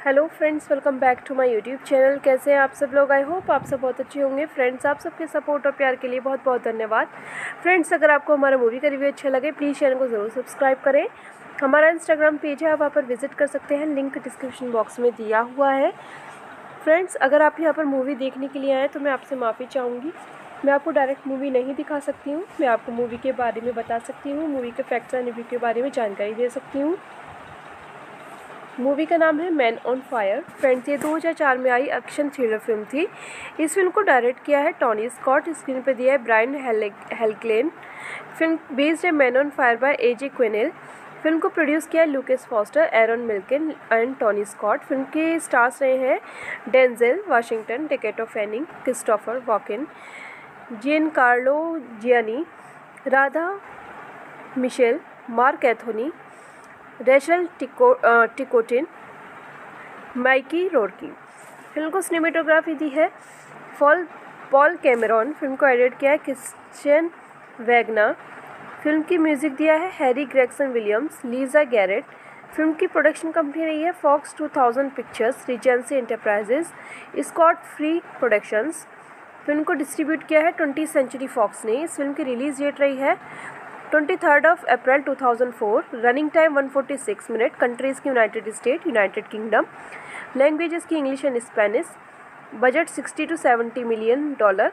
Hello friends welcome back to my YouTube channel कैसे हैं आप सब लोग? आई होप आप सब बहुत अच्छे होंगे। फ्रेंड्स आप सबके सपोर्ट और प्यार के लिए बहुत बहुत धन्यवाद। फ्रेंड्स अगर आपको हमारा मूवी का रिव्यू अच्छा लगे प्लीज़ चैनल को ज़रूर सब्सक्राइब करें। हमारा इंस्टाग्राम पेज है, आप वहाँ पर विज़िट कर सकते हैं। लिंक डिस्क्रिप्शन बॉक्स में दिया हुआ है। फ्रेंड्स अगर आप यहाँ पर मूवी देखने के लिए आएँ तो मैं आपसे माफ़ी चाहूँगी। मैं आपको डायरेक्ट मूवी नहीं दिखा सकती हूँ। मैं आपको मूवी के बारे में बता सकती हूँ। मूवी के फैक्ट्स एंड रिव्यू के बारे में जानकारी दे सकती हूँ। मूवी का नाम है मैन ऑन फायर। फ्रेंड्स, ये 2004 में आई एक्शन थ्रिलर फ़िल्म थी। इस फ़िल्म को डायरेक्ट किया है टॉनी स्कॉट, स्क्रीन पर दिया है ब्रायन हेलक्लेन फ़िल्म बेस्ड है Man on Fire by A J Quinnell. Film को प्रोड्यूस किया है Lucas Foster, Arnon Milchan and Tony Scott. Film के स्टार्स रहे हैं Denzel Washington Dakota Fanning, Christopher Walken Giancarlo Giannini, Radha Mitchell, Marc Anthony Rachel टिको Ticotin, Mickey Rourke film को cinematography दी है। फॉल, पॉल कैमेरॉन फ़िल्म को edit किया है क्रिश्चियन वैगना। फ़िल्म की म्यूज़िक दिया है Harry Gregson Williams, Lisa Gerrard. Film की प्रोडक्शन कंपनी रही है Fox 2000 Pictures, Regency Enterprises Scott Free Productions. Film को डिस्ट्रीब्यूट किया है ट्वेंटी सेंचुरी फॉक्स ने। इस फ़िल्म की रिलीज़ डेट रही है twenty third of April 2004 running time 146 minute countries की United State United Kingdom languages की English and Spanish budget 60 to 70 million dollar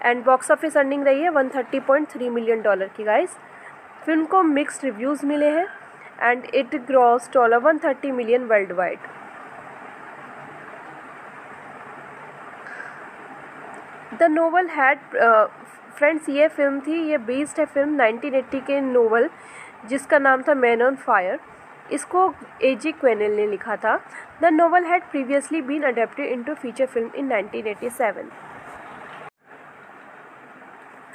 and box office earning रही है 130.3 मिलियन डॉलर की गाइस फ़िल्म को mixed reviews मिले हैं and it gross dollar 130 million world wide the novel had friends, ये film थी, ये बेस्ड है फ़िल्म 1980 के नोवल जिसका नाम था मैन ऑन फायर इसको ए जी क्वेनल ने लिखा था। The novel had previously been adapted into feature film in 1987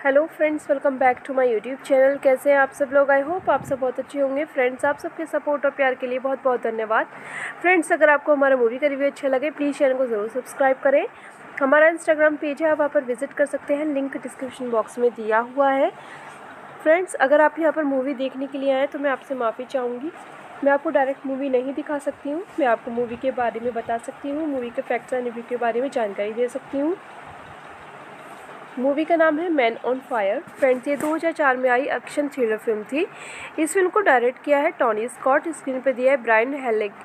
hello friends welcome back to my YouTube channel कैसे हैं आप सब लोग? आई होप आप सब बहुत अच्छे होंगे। फ्रेंड्स आप सबके सपोर्ट और प्यार के लिए बहुत बहुत धन्यवाद। फ्रेंड्स अगर आपको हमारा मूवी का रिव्यू अच्छा लगे प्लीज़ चैनल को ज़रूर सब्सक्राइब करें। हमारा इंस्टाग्राम पेज है, आप वहाँ पर विज़िट कर सकते हैं। लिंक डिस्क्रिप्शन बॉक्स में दिया हुआ है। फ्रेंड्स अगर आप यहाँ पर मूवी देखने के लिए आएँ तो मैं आपसे माफ़ी चाहूँगी। मैं आपको डायरेक्ट मूवी नहीं दिखा सकती हूँ। मैं आपको मूवी के बारे में बता सकती हूँ। मूवी के फैक्ट्स एंड रिव्यू के बारे में जानकारी दे सकती हूँ। मूवी का नाम है मैन ऑन फायर फ्रेंड्स ये 2004 में आई एक्शन थ्रिलर फ़िल्म थी। इस फ़िल्म को डायरेक्ट किया है टॉनी स्कॉट स्क्रीन पर दिया है ब्रायन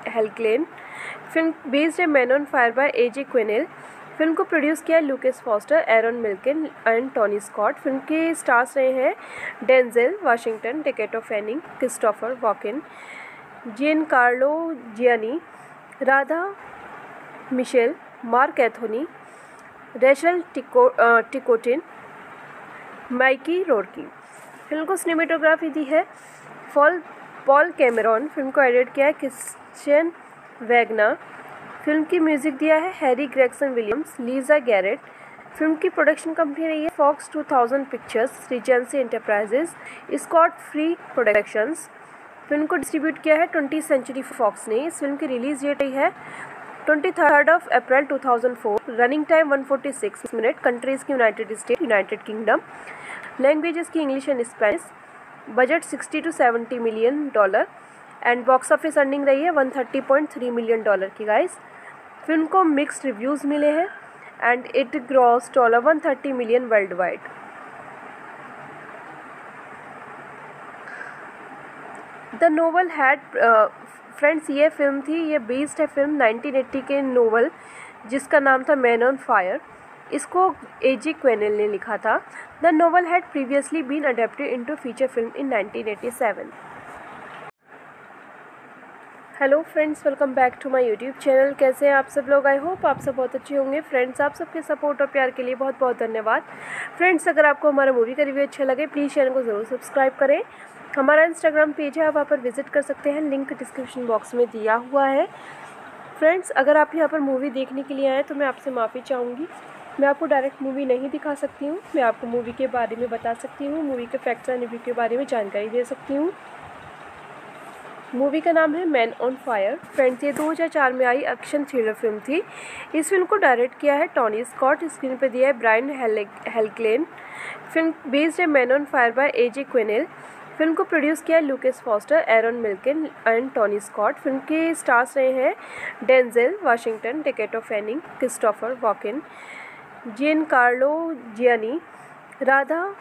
हेलक्लेन फ़िल्म बेस्ड है Man on Fire by A J Quinnell film को प्रोड्यूस किया Lucas Foster, Arnon Milchan and Tony Scott. Film के स्टार्स रहे हैं Denzel Washington Dakota Fanning, Christopher Walken Giancarlo Giannini, Radha Mitchell, Marc Anthony, Rachel टिको Ticotin, Mickey Rourke film को cinematography दी है fall, Paul Cameron. Film को edit किया है क्रिश्चियन वैगना। फ़िल्म की म्यूज़िक दिया है Harry Gregson Williams, Lisa Gerrard. Film की प्रोडक्शन कंपनी रही है Fox 2000 Pictures, Regency Enterprises, Scott Free Productions. Film को डिस्ट्रीब्यूट किया है ट्वेंटी सेंचुरी फॉक्स ने। इस फ़िल्म की रिलीज़ डेट रही है twenty third of April 2004 running time 146 minute, countries की United State, United Kingdom. Languages की English and Spanish budget 60 to 70 million dollar. And box office earning रही है 130.3 मिलियन डॉलर की, गाइस। फ़िल्म को mixed reviews मिले हैं and it gross dollar 130 million world wide the novel had friends ये film थी, ये बेस्ड है फ़िल्म 1980 के नोवल जिसका नाम था मैन ऑन फायर इसको ए जी क्वेनल ने लिखा था. The novel had previously been adapted into feature film in 1987 hello friends welcome back to my YouTube channel कैसे हैं आप सब लोग? आई होप आप सब बहुत अच्छे होंगे। फ्रेंड्स आप सबके सपोर्ट और प्यार के लिए बहुत बहुत धन्यवाद। फ्रेंड्स अगर आपको हमारा मूवी का रिव्यू अच्छा लगे प्लीज़ चैनल को ज़रूर सब्सक्राइब करें। हमारा इंस्टाग्राम पेज है, आप वहाँ पर विज़िट कर सकते हैं। लिंक डिस्क्रिप्शन बॉक्स में दिया हुआ है। फ्रेंड्स अगर आप यहाँ पर मूवी देखने के लिए आएँ तो मैं आपसे माफ़ी चाहूँगी। मैं आपको डायरेक्ट मूवी नहीं दिखा सकती हूँ। मैं आपको मूवी के बारे में बता सकती हूँ। मूवी के फैक्ट्स एंड रिव्यू के बारे में जानकारी दे सकती हूँ। मूवी का नाम है मैन ऑन फायर। फ्रेंड्स, ये 2004 में आई एक्शन थ्रिलर फ़िल्म थी। इस फ़िल्म को डायरेक्ट किया है टॉनी स्कॉट, स्क्रीन पर दिया है ब्रायन हेलक्लेन फ़िल्म बेस्ड है Man on Fire by A J Quinnell. Film को प्रोड्यूस किया है Lucas Foster, Arnon Milchan and Tony Scott. Film के स्टार्स रहे हैं Denzel Washington Dakota Fanning, Christopher Walken Giancarlo Giannini, Radha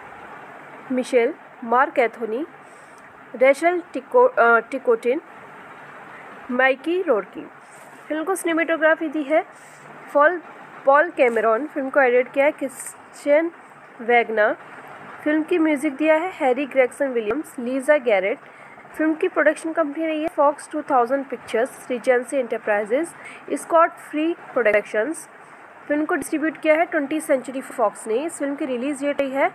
Mitchell, Marc Anthony Rachel टिको Ticotin, Mickey Rourke film को cinematography दी है। फॉल, पॉल कैमेरॉन फ़िल्म को edit किया है क्रिश्चियन वैगना। फ़िल्म की म्यूज़िक दिया है Harry Gregson Williams, Lisa Gerrard. Film की प्रोडक्शन कंपनी रही है Fox 2000 pictures, Regency Enterprises, Scott Free productions. Film को डिस्ट्रीब्यूट किया है ट्वेंटी सेंचुरी फॉक्स ने। इस फ़िल्म की रिलीज़ डेट रही है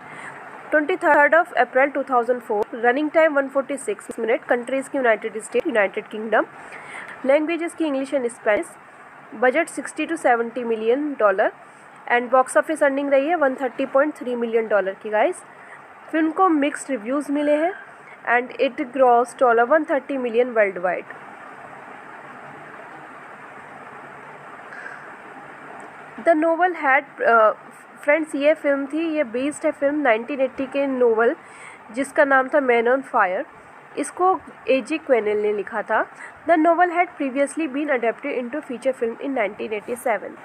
twenty third of April 2004 running time 146 minute countries की United State United Kingdom languages की English and Spanish budget 60 to 70 million dollar and box office earning रही है 130.3 मिलियन डॉलर की गाइस फ़िल्म को mixed reviews मिले हैं and it gross dollar 130 million world wide the novel had friends, ये film थी, ये बेस्ड है फ़िल्म 1980 के नोवल जिसका नाम था मैन ऑन फायर इसको ए जी क्वेनल ने लिखा था। The novel had previously been adapted into feature film in 1987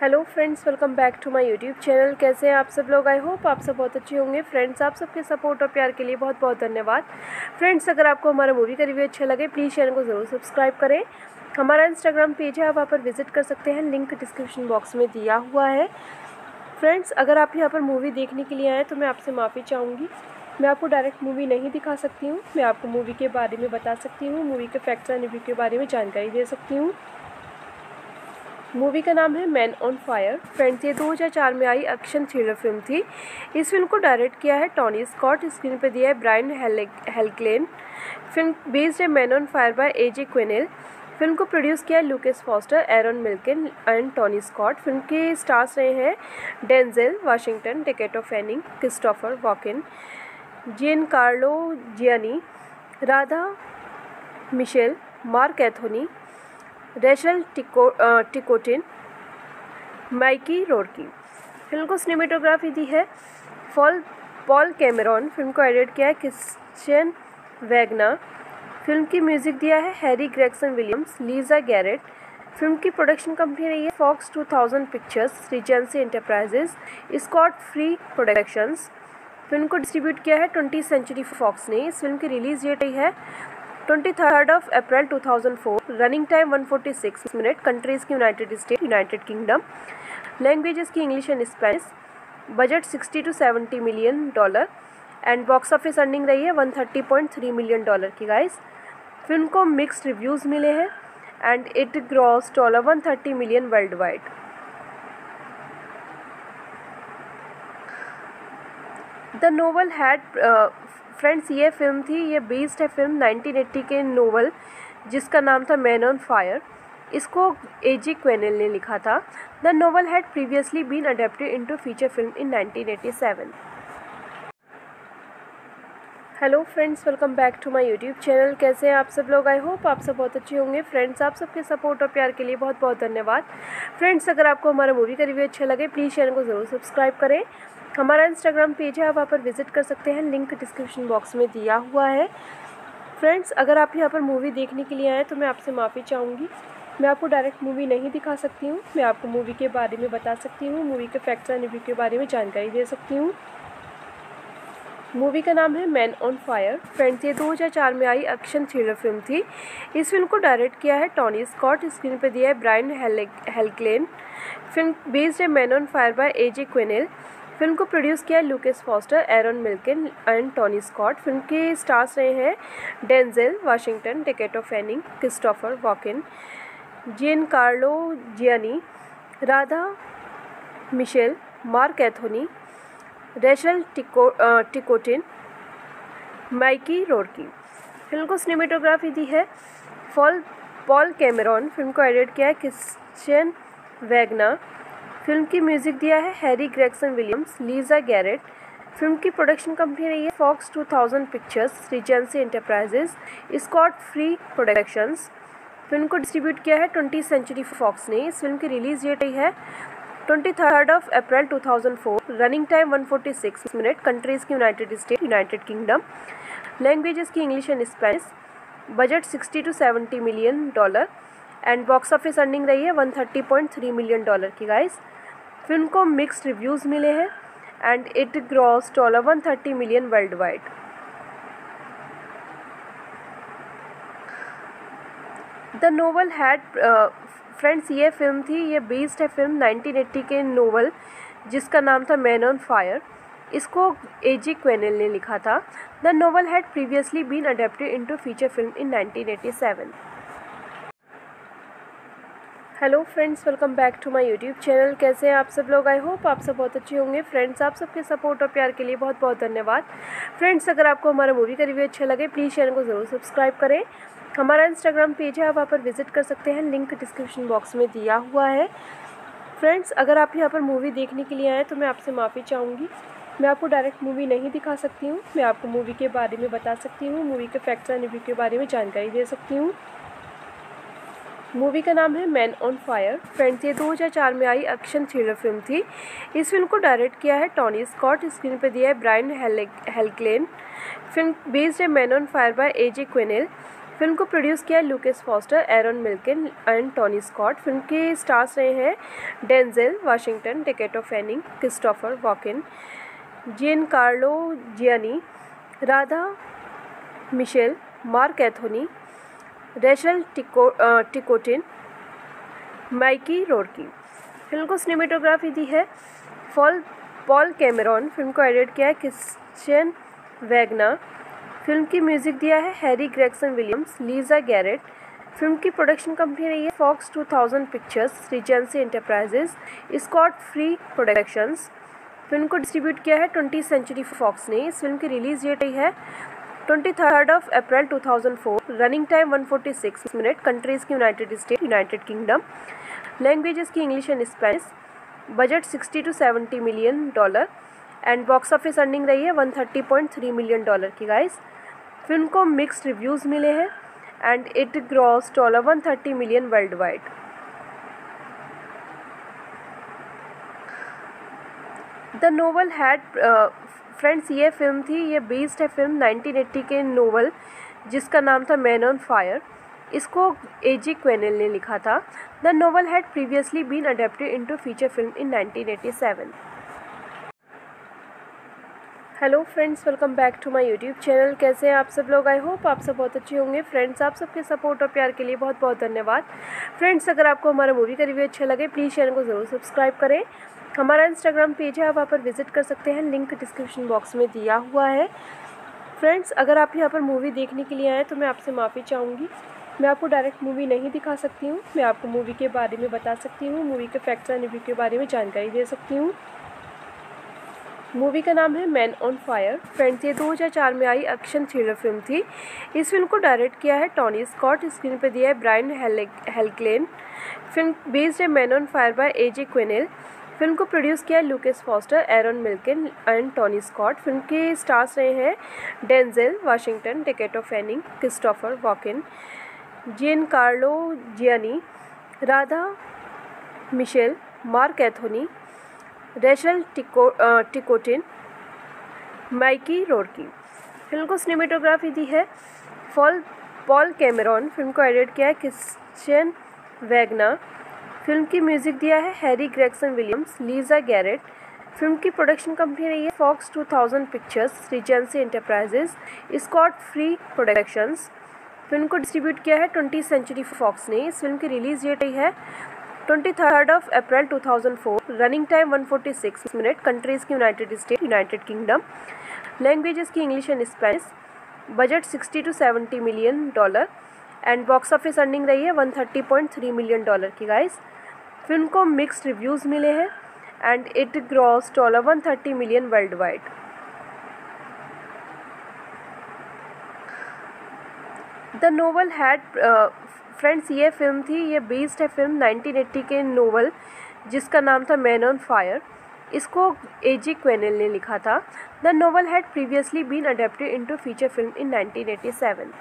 hello friends welcome back to my YouTube channel कैसे हैं आप सब लोग? आई होप आप सब बहुत अच्छे होंगे। फ्रेंड्स आप सबके सपोर्ट और प्यार के लिए बहुत बहुत धन्यवाद। फ्रेंड्स अगर आपको हमारा मूवी का रिव्यू अच्छा लगे प्लीज़ चैनल को ज़रूर सब्सक्राइब करें। हमारा इंस्टाग्राम पेज है, आप वहाँ पर विज़िट कर सकते हैं। लिंक डिस्क्रिप्शन बॉक्स में दिया हुआ है। फ्रेंड्स अगर आप यहाँ पर मूवी देखने के लिए आएँ तो मैं आपसे माफ़ी चाहूँगी। मैं आपको डायरेक्ट मूवी नहीं दिखा सकती हूँ। मैं आपको मूवी के बारे में बता सकती हूँ। मूवी के फैक्ट्स एंड रिव्यू के बारे में जानकारी दे सकती हूँ। मूवी का नाम है मैन ऑन फायर फ्रेंड्स ये 2004 में आई एक्शन थ्रिलर फ़िल्म थी। इस फ़िल्म को डायरेक्ट किया है टॉनी स्कॉट स्क्रीन पर दिया है ब्रायन हेलक्लेन फ़िल्म बेस्ड है Man on Fire by A J Quinnell film को प्रोड्यूस किया Lucas Foster, Arnon Milchan and Tony Scott. Film के स्टार्स रहे हैं Denzel Washington Dakota Fanning, Christopher Walken Giancarlo Giannini, Radha Mitchell, Marc Anthony, Rachel टिको Ticotin, Mickey Rourke film को cinematography दी है fall, Paul Cameron. Film को edit किया है क्रिश्चियन वैगना। फ़िल्म की म्यूज़िक दिया है Harry Gregson Williams, Lisa Gerrard. Film की प्रोडक्शन कंपनी रही है Fox 2000 pictures, Regency Enterprises, Scott Free productions. Film को डिस्ट्रीब्यूट किया है ट्वेंटी सेंचुरी फॉक्स ने। इस फ़िल्म की रिलीज़ डेट रही है twenty third of April 2004 running time 146 minute, countries की United State, United Kingdom. Languages की English and Spanish budget 60 to 70 million dollar. And box office earning रही है 130.3 मिलियन डॉलर की, गाइस। फ़िल्म को mixed reviews मिले हैं and it gross dollar 130 million world wide the novel had friends ये film थी, ये बेस्ड है फ़िल्म 1980 के नोवल जिसका नाम था मैन ऑन फायर इसको ए जी क्वेनल ने लिखा था. The novel had previously been adapted into feature film in 1987 hello friends, welcome back to my YouTube channel. कैसे हैं आप सब लोग? आई होप आप सब बहुत अच्छे होंगे। फ्रेंड्स, आप सबके सपोर्ट और प्यार के लिए बहुत बहुत धन्यवाद। फ्रेंड्स, अगर आपको हमारा मूवी का रिव्यू अच्छा लगे, प्लीज़ चैनल को ज़रूर सब्सक्राइब करें। हमारा इंस्टाग्राम पेज है, आप वहाँ पर विज़िट कर सकते हैं। लिंक डिस्क्रिप्शन बॉक्स में दिया हुआ है। फ्रेंड्स, अगर आप यहाँ पर मूवी देखने के लिए आएँ तो मैं आपसे माफ़ी चाहूँगी। मैं आपको डायरेक्ट मूवी नहीं दिखा सकती हूँ। मैं आपको मूवी के बारे में बता सकती हूँ, मूवी के फैक्ट्स एंड रिव्यू के बारे में जानकारी दे सकती हूँ। मूवी का नाम है मैन ऑन फायर। फ्रेंड्स, ये 2004 में आई एक्शन थ्रिलर फ़िल्म थी। इस फ़िल्म को डायरेक्ट किया है टॉनी स्कॉट, स्क्रीन पर दिया है ब्रायन हेलक्लेन फ़िल्म बेस्ड है Man on Fire by A J Quinnell. Film को प्रोड्यूस किया है Lucas Foster, Arnon Milchan and Tony Scott. Film के स्टार्स रहे हैं Denzel Washington Dakota Fanning, Christopher Walken Giancarlo Giannini, Radha Mitchell, Marc Anthony Rachel टिको Ticotin, Mickey Rourke film को cinematography दी है। फॉल, पॉल कैमेरॉन फ़िल्म को edit किया है क्रिश्चियन वैगना। फ़िल्म की म्यूज़िक दिया है Harry Gregson Williams, Lisa Gerrard. Film की प्रोडक्शन कंपनी रही है Fox 2000 pictures, Regency Enterprises, Scott Free productions. Film को डिस्ट्रीब्यूट किया है ट्वेंटी सेंचुरी फॉक्स ने। इस फ़िल्म की रिलीज़ डेट रही है twenty third of April 2004 running time 146 minute countries की United State United Kingdom languages की English and Spanish budget 60 to 70 million dollar and box office earning रही है 130.3 मिलियन डॉलर की गाइस फ़िल्म को mixed reviews मिले हैं and it gross dollar 130 million world wide the novel had friends, ये film थी, ये बेस्ड है फ़िल्म 1980 के नोवल जिसका नाम था मैन ऑन फायर इसको ए जी क्वेनल ने लिखा था। The novel had previously been adapted into feature film in 1987 hello friends welcome back to my YouTube channel कैसे हैं आप सब लोग? आई होप आप सब बहुत अच्छे होंगे। फ्रेंड्स आप सबके सपोर्ट और प्यार के लिए बहुत बहुत धन्यवाद। फ्रेंड्स अगर आपको हमारा मूवी का रिव्यू अच्छा लगे प्लीज़ चैनल को ज़रूर सब्सक्राइब करें। हमारा इंस्टाग्राम पेज है, आप वहाँ पर विज़िट कर सकते हैं। लिंक डिस्क्रिप्शन बॉक्स में दिया हुआ है। फ्रेंड्स अगर आप यहाँ पर मूवी देखने के लिए आएँ तो मैं आपसे माफ़ी चाहूँगी। मैं आपको डायरेक्ट मूवी नहीं दिखा सकती हूँ। मैं आपको मूवी के बारे में बता सकती हूँ। मूवी के फैक्ट्स एंड रिव्यू के बारे में जानकारी दे सकती हूँ। मूवी का नाम है मैन ऑन फायर फ्रेंड्स ये 2004 में आई एक्शन थ्रिलर फ़िल्म थी। इस फ़िल्म को डायरेक्ट किया है टॉनी स्कॉट स्क्रीन पर दिया है ब्रायन हेलक्लेन फ़िल्म बेस्ड है Man on Fire by A J Quinnell film को प्रोड्यूस किया Lucas Foster, Arnon Milchan and Tony Scott. Film के स्टार्स रहे हैं Denzel Washington Dakota Fanning, Christopher Walken Giancarlo Giannini, Radha Mitchell, Marc Anthony, Rachel टिको Ticotin, Mickey Rourke film को cinematography दी है fall, Paul Cameron. Film को edit किया है क्रिश्चियन वैगना। फ़िल्म की म्यूज़िक दिया है Harry Gregson Williams, Lisa Gerrard. Film की प्रोडक्शन कंपनी रही है Fox 2000 pictures, Regency Enterprises, Scott Free productions. Film को डिस्ट्रीब्यूट किया है ट्वेंटी सेंचुरी फॉक्स ने। इस फ़िल्म की रिलीज़ डेट रही है twenty third of April 2004 running time 146 minute, countries की United State, United Kingdom. Languages की English and Spanish budget 60 to 70 million dollar. And box office earning रही है 130.3 मिलियन डॉलर की, गाइस। फ़िल्म को mixed reviews मिले हैं and it gross dollar 130 million world wide the novel had friends ये film थी, ये बेस्ड है फ़िल्म 1980 के नोवल जिसका नाम था मैन ऑन फायर इसको ए जी क्वेनल ने लिखा था. The novel had previously been adapted into feature film in 1987 hello friends welcome back to my YouTube channel कैसे हैं आप सब लोग? आई होप आप सब बहुत अच्छे होंगे। फ्रेंड्स आप सबके सपोर्ट और प्यार के लिए बहुत बहुत धन्यवाद। फ्रेंड्स अगर आपको हमारा मूवी का रिव्यू अच्छा लगे प्लीज़ चैनल को ज़रूर सब्सक्राइब करें। हमारा इंस्टाग्राम पेज है, आप वहाँ पर विज़िट कर सकते हैं। लिंक डिस्क्रिप्शन बॉक्स में दिया हुआ है। फ्रेंड्स अगर आप यहाँ पर मूवी देखने के लिए आएँ तो मैं आपसे माफ़ी चाहूँगी। मैं आपको डायरेक्ट मूवी नहीं दिखा सकती हूँ। मैं आपको मूवी के बारे में बता सकती हूँ। मूवी के फैक्ट्स एंड रिव्यू के बारे में जानकारी दे सकती हूँ। मूवी का नाम है मैन ऑन फायर। फ्रेंड्स, ये 2004 में आई एक्शन थ्रिलर फ़िल्म थी। इस फ़िल्म को डायरेक्ट किया है टॉनी स्कॉट, स्क्रीन पर दिया है ब्रायन हेलक्लेन फ़िल्म बेस्ड है Man on Fire by A J Quinnell. Film को प्रोड्यूस किया है Lucas Foster, Arnon Milchan and Tony Scott. Film के स्टार्स रहे हैं Denzel Washington Dakota Fanning, Christopher Walken Giancarlo Giannini, Radha Mitchell, Marc Anthony Rachel टिको Ticotin, Mickey Rourke film को cinematography दी है। फॉल, पॉल कैमेरॉन फ़िल्म को edit किया है क्रिश्चियन वैगना। फ़िल्म की म्यूज़िक दिया है Harry Gregson Williams, Lisa Gerrard. Film की प्रोडक्शन कंपनी रही है Fox 2000 pictures, Regency Enterprises, Scott Free productions. Film को डिस्ट्रीब्यूट किया है ट्वेंटी सेंचुरी फॉक्स ने। इस फ़िल्म की रिलीज़ डेट रही है twenty third of April 2004 running time 146 minute countries की United State United Kingdom languages की English and Spanish budget 60 to 70 million dollar and box office earning रही है 130.3 मिलियन डॉलर की गाइस फ़िल्म को mixed reviews मिले हैं. And it gross dollar 130 million world wide the novel had friends ये film थी, ये बेस्ड है फ़िल्म 1980 के नोवल जिसका नाम था मैन ऑन फायर इसको ए जी क्वेनल ने लिखा था। The novel had previously been adapted into feature film in 1987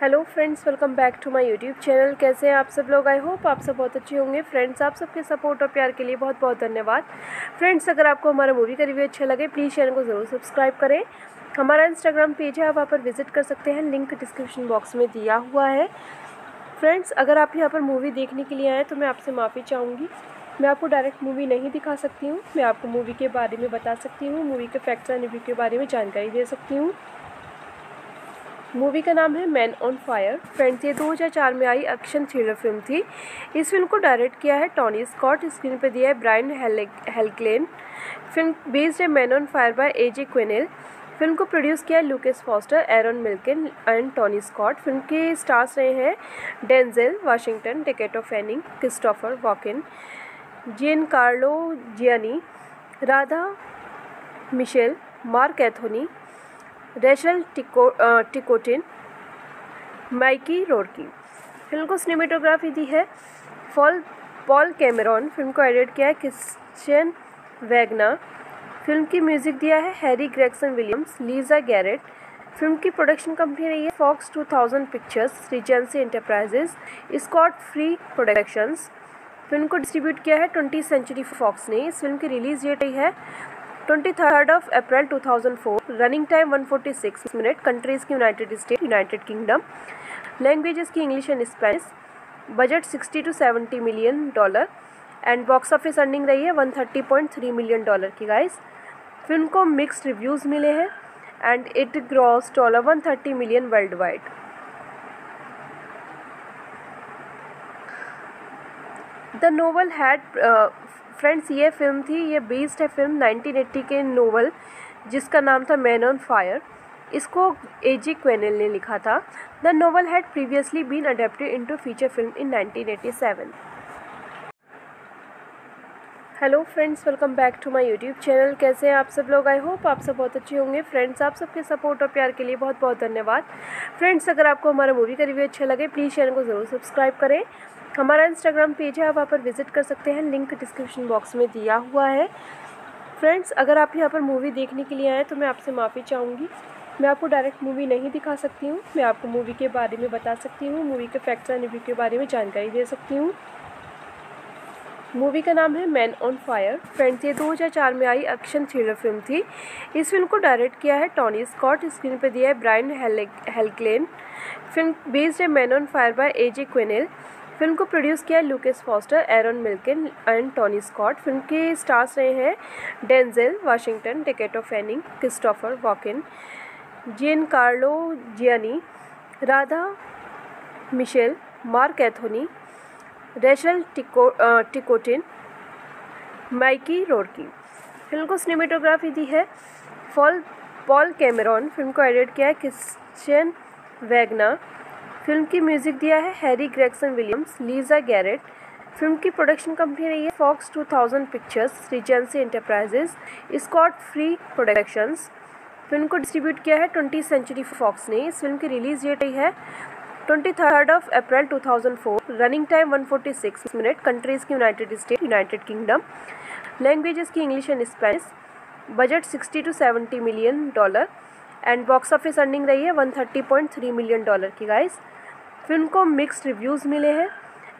hello friends welcome back to my YouTube channel कैसे हैं आप सब लोग? आई होप आप सब बहुत अच्छे होंगे। फ्रेंड्स आप सबके सपोर्ट और प्यार के लिए बहुत बहुत धन्यवाद। फ्रेंड्स अगर आपको हमारा मूवी का रिव्यू अच्छा लगे प्लीज़ चैनल को ज़रूर सब्सक्राइब करें। हमारा इंस्टाग्राम पेज है, आप वहाँ पर विज़िट कर सकते हैं। लिंक डिस्क्रिप्शन बॉक्स में दिया हुआ है। फ्रेंड्स अगर आप यहाँ पर मूवी देखने के लिए आएँ तो मैं आपसे माफ़ी चाहूँगी। मैं आपको डायरेक्ट मूवी नहीं दिखा सकती हूँ। मैं आपको मूवी के बारे में बता सकती हूँ। मूवी के फैक्ट्स एंड रिव्यू के बारे में जानकारी दे सकती हूँ। मूवी का नाम है मैन ऑन फायर फ्रेंड्स ये 2004 में आई एक्शन थ्रिलर फ़िल्म थी। इस फ़िल्म को डायरेक्ट किया है टॉनी स्कॉट स्क्रीन पर दिया है ब्रायन हेलक्लेन फ़िल्म बेस्ड है man on fire by A J Quinnell film को प्रोड्यूस किया Lucas Foster, Arnon Milchan and Tony Scott. Film के स्टार्स रहे हैं Denzel Washington Dakota Fanning, Christopher Walken Giancarlo Giannini, Radha Mitchell, Marc Anthony, Rachel Tico Ticotin, Mickey Rourke film को cinematography दी है fall, Paul Cameron. Film को edit किया है Christian Wagner. Film की म्यूज़िक दिया है Harry Gregson Williams, Lisa Gerrard. Film की प्रोडक्शन कंपनी रही है Fox 2000 pictures, Regency Enterprises, Scott Free productions. Film को डिस्ट्रीब्यूट किया है ट्वेंटी सेंचुरी फॉक्स ने। इस फ़िल्म की रिलीज़ डेट रही है twenty third of April 2004 running time 146 minute, countries की United State, United Kingdom. Languages की English and Spanish budget 60 to 70 million dollar. And box office earning रही है 130.3 मिलियन डॉलर की, गाइस। फ़िल्म को mixed reviews मिले हैं and it gross dollar 130 million world wide the novel had friends ये film थी, ये बेस्ड है फ़िल्म 1980 के नोवल जिसका नाम था मैन ऑन फायर इसको ए जी क्वेनल ने लिखा था. The novel had previously been adapted into feature film in 1987 hello friends welcome back to my YouTube channel कैसे हैं आप सब लोग? आई होप आप सब बहुत अच्छे होंगे। फ्रेंड्स आप सबके सपोर्ट और प्यार के लिए बहुत बहुत धन्यवाद। फ्रेंड्स अगर आपको हमारा मूवी का रिव्यू अच्छा लगे प्लीज़ चैनल को ज़रूर सब्सक्राइब करें। हमारा इंस्टाग्राम पेज है, आप वहाँ पर विज़िट कर सकते हैं। लिंक डिस्क्रिप्शन बॉक्स में दिया हुआ है। फ्रेंड्स अगर आप यहाँ पर मूवी देखने के लिए आएँ तो मैं आपसे माफ़ी चाहूँगी। मैं आपको डायरेक्ट मूवी नहीं दिखा सकती हूँ। मैं आपको मूवी के बारे में बता सकती हूँ। मूवी के फैक्ट्स एंड रिव्यू के बारे में जानकारी दे सकती हूँ। मूवी का नाम है मैन ऑन फायर। फ्रेंड्स, ये 2004 में आई एक्शन थ्रिलर फ़िल्म थी। इस फ़िल्म को डायरेक्ट किया है टॉनी स्कॉट, स्क्रीन पर दिया है ब्रायन हेलक्लेन फ़िल्म बेस्ड है man on fire by A J Quinnell. Film को प्रोड्यूस किया है Lucas Foster, Arnon Milchan and Tony Scott. Film के स्टार्स रहे हैं Denzel Washington Dakota Fanning, Christopher Walken Giancarlo Giannini, Radha Mitchell, Marc Anthony Rachel Tico Ticotin, Mickey Rourke film को cinematography दी है। Fall, Paul Cameron film को edit किया है Christian Wagner. Film की म्यूज़िक दिया है Harry Gregson Williams, Lisa Garrett. Film की प्रोडक्शन कंपनी रही है Fox 2000 Pictures, Regency Enterprises, Scott Free Productions. Film को डिस्ट्रीब्यूट किया है ट्वेंटी सेंचुरी फॉक्स ने। इस फ़िल्म की रिलीज़ डेट रही है twenty third of April 2004 running time 146 minute countries की United State United Kingdom languages की English and Spanish budget 60 to 70 million dollar and box office earning रही है 130.3 मिलियन डॉलर की गाइस फ़िल्म को mixed reviews मिले हैं.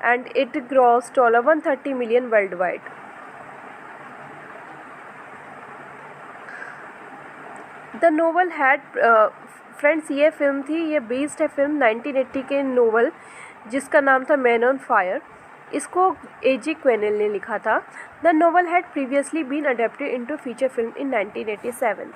And it gross dollar 130 million world wide the novel had friends, ये film थी, ये बेस्ड है फ़िल्म 1980 के नोवल जिसका नाम था मैन ऑन फायर इसको ए जी क्वेनल ने लिखा था। The novel had previously been adapted into feature film in 1987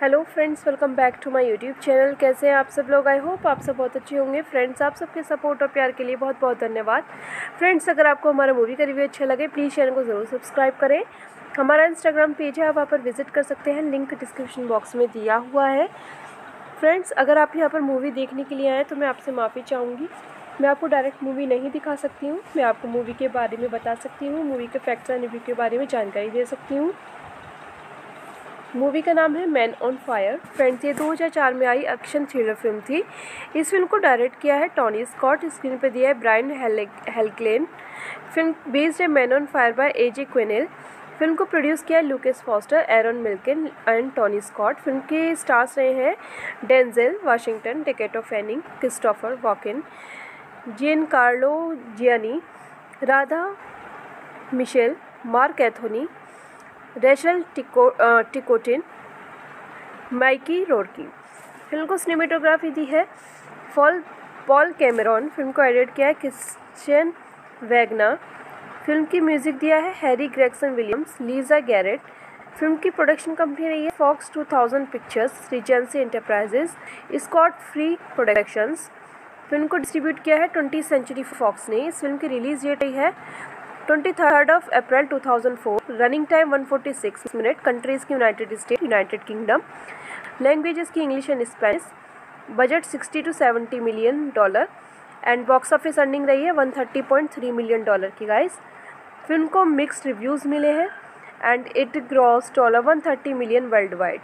hello friends welcome back to my YouTube channel कैसे हैं आप सब लोग? आई होप आप सब बहुत अच्छे होंगे। फ्रेंड्स आप सबके सपोर्ट और प्यार के लिए बहुत बहुत धन्यवाद। फ्रेंड्स अगर आपको हमारा मूवी का रिव्यू अच्छा लगे प्लीज़ चैनल को ज़रूर सब्सक्राइब करें। हमारा इंस्टाग्राम पेज है, आप वहाँ पर विज़िट कर सकते हैं। लिंक डिस्क्रिप्शन बॉक्स में दिया हुआ है। फ्रेंड्स अगर आप यहाँ पर मूवी देखने के लिए आए तो मैं आपसे माफ़ी चाहूँगी। मैं आपको डायरेक्ट मूवी नहीं दिखा सकती हूँ। मैं आपको मूवी के बारे में बता सकती हूँ। मूवी के फैक्ट्स एंड रिव्यू के बारे में जानकारी दे सकती हूँ। मूवी का नाम है मैन ऑन फायर फ्रेंड्स ये 2004 में आई एक्शन थ्रिलर फ़िल्म थी। इस फ़िल्म को डायरेक्ट किया है टॉनी स्कॉट स्क्रीन पर दिया है ब्रायन हेलक्लेन फ़िल्म बेस्ड है Man on Fire by A J Quinnell film को प्रोड्यूस किया Lucas Foster, Aaron Milchan and Tony Scott. Film के स्टार्स रहे हैं Denzel Washington Dakota Fanning, Christopher Walken Giancarlo Giannini, Radha Mitchell, Marc Anthony, Rachel Tico Ticotin, Mickey Rourke film को cinematography दी है fall, Paul Cameron. Film को edit किया है Christian Wagner. Film की म्यूज़िक दिया है Harry Gregson Williams, Lisa Garrett. Film की प्रोडक्शन कंपनी रही है Fox 2000 Pictures, Regency Enterprises, Scott Free Productions. Film को डिस्ट्रीब्यूट किया है ट्वेंटी सेंचुरी फॉक्स ने। इस फ़िल्म की रिलीज़ डेट रही है twenty third of April 2004 running time 146 minute, countries की United State, United Kingdom. Languages की English and Spanish budget 60 to 70 million dollar. And box office earning रही है 130.3 मिलियन डॉलर की, गाइस। फ़िल्म को mixed reviews मिले हैं and it gross dollar 130 million world wide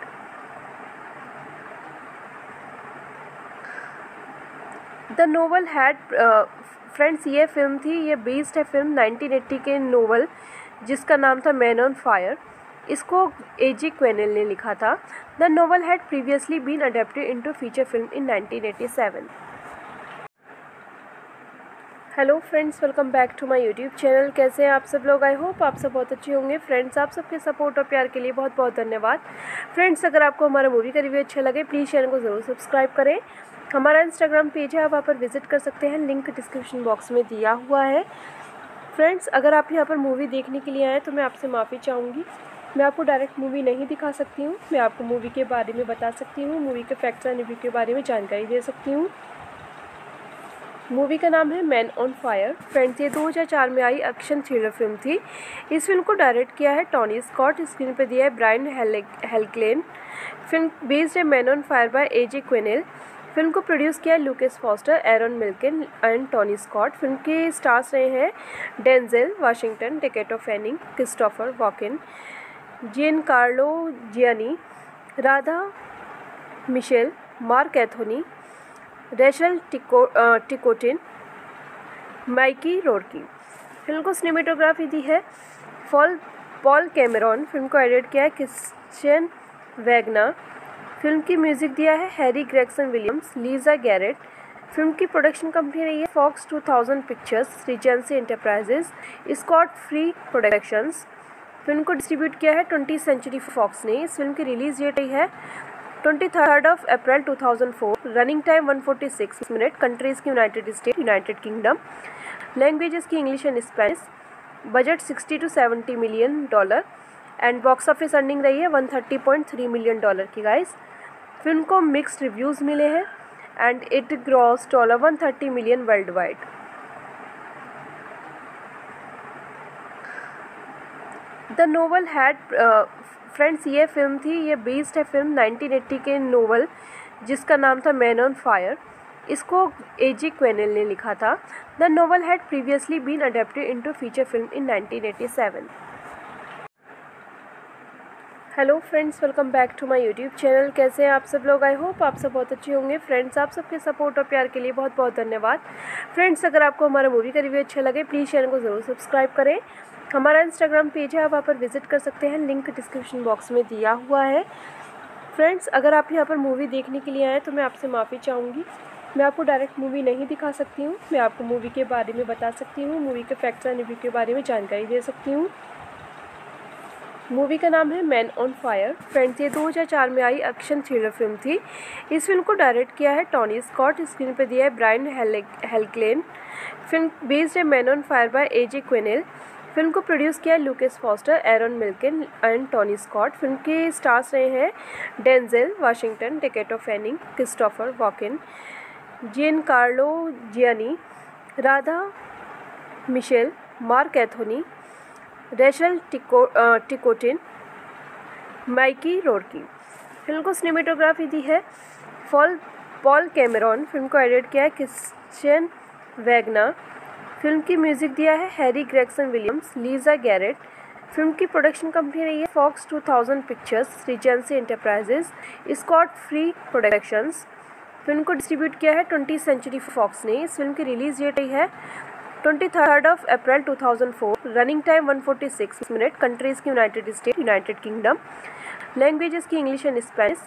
the novel had friends ये film थी, ये बेस्ड है फ़िल्म 1980 के नोवल जिसका नाम था मैन ऑन फायर इसको ए जी क्वेनल ने लिखा था. The novel had previously been adapted into feature film in 1987 hello friends welcome back to my YouTube channel कैसे हैं आप सब लोग? आई होप आप सब बहुत अच्छे होंगे। फ्रेंड्स आप सबके सपोर्ट और प्यार के लिए बहुत बहुत धन्यवाद। फ्रेंड्स अगर आपको हमारा मूवी का रिव्यू अच्छा लगे प्लीज़ चैनल को ज़रूर सब्सक्राइब करें। हमारा इंस्टाग्राम पेज है, आप वहाँ पर विज़िट कर सकते हैं। लिंक डिस्क्रिप्शन बॉक्स में दिया हुआ है। फ्रेंड्स अगर आप यहाँ पर मूवी देखने के लिए आएँ तो मैं आपसे माफ़ी चाहूँगी। मैं आपको डायरेक्ट मूवी नहीं दिखा सकती हूँ। मैं आपको मूवी के बारे में बता सकती हूँ। मूवी के फैक्ट्स एंड रिव्यू के बारे में जानकारी दे सकती हूँ। मूवी का नाम है मैन ऑन फायर। फ्रेंड्स, ये 2004 में आई एक्शन थ्रिलर फ़िल्म थी। इस फ़िल्म को डायरेक्ट किया है टॉनी स्कॉट, स्क्रीन पर दिया है ब्रायन हेलक्लेन फ़िल्म बेस्ड है Man on Fire by A J Quinnell. Film को प्रोड्यूस किया है Lucas Foster, Aaron Milchan and Tony Scott. Film के स्टार्स रहे हैं Denzel Washington Dakota Fanning, Christopher Walken Giancarlo Giannini, Radha Mitchell, Marc Anthony Rachel Tico Ticotin, Mickey Rourke film को cinematography दी है। Fall, Paul Cameron film को edit किया है Christian Wagner. Film की म्यूज़िक दिया है Harry Gregson Williams, Lisa Garrett. Film की प्रोडक्शन कंपनी रही है Fox 2000 Pictures, Regency Enterprises, Scott Free Productions. Film को डिस्ट्रीब्यूट किया है ट्वेंटी सेंचुरी फॉक्स ने। इस फ़िल्म की रिलीज़ डेट रही है twenty third of April 2004 running time 146 minute countries की United State United Kingdom languages की English and Spanish budget 60 to 70 million dollar and box office earning रही है 130.3 मिलियन डॉलर की गाइस फ़िल्म को mixed reviews मिले हैं and it gross dollar 130 million world wide the novel had friends, ये film थी, ये बेस्ड है फ़िल्म 1980 के नोवल जिसका नाम था मैन ऑन फायर इसको ए जी क्वेनल ने लिखा था। The novel had previously been adapted into feature film in 1987 hello friends welcome back to my YouTube channel कैसे हैं आप सब लोग? आई होप आप सब बहुत अच्छे होंगे। फ्रेंड्स आप सबके सपोर्ट और प्यार के लिए बहुत बहुत धन्यवाद। फ्रेंड्स अगर आपको हमारा मूवी का रिव्यू अच्छा लगे प्लीज़ चैनल को ज़रूर सब्सक्राइब करें। हमारा इंस्टाग्राम पेज है, आप वहाँ पर विज़िट कर सकते हैं। लिंक डिस्क्रिप्शन बॉक्स में दिया हुआ है। फ्रेंड्स अगर आप यहाँ पर मूवी देखने के लिए आए तो मैं आपसे माफ़ी चाहूँगी। मैं आपको डायरेक्ट मूवी नहीं दिखा सकती हूँ। मैं आपको मूवी के बारे में बता सकती हूँ। मूवी के फैक्ट्स एंड रिव्यू के बारे में जानकारी दे सकती हूँ। मूवी का नाम है मैन ऑन फायर फ्रेंड्स ये 2004 में आई एक्शन थ्रिलर फ़िल्म थी। इस फ़िल्म को डायरेक्ट किया है टॉनी स्कॉट स्क्रीन पर दिया है ब्रायन हेलक्लेन फ़िल्म बेस्ड है Man on Fire by A J Quinnell film को प्रोड्यूस किया Lucas Foster, Aaron Milchan and Tony Scott. Film के स्टार्स रहे हैं Denzel Washington Dakota Fanning, Christopher Walken Giancarlo Giannini, Radha Mitchell, Marc Anthony, Rachel Tico Ticotin, Mickey Rourke film को cinematography दी है fall, Paul Cameron. Film को edit किया है Christian Wagner. Film की म्यूज़िक दिया है Harry Gregson Williams, Lisa Garrett. Film की प्रोडक्शन कंपनी रही है Fox 2000 Pictures, Regency Enterprises, Scott Free Productions. Film को डिस्ट्रीब्यूट किया है ट्वेंटी सेंचुरी फॉक्स ने। इस फ़िल्म की रिलीज़ डेट रही है twenty third of April 2004 running time 146 minute, countries की United State, United Kingdom. Languages की English and Spanish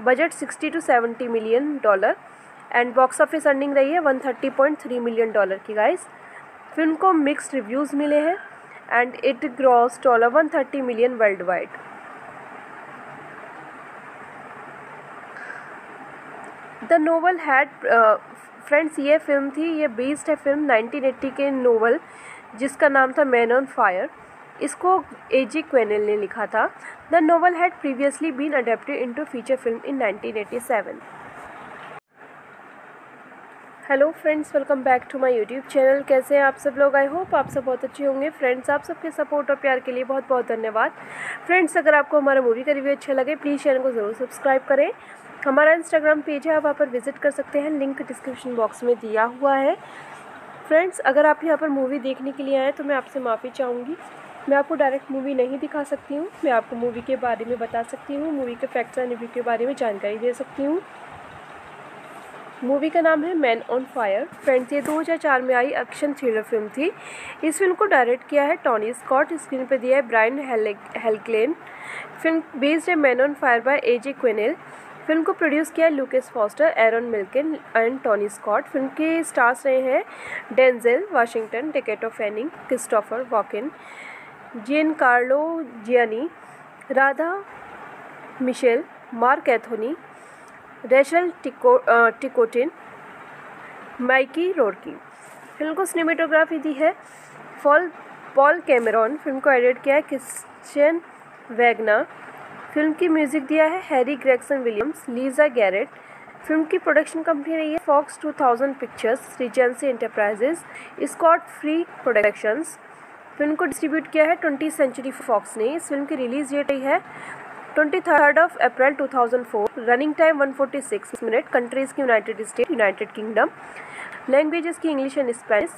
budget 60 to 70 million dollar. And box office earning रही है 130.3 मिलियन डॉलर की, गाइस। फ़िल्म को mixed reviews मिले हैं and it gross dollar 130 million world wide the novel had friends ये film थी, ये बेस्ड है फ़िल्म 1980 के नोवल जिसका नाम था मैन ऑन फायर इसको ए जी क्वेनल ने लिखा था. The novel had previously been adapted into feature film in 1987 hello friends, welcome back to my YouTube channel. कैसे हैं आप सब लोग? आई होप आप सब बहुत अच्छे होंगे। फ्रेंड्स, आप सबके सपोर्ट और प्यार के लिए बहुत बहुत धन्यवाद। फ्रेंड्स, अगर आपको हमारा मूवी का रिव्यू अच्छा लगे, प्लीज़ चैनल को ज़रूर सब्सक्राइब करें। हमारा इंस्टाग्राम पेज है, आप वहाँ पर विज़िट कर सकते हैं। लिंक डिस्क्रिप्शन बॉक्स में दिया हुआ है। फ्रेंड्स, अगर आप यहाँ पर मूवी देखने के लिए आएँ तो मैं आपसे माफ़ी चाहूँगी। मैं आपको डायरेक्ट मूवी नहीं दिखा सकती हूँ। मैं आपको मूवी के बारे में बता सकती हूँ, मूवी के फैक्ट्स एंड रिव्यू के बारे में जानकारी दे सकती हूँ। मूवी का नाम है मैन ऑन फायर। फ्रेंड्स, ये 2004 में आई एक्शन थ्रिलर फ़िल्म थी। इस फ़िल्म को डायरेक्ट किया है टॉनी स्कॉट, स्क्रीन पर दिया है ब्रायन हेलक्लेन फ़िल्म बेस्ड है Man on Fire by A J Quinnell film को प्रोड्यूस किया है Lucas Foster, Aaron Milchan and Tony Scott. Film के स्टार्स रहे हैं Denzel Washington Dakota Fanning, Christopher Walken Giancarlo Giannini, Radha Mitchell, Marc Anthony Rachel Tico Ticotin, Mickey Rourke film को cinematography दी है। Fall, Paul Cameron film को edit किया है Christian Wagner. Film की म्यूज़िक दिया है Harry Gregson Williams, Lisa Garrett. Film की प्रोडक्शन कंपनी रही है Fox 2000 Pictures, Regency Enterprises, Scott Free Productions. Film को डिस्ट्रीब्यूट किया है ट्वेंटी सेंचुरी फॉक्स ने। इस फ़िल्म की रिलीज़ डेट रही है twenty third of April 2004 running time 146 minute countries की United State United Kingdom languages की English and Spanish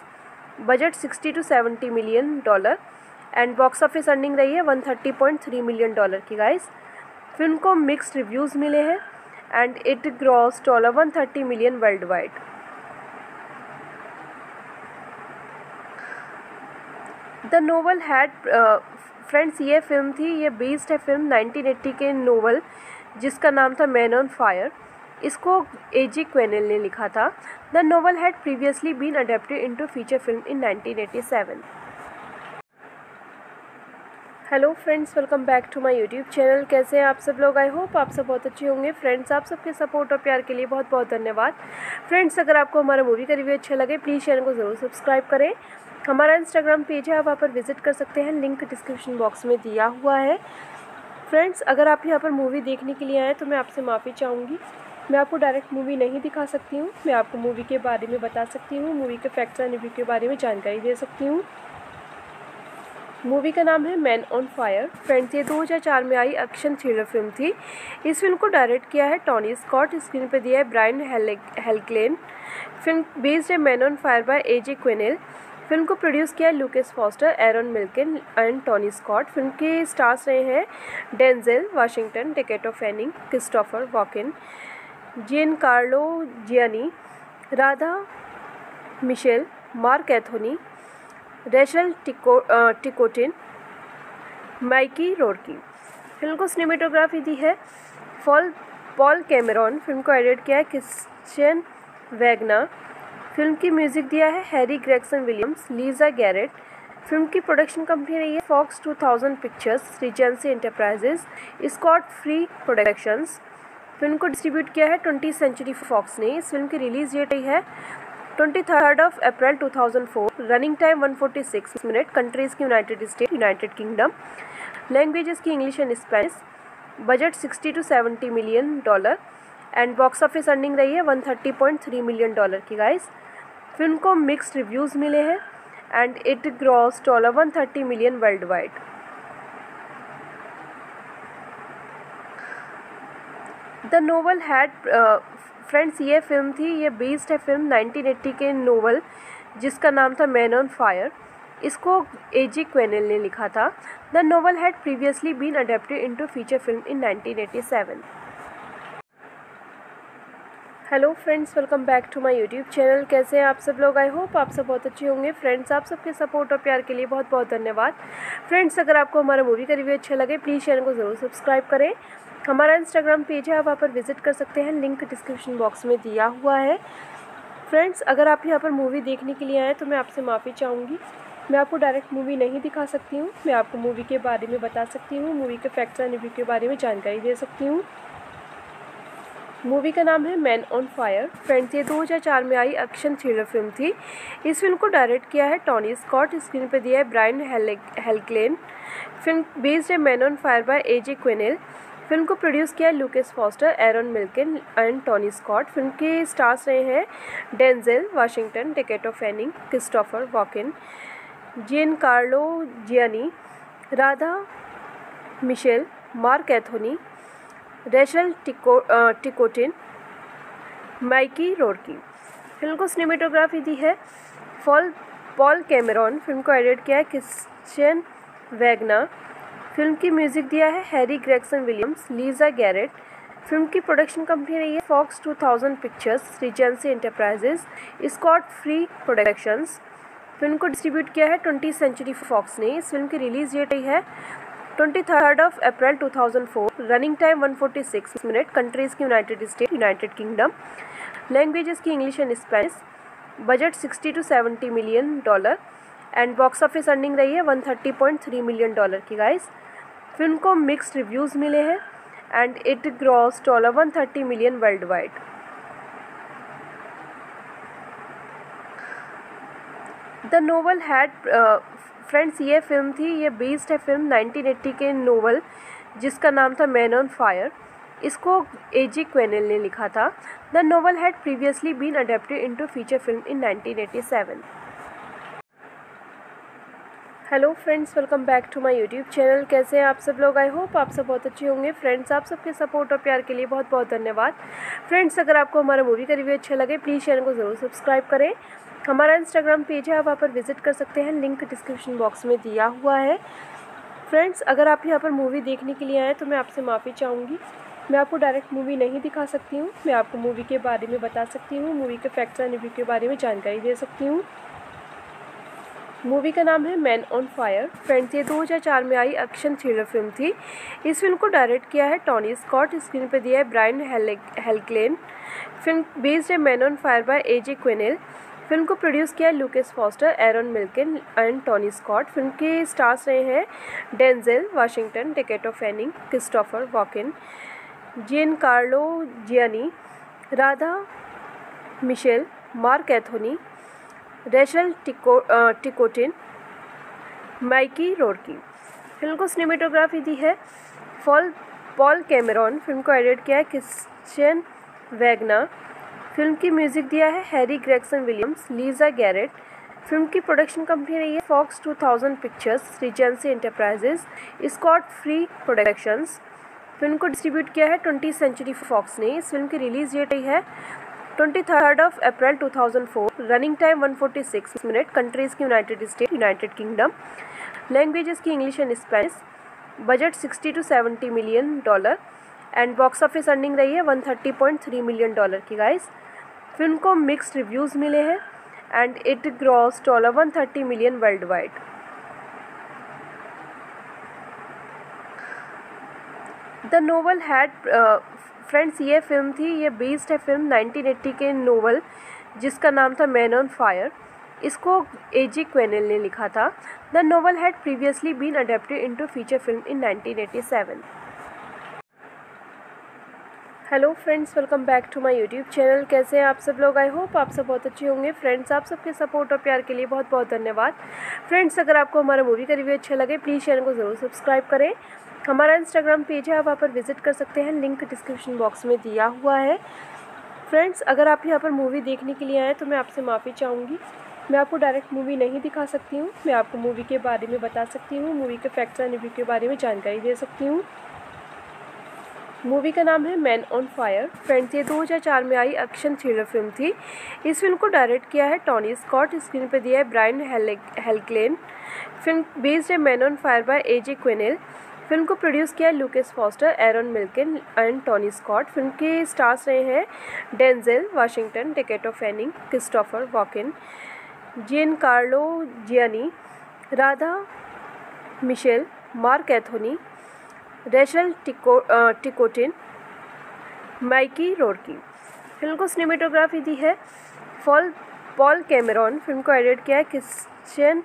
budget 60 to 70 million dollar and box office earning रही है 130.3 मिलियन डॉलर की गाइस फ़िल्म को mixed reviews मिले हैं. And it gross dollar 130 million world wide the novel had friends, ये film थी, ये बेस्ड है फ़िल्म 1980 के नोवल जिसका नाम था मैन ऑन फायर इसको ए जी क्वेनल ने लिखा था। The novel had previously been adapted into feature film in 1987 hello friends welcome back to my YouTube channel कैसे हैं आप सब लोग? आई होप आप सब बहुत अच्छे होंगे। फ्रेंड्स आप सबके सपोर्ट और प्यार के लिए बहुत बहुत धन्यवाद। फ्रेंड्स अगर आपको हमारा मूवी का रिव्यू अच्छा लगे प्लीज़ चैनल को ज़रूर सब्सक्राइब करें। हमारा इंस्टाग्राम पेज है, आप वहाँ पर विज़िट कर सकते हैं। लिंक डिस्क्रिप्शन बॉक्स में दिया हुआ है। फ्रेंड्स अगर आप यहाँ पर मूवी देखने के लिए आएँ तो मैं आपसे माफ़ी चाहूँगी। मैं आपको डायरेक्ट मूवी नहीं दिखा सकती हूँ। मैं आपको मूवी के बारे में बता सकती हूँ। मूवी के फैक्ट्स एंड रिव्यू के बारे में जानकारी दे सकती हूँ। मूवी का नाम है मैन ऑन फायर फ्रेंड्स ये 2004 में आई एक्शन थ्रिलर फ़िल्म थी। इस फ़िल्म को डायरेक्ट किया है टॉनी स्कॉट स्क्रीन पर दिया है ब्रायन हेलक्लेन फ़िल्म बेस्ड है Man on Fire by A J Quinnell film को प्रोड्यूस किया Lucas Foster, Aaron Milchan and Tony Scott. Film के स्टार्स रहे हैं Denzel Washington Dakota Fanning, Christopher Walken Giancarlo Giannini, Radha Mitchell, Marc Anthony, Rachel Tico Ticotin, Mickey Rourke film को cinematography दी है fall, Paul Cameron. Film को edit किया है Christian Wagner. Film की म्यूज़िक दिया है Harry Gregson Williams, Lisa Garrett. Film की प्रोडक्शन कंपनी रही है Fox 2000 Pictures, Regency Enterprises, Scott Free Productions. Film को डिस्ट्रीब्यूट किया है ट्वेंटी सेंचुरी फॉक्स ने। इस फ़िल्म की रिलीज़ डेट रही है twenty third of April 2004 running time 146 minute, countries की United State, United Kingdom. Languages की English and Spanish budget 60 to 70 million dollar. And box office earning रही है 130.3 मिलियन डॉलर की, गाइस। फ़िल्म को mixed reviews मिले हैं and it gross dollar 130 million world wide the novel had friends ये film थी, ये बेस्ड है फ़िल्म 1980 के नोवल जिसका नाम था मैन ऑन फायर इसको ए जी क्वेनल ने लिखा था. The novel had previously been adapted into feature film in 1987 hello friends welcome back to my YouTube channel कैसे हैं आप सब लोग? आई होप आप सब बहुत अच्छे होंगे। फ्रेंड्स आप सबके सपोर्ट और प्यार के लिए बहुत बहुत धन्यवाद। फ्रेंड्स अगर आपको हमारा मूवी का रिव्यू अच्छा लगे प्लीज़ चैनल को ज़रूर सब्सक्राइब करें। हमारा इंस्टाग्राम पेज है, आप वहाँ पर विज़िट कर सकते हैं। लिंक डिस्क्रिप्शन बॉक्स में दिया हुआ है। फ्रेंड्स अगर आप यहाँ पर मूवी देखने के लिए आएँ तो मैं आपसे माफ़ी चाहूँगी। मैं आपको डायरेक्ट मूवी नहीं दिखा सकती हूँ। मैं आपको मूवी के बारे में बता सकती हूँ। मूवी के फैक्ट्स एंड रिव्यू के बारे में जानकारी दे सकती हूँ। मूवी का नाम है मैन ऑन फायर। फ्रेंड्स, ये 2004 में आई एक्शन थ्रिलर फ़िल्म थी। इस फ़िल्म को डायरेक्ट किया है टॉनी स्कॉट, स्क्रीन पर दिया है ब्रायन हेलक्लेन फ़िल्म बेस्ड है Man on Fire by A J Quinnell. Film को प्रोड्यूस किया है Lucas Foster, Aaron Milchan and Tony Scott. Film के स्टार्स रहे हैं Denzel Washington Dakota Fanning, Christopher Walken Giancarlo Giannini, Radha Mitchell, Marc Anthony Rachel Tico Ticotin, Mickey Rourke film को cinematography दी है। Fall, Paul Cameron film को edit किया है Christian Wagner. Film की म्यूज़िक दिया है Harry Gregson Williams, Lisa Garrett. Film की प्रोडक्शन कंपनी रही है Fox 2000 Pictures, Regency Enterprises Scott Free Productions. Film को डिस्ट्रीब्यूट किया है ट्वेंटी सेंचुरी फॉक्स ने। इस फ़िल्म की रिलीज़ डेट रही है twenty third of April 2004 running time 146 minute countries की United State United Kingdom languages की English and Spanish budget 60 to 70 million dollar and box office earning रही है 130.3 मिलियन डॉलर की गाइस फ़िल्म को mixed reviews मिले हैं. And it gross dollar one thirty million worldwide the novel had friends, ये film थी, ये बेस्ड है फ़िल्म 1980 के नोवल जिसका नाम था मैन ऑन फायर इसको ए जी क्वेनल ने लिखा था। The novel had previously been adapted into feature film in 1987 hello friends welcome back to my YouTube channel कैसे हैं आप सब लोग? आई होप आप सब बहुत अच्छे होंगे। फ्रेंड्स आप सबके सपोर्ट और प्यार के लिए बहुत बहुत धन्यवाद। फ्रेंड्स अगर आपको हमारा मूवी का रिव्यू अच्छा लगे प्लीज़ चैनल को ज़रूर सब्सक्राइब करें। हमारा इंस्टाग्राम पेज है, आप वहाँ पर विज़िट कर सकते हैं। लिंक डिस्क्रिप्शन बॉक्स में दिया हुआ है। फ्रेंड्स अगर आप यहाँ पर मूवी देखने के लिए आएँ तो मैं आपसे माफ़ी चाहूँगी। मैं आपको डायरेक्ट मूवी नहीं दिखा सकती हूँ। मैं आपको मूवी के बारे में बता सकती हूँ। मूवी के फैक्ट्स एंड रिव्यू के बारे में जानकारी दे सकती हूँ। मूवी का नाम है मैन ऑन फायर फ्रेंड्स ये 2004 में आई एक्शन थ्रिलर फ़िल्म थी। इस फ़िल्म को डायरेक्ट किया है टॉनी स्कॉट स्क्रीन पर दिया है ब्रायन हेलक्लेन फ़िल्म बेस्ड है Man on Fire by A J Quinnell film को प्रोड्यूस किया Lucas Foster, Arnon Milchan and Tony Scott. Film के स्टार्स रहे हैं Denzel Washington Dakota Fanning, Christopher Walken Giancarlo Giannini, Radha Mitchell, Marc Anthony, Rachel Tico Ticotin, Mickey Rourke film को cinematography दी है fall, Paul Cameron. Film को edit किया है Christian Wagner. Film की म्यूज़िक दिया है Harry Gregson Williams, Lisa Gerrard. Film की प्रोडक्शन कंपनी रही है Fox 2000 Pictures, Regency Enterprises, Scott Free Productions. Film को डिस्ट्रीब्यूट किया है ट्वेंटी सेंचुरी फॉक्स ने। इस फ़िल्म की रिलीज़ डेट रही है twenty third of April 2004 running time 146 minute, countries की United State, United Kingdom. Languages की English and Spanish budget 60 to 70 million dollar. And box office earning रही है 130.3 मिलियन डॉलर की, गाइस। फ़िल्म को mixed reviews मिले हैं and it gross dollar 130 million worldwide the novel had friends ये film थी, ये बेस्ड है फ़िल्म 1980 के नोवल जिसका नाम था मैन ऑन फायर इसको ए जी क्वेनल ने लिखा था. The novel had previously been adapted into feature film in 1987 hello friends welcome back to my YouTube channel कैसे हैं आप सब लोग? आई होप आप सब बहुत अच्छे होंगे। फ्रेंड्स आप सबके सपोर्ट और प्यार के लिए बहुत बहुत धन्यवाद। फ्रेंड्स अगर आपको हमारा मूवी का रिव्यू अच्छा लगे प्लीज़ चैनल को ज़रूर सब्सक्राइब करें। हमारा इंस्टाग्राम पेज है, आप वहाँ पर विज़िट कर सकते हैं। लिंक डिस्क्रिप्शन बॉक्स में दिया हुआ है। फ्रेंड्स अगर आप यहाँ पर मूवी देखने के लिए आएँ तो मैं आपसे माफ़ी चाहूँगी। मैं आपको डायरेक्ट मूवी नहीं दिखा सकती हूँ। मैं आपको मूवी के बारे में बता सकती हूँ। मूवी के फैक्ट्स एंड रिव्यू के बारे में जानकारी दे सकती हूँ। मूवी का नाम है मैन ऑन फायर। फ्रेंड्स, ये 2004 में आई एक्शन थ्रिलर फ़िल्म थी। इस फ़िल्म को डायरेक्ट किया है टॉनी स्कॉट, स्क्रीन पर दिया है ब्रायन हेलक्लेन फ़िल्म बेस्ड है Man on Fire by A J Quinnell film को प्रोड्यूस किया है Lucas Foster, Arnon Milchan and Tony Scott. Film के स्टार्स रहे हैं Denzel Washington Dakota Fanning, Christopher Walken Giancarlo Giannini, Radha Mitchell, Marc Anthony Rachel Tico Ticotin, Mickey Rourke film को cinematography दी है। Fall, Paul Cameron film को edit किया है Christian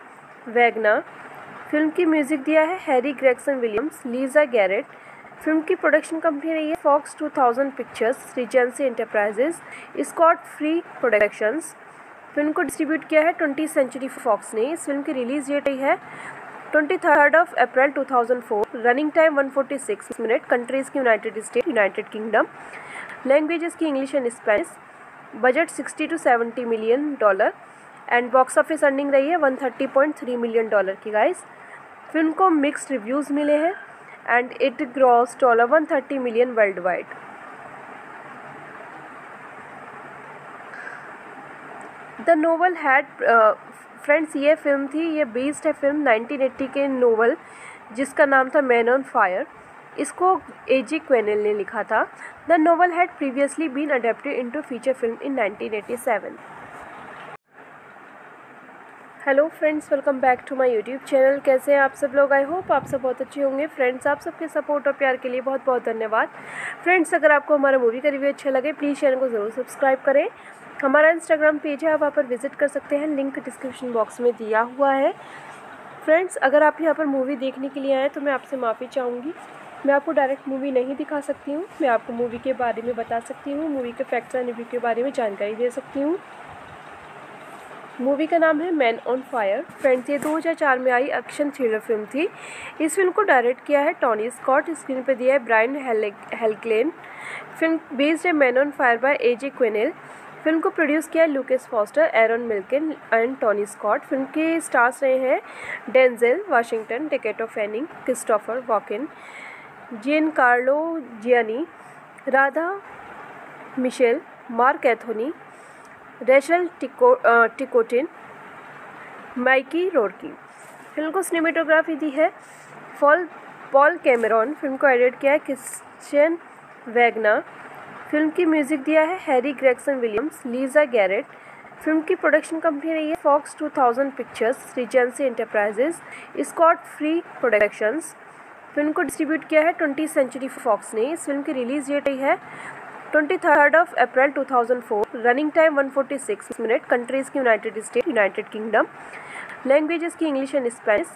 Wagner. Film की म्यूज़िक दिया है Harry Gregson Williams, Lisa Gerrard. Film की प्रोडक्शन कंपनी रही है Fox 2000 Pictures, Regency Enterprises, Scott Free Productions. Film को डिस्ट्रीब्यूट किया है ट्वेंटी सेंचुरी फॉक्स ने। इस फ़िल्म की रिलीज़ डेट रही है twenty third of April 2004 running time 146 minute countries की United State United Kingdom languages की English and Spanish budget 60 to 70 million dollar and box office earning रही है 130.3 मिलियन डॉलर की गाइस फ़िल्म को mixed reviews मिले हैं and it gross dollar 130 million worldwide the novel had friends, ये film थी, ये बेस्ड है फ़िल्म 1980 के नोवल जिसका नाम था मैन ऑन फायर इसको ए जी क्वेनल ने लिखा था। The novel had previously been adapted into feature film in 1987 hello friends welcome back to my YouTube channel कैसे हैं आप सब लोग? आई होप आप सब बहुत अच्छे होंगे। फ्रेंड्स आप सबके सपोर्ट और प्यार के लिए बहुत बहुत धन्यवाद। फ्रेंड्स अगर आपको हमारा मूवी का रिव्यू अच्छा लगे प्लीज़ चैनल को ज़रूर सब्सक्राइब करें। हमारा इंस्टाग्राम पेज है, आप वहाँ पर विज़िट कर सकते हैं। लिंक डिस्क्रिप्शन बॉक्स में दिया हुआ है। फ्रेंड्स अगर आप यहाँ पर मूवी देखने के लिए आए तो मैं आपसे माफ़ी चाहूँगी। मैं आपको डायरेक्ट मूवी नहीं दिखा सकती हूँ। मैं आपको मूवी के बारे में बता सकती हूँ। मूवी के फैक्ट्स एंड रिव्यू के बारे में जानकारी दे सकती हूँ। मूवी का नाम है मैन ऑन फायर फ्रेंड्स ये 2004 में आई एक्शन थ्रिलर फ़िल्म थी। इस फ़िल्म को डायरेक्ट किया है टॉनी स्कॉट स्क्रीन पर दिया है ब्रायन हेलक्लेन फ़िल्म बेस्ड है Man on Fire by A J Quinnell film को प्रोड्यूस किया Lucas Foster, Arnon Milchan and Tony Scott. Film के स्टार्स रहे हैं Denzel Washington Dakota Fanning, Christopher Walken Giancarlo Giannini, Radha Mitchell, Marc Anthony, Rachel Tico Ticotin, Mickey Rourke film को cinematography दी है fall, Paul Cameron. Film को edit किया है Christian Wagner. Film की म्यूज़िक दिया है Harry Gregson Williams, Lisa Gerrard. Film की प्रोडक्शन कंपनी रही है Fox 2000 Pictures, Regency Enterprises, Scott Free Productions. Film को डिस्ट्रीब्यूट किया है ट्वेंटी सेंचुरी फॉक्स ने। इस फ़िल्म की रिलीज़ डेट रही है twenty third of April 2004 running time 146 minute, countries की United State, United Kingdom. Languages की English and Spanish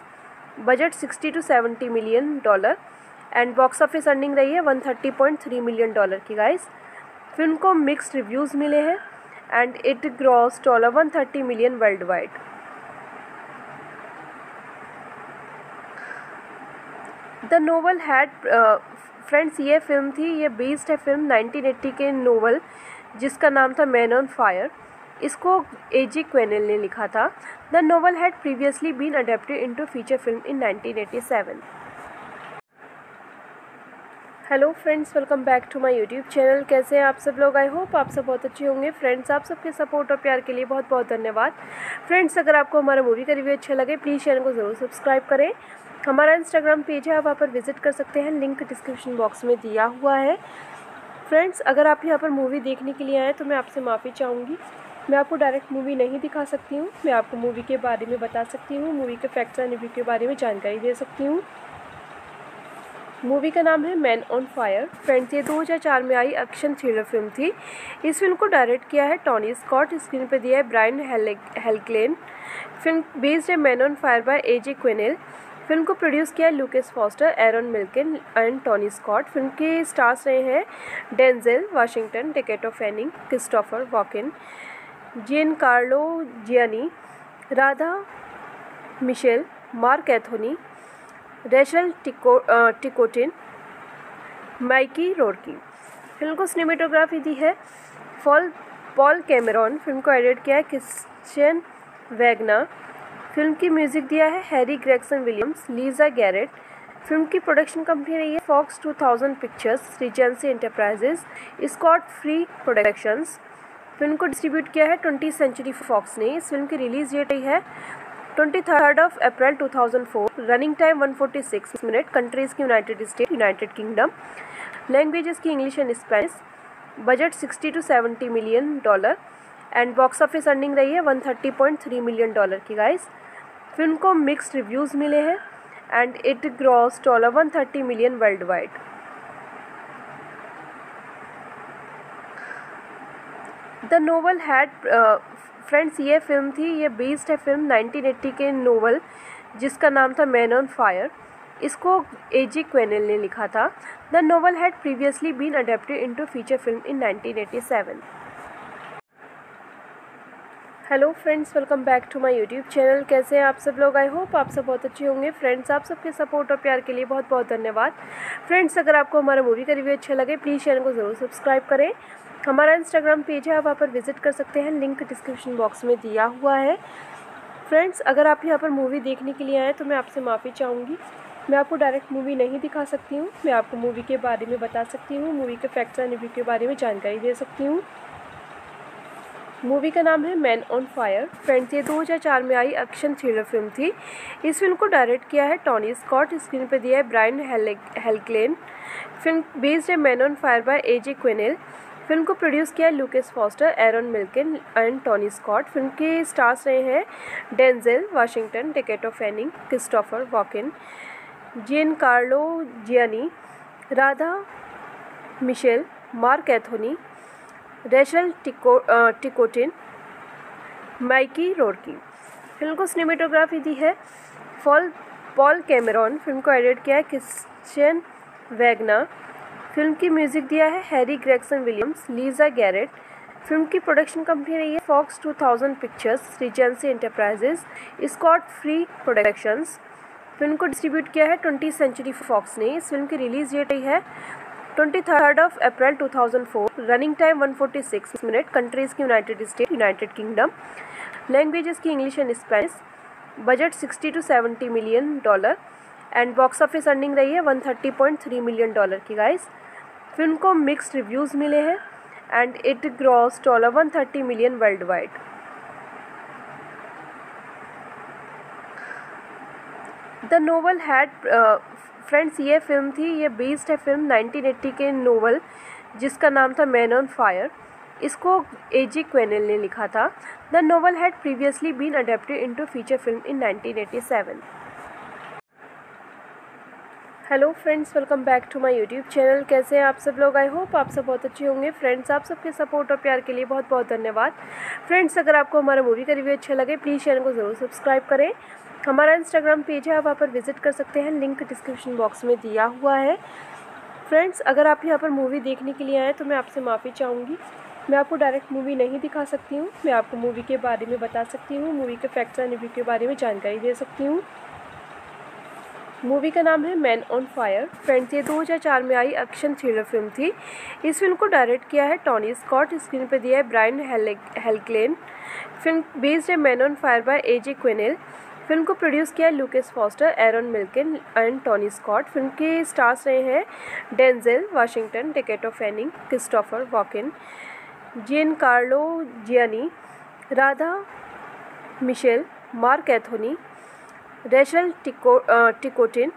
budget 60 to 70 million dollar. And box office earning रही है 130.3 मिलियन डॉलर की, गाइस। फ़िल्म को mixed reviews मिले हैं and it gross dollar 130 million worldwide the novel had friends ये film थी, ये बेस्ड है फ़िल्म 1980 के नोवल जिसका नाम था मैन ऑन फायर इसको ए जी क्वेनल ने लिखा था. The novel had previously been adapted into feature film in 1987 hello friends, welcome back to my YouTube channel. कैसे हैं आप सब लोग? आई होप आप सब बहुत अच्छे होंगे। फ्रेंड्स, आप सबके सपोर्ट और प्यार के लिए बहुत बहुत धन्यवाद। फ्रेंड्स, अगर आपको हमारा मूवी का रिव्यू अच्छा लगे, प्लीज़ चैनल को ज़रूर सब्सक्राइब करें। हमारा इंस्टाग्राम पेज है, आप वहाँ पर विज़िट कर सकते हैं। लिंक डिस्क्रिप्शन बॉक्स में दिया हुआ है। फ्रेंड्स, अगर आप यहाँ पर मूवी देखने के लिए आएँ तो मैं आपसे माफ़ी चाहूँगी। मैं आपको डायरेक्ट मूवी नहीं दिखा सकती हूँ। मैं आपको मूवी के बारे में बता सकती हूँ, मूवी के फैक्ट्स एंड रिव्यू के बारे में जानकारी दे सकती हूँ। मूवी का नाम है मैन ऑन फायर। फ्रेंड्स, ये 2004 में आई एक्शन थ्रिलर फ़िल्म थी। इस फ़िल्म को डायरेक्ट किया है टॉनी स्कॉट, स्क्रीन पर दिया है ब्रायन हेलक्लेन फ़िल्म बेस्ड है Man on Fire by A J Quinnell. Film को प्रोड्यूस किया है Lucas Foster, Arnon Milchan and Tony Scott. Film के स्टार्स रहे हैं Denzel Washington Dakota Fanning, Christopher Walken Giancarlo Giannini, Radha Mitchell, Marc Anthony Rachel Tico Ticotin, Mickey Rourke film को cinematography दी है। Fall, Paul Cameron film को edit किया है Christian Wagner. Film की म्यूज़िक दिया है Harry Gregson Williams, Lisa Gerrard. Film की प्रोडक्शन कंपनी रही है Fox 2000 Pictures, Regency Enterprises, Scott Free Productions. Film को डिस्ट्रीब्यूट किया है ट्वेंटी सेंचुरी फॉक्स ने। इस फ़िल्म की रिलीज़ डेट रही है twenty third of April 2004 running time 146 minute countries की United State United Kingdom languages की English and Spanish budget 60 to 70 million dollar and box office earning रही है 130.3 मिलियन डॉलर की गाइस फ़िल्म को mixed reviews मिले हैं and it gross dollar 130 million worldwide the novel had friends, ये film थी, ये बेस्ड है फ़िल्म 1980 के नोवल जिसका नाम था मैन ऑन फायर इसको ए जी क्वेनल ने लिखा था। The novel had previously been adapted into feature film in 1987 hello friends welcome back to my YouTube channel कैसे हैं आप सब लोग? आई होप आप सब बहुत अच्छे होंगे। फ्रेंड्स आप सबके सपोर्ट और प्यार के लिए बहुत बहुत धन्यवाद। फ्रेंड्स अगर आपको हमारा मूवी का रिव्यू अच्छा लगे प्लीज़ चैनल को ज़रूर सब्सक्राइब करें। हमारा इंस्टाग्राम पेज है, आप वहाँ पर विज़िट कर सकते हैं। लिंक डिस्क्रिप्शन बॉक्स में दिया हुआ है। फ्रेंड्स अगर आप यहाँ पर मूवी देखने के लिए आएँ तो मैं आपसे माफ़ी चाहूँगी। मैं आपको डायरेक्ट मूवी नहीं दिखा सकती हूँ। मैं आपको मूवी के बारे में बता सकती हूँ। मूवी के फैक्ट्स एंड रिव्यू के बारे में जानकारी दे सकती हूँ। मूवी का नाम है मैन ऑन फायर फ्रेंड्स ये 2004 में आई एक्शन थ्रिलर फ़िल्म थी। इस फ़िल्म को डायरेक्ट किया है टॉनी स्कॉट स्क्रीन पर दिया है ब्रायन हेलक्लेन फ़िल्म बेस्ड है Man on Fire by A J Quinnell film को प्रोड्यूस किया Lucas Foster, Arnon Milchan and Tony Scott. Film के स्टार्स रहे हैं Denzel Washington Dakota Fanning, Christopher Walken Giancarlo Giannini, Radha Mitchell, Marc Anthony, Rachel Tico Ticotin, Mickey Rourke film को cinematography दी है fall, Paul Cameron. Film को edit किया है Christian Wagner. Film की म्यूज़िक दिया है Harry Gregson Williams, Lisa Gerrard. Film की प्रोडक्शन कंपनी रही है Fox 2000 Pictures, Regency Enterprises, Scott Free Productions. Film को डिस्ट्रीब्यूट किया है ट्वेंटी सेंचुरी फॉक्स ने। इस फ़िल्म की रिलीज़ डेट रही है twenty third of April 2004 running time 146 minute, countries की United State, United Kingdom. Languages की English and Spanish budget 60 to 70 million dollar. And box office earning रही है 130.3 मिलियन डॉलर की, गाइस। फ़िल्म को mixed reviews मिले हैं and it gross dollar 130 million worldwide the novel had friends ये film थी, ये बेस्ड है फ़िल्म 1980 के नोवल जिसका नाम था मैन ऑन फायर इसको ए जी क्वेनल ने लिखा था. The novel had previously been adapted into feature film in 1987 hello friends welcome back to my YouTube channel कैसे हैं आप सब लोग? आई होप आप सब बहुत अच्छे होंगे। फ्रेंड्स आप सबके सपोर्ट और प्यार के लिए बहुत बहुत धन्यवाद। फ्रेंड्स अगर आपको हमारा मूवी का रिव्यू अच्छा लगे प्लीज़ चैनल को ज़रूर सब्सक्राइब करें। हमारा इंस्टाग्राम पेज है, आप वहाँ पर विज़िट कर सकते हैं। लिंक डिस्क्रिप्शन बॉक्स में दिया हुआ है। फ्रेंड्स अगर आप यहाँ पर मूवी देखने के लिए आएँ तो मैं आपसे माफ़ी चाहूँगी। मैं आपको डायरेक्ट मूवी नहीं दिखा सकती हूँ। मैं आपको मूवी के बारे में बता सकती हूँ। मूवी के फैक्ट्स एंड रिव्यू के बारे में जानकारी दे सकती हूँ। मूवी का नाम है मैन ऑन फायर। फ्रेंड्स, ये 2004 में आई एक्शन थ्रिलर फ़िल्म थी। इस फ़िल्म को डायरेक्ट किया है टॉनी स्कॉट, स्क्रीन पर दिया है ब्रायन हेलक्लेन फ़िल्म बेस्ड है Man on Fire by A J Quinnell. Film को प्रोड्यूस किया है Lucas Foster, Arnon Milchan and Tony Scott. Film के स्टार्स रहे हैं Denzel Washington Dakota Fanning, Christopher Walken Giancarlo Giannini, Radha Mitchell, Marc Anthony Rachel Tico Ticotin,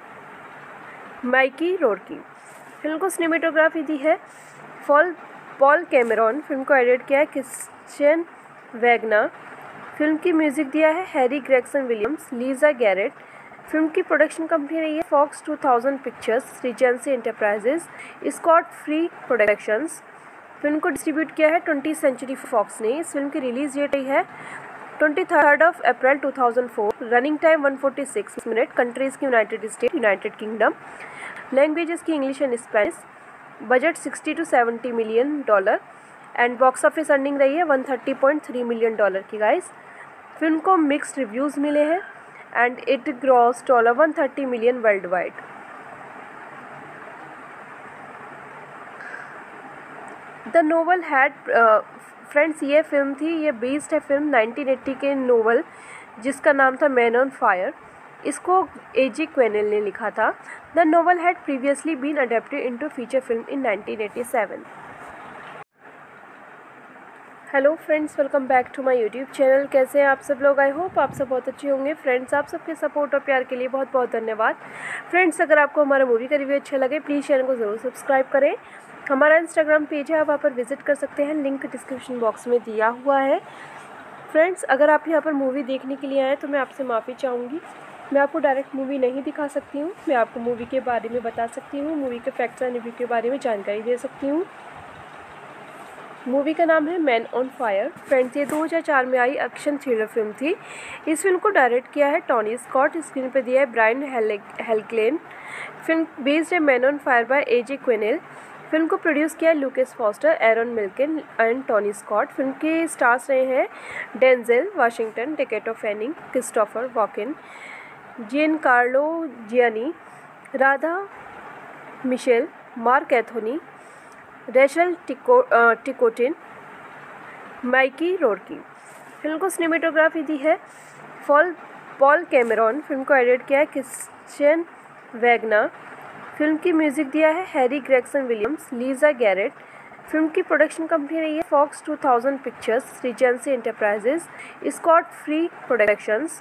Mickey Rourke film को cinematography दी है। Fall, Paul Cameron film को edit किया है Christian Wagner. Film की म्यूज़िक दिया है Harry Gregson Williams, Lisa Gerrard. Film की प्रोडक्शन कंपनी रही है Fox 2000 Pictures, Regency Enterprises, Scott Free Productions. Film को डिस्ट्रीब्यूट किया है ट्वेंटी सेंचुरी फॉक्स ने। इस फ़िल्म की रिलीज़ डेट रही है twenty third of April 2004 running time 146 minute countries की United State United Kingdom languages की English and Spanish budget 60 to 70 million dollar and box office earning रही है 130.3 मिलियन डॉलर की गाइस फ़िल्म को mixed reviews मिले हैं. And it gross dollar 130 million worldwide the novel had friends, ये film थी, ये बेस्ड है फ़िल्म 1980 के नोवल जिसका नाम था मैन ऑन फायर इसको ए जी क्वेनल ने लिखा था। The novel had previously been adapted into feature film in 1987 hello friends welcome back to my YouTube channel कैसे हैं आप सब लोग? आई होप आप सब बहुत अच्छे होंगे। फ्रेंड्स आप सबके सपोर्ट और प्यार के लिए बहुत बहुत धन्यवाद। फ्रेंड्स अगर आपको हमारा मूवी का रिव्यू अच्छा लगे प्लीज़ चैनल को ज़रूर सब्सक्राइब करें। हमारा इंस्टाग्राम पेज है, आप वहाँ पर विज़िट कर सकते हैं। लिंक डिस्क्रिप्शन बॉक्स में दिया हुआ है। फ्रेंड्स अगर आप यहाँ पर मूवी देखने के लिए आएँ तो मैं आपसे माफ़ी चाहूँगी। मैं आपको डायरेक्ट मूवी नहीं दिखा सकती हूँ। मैं आपको मूवी के बारे में बता सकती हूँ। मूवी के फैक्ट्स एंड रिव्यू के बारे में जानकारी दे सकती हूँ। मूवी का नाम है मैन ऑन फायर फ्रेंड्स ये 2004 में आई एक्शन थ्रिलर फ़िल्म थी। इस फ़िल्म को डायरेक्ट किया है टॉनी स्कॉट स्क्रीन पर दिया है ब्रायन हेलक्लेन फ़िल्म बेस्ड है Man on Fire by A J Quinnell film को प्रोड्यूस किया Lucas Foster, Arnon Milchan and Tony Scott. Film के स्टार्स रहे हैं Denzel Washington Dakota Fanning, Christopher Walken Giancarlo Giannini, Radha Mitchell, Marc Anthony, Rachel Tico Ticotin, Mickey Rourke film को cinematography दी है fall, Paul Cameron. Film को edit किया है Christian Wagner. Film की म्यूज़िक दिया है Harry Gregson Williams, Lisa Gerrard. Film की प्रोडक्शन कंपनी रही है Fox 2000 pictures, Regency Enterprises, Scott Free Productions.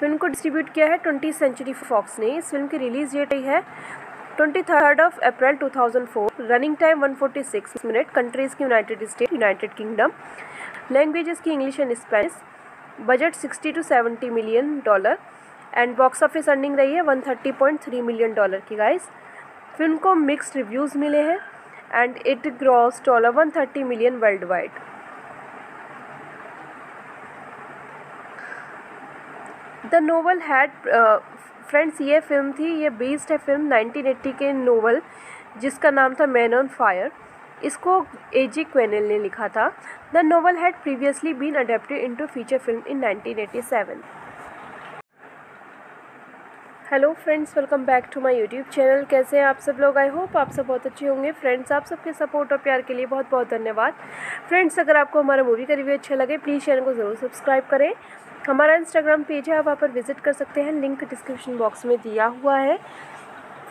Film को डिस्ट्रीब्यूट किया है ट्वेंटी सेंचुरी फॉक्स ने। इस फ़िल्म की रिलीज़ डेट रही है twenty third of April 2004 running time 146 minute, countries की United State, United Kingdom. Languages की English and Spanish budget 60 to 70 million dollar. And box office earning रही है 130.3 मिलियन डॉलर की, गाइस। फ़िल्म को mixed reviews मिले हैं and it gross dollar 130 million worldwide the novel had friends ये film थी, ये बेस्ड है फ़िल्म 1980 के नोवल जिसका नाम था मैन ऑन फायर इसको ए जी क्वेनल ने लिखा था. The novel had previously been adapted into feature film in 1987 hello friends welcome back to my YouTube channel कैसे हैं आप सब लोग? आई होप आप सब बहुत अच्छे होंगे। फ्रेंड्स आप सबके सपोर्ट और प्यार के लिए बहुत बहुत धन्यवाद। फ्रेंड्स अगर आपको हमारा मूवी का रिव्यू अच्छा लगे प्लीज़ चैनल को ज़रूर सब्सक्राइब करें। हमारा इंस्टाग्राम पेज है, आप वहाँ पर विज़िट कर सकते हैं। लिंक डिस्क्रिप्शन बॉक्स में दिया हुआ है।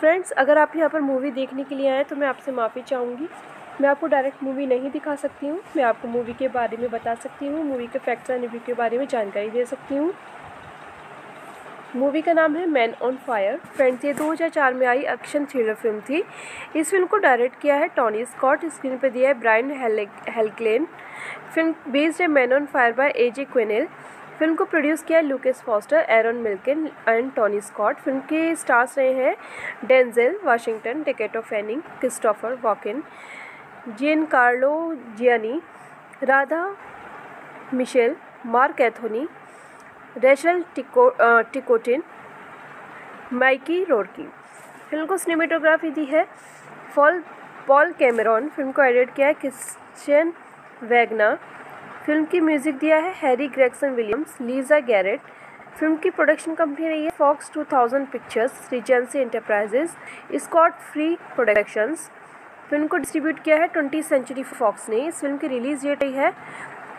फ्रेंड्स अगर आप यहाँ पर मूवी देखने के लिए आएँ तो मैं आपसे माफ़ी चाहूँगी। मैं आपको डायरेक्ट मूवी नहीं दिखा सकती हूँ। मैं आपको मूवी के बारे में बता सकती हूँ। मूवी के फैक्ट्स एंड रिव्यू के बारे में जानकारी दे सकती हूँ। मूवी का नाम है मैन ऑन फायर। फ्रेंड्स, ये 2004 में आई एक्शन थ्रिलर फ़िल्म थी। इस फ़िल्म को डायरेक्ट किया है टॉनी स्कॉट, स्क्रीन पर दिया है ब्रायन हेलक्लेन फ़िल्म बेस्ड है Man on Fire by A J Quinnell. Film को प्रोड्यूस किया है Lucas Foster, Arnon Milchan and Tony Scott. Film के स्टार्स रहे हैं Denzel Washington Dakota Fanning, Christopher Walken Giancarlo Giannini, Radha Mitchell, Marc Anthony Rachel Tico Ticotin, Mickey Rourke film को cinematography दी है। Fall, Paul Cameron film को edit किया है Christian Wagner. Film की म्यूज़िक दिया है Harry Gregson Williams, Lisa Gerrard. Film की प्रोडक्शन कंपनी रही है Fox 2000 pictures, Regency Enterprises, Scott Free Productions. Film को डिस्ट्रीब्यूट किया है ट्वेंटी सेंचुरी फॉक्स ने। इस फ़िल्म की रिलीज़ डेट रही है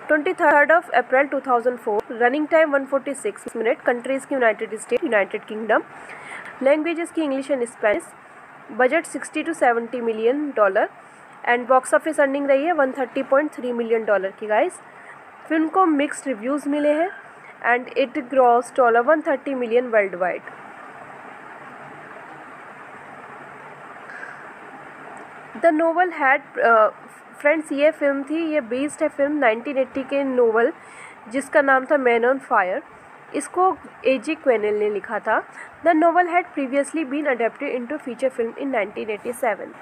twenty third of April 2004 running time 146 minute countries की United State United Kingdom languages की English and Spanish budget 60 to 70 million dollar and box office earning रही है 130.3 मिलियन डॉलर की गाइस फ़िल्म को mixed reviews मिले हैं and it gross dollar 130 million worldwide the novel had friends, ये film थी, ये बेस्ड है फ़िल्म 1980 के नोवल जिसका नाम था मैन ऑन फायर इसको ए जी क्वेनल ने लिखा था। The novel had previously been adapted into feature film in 1987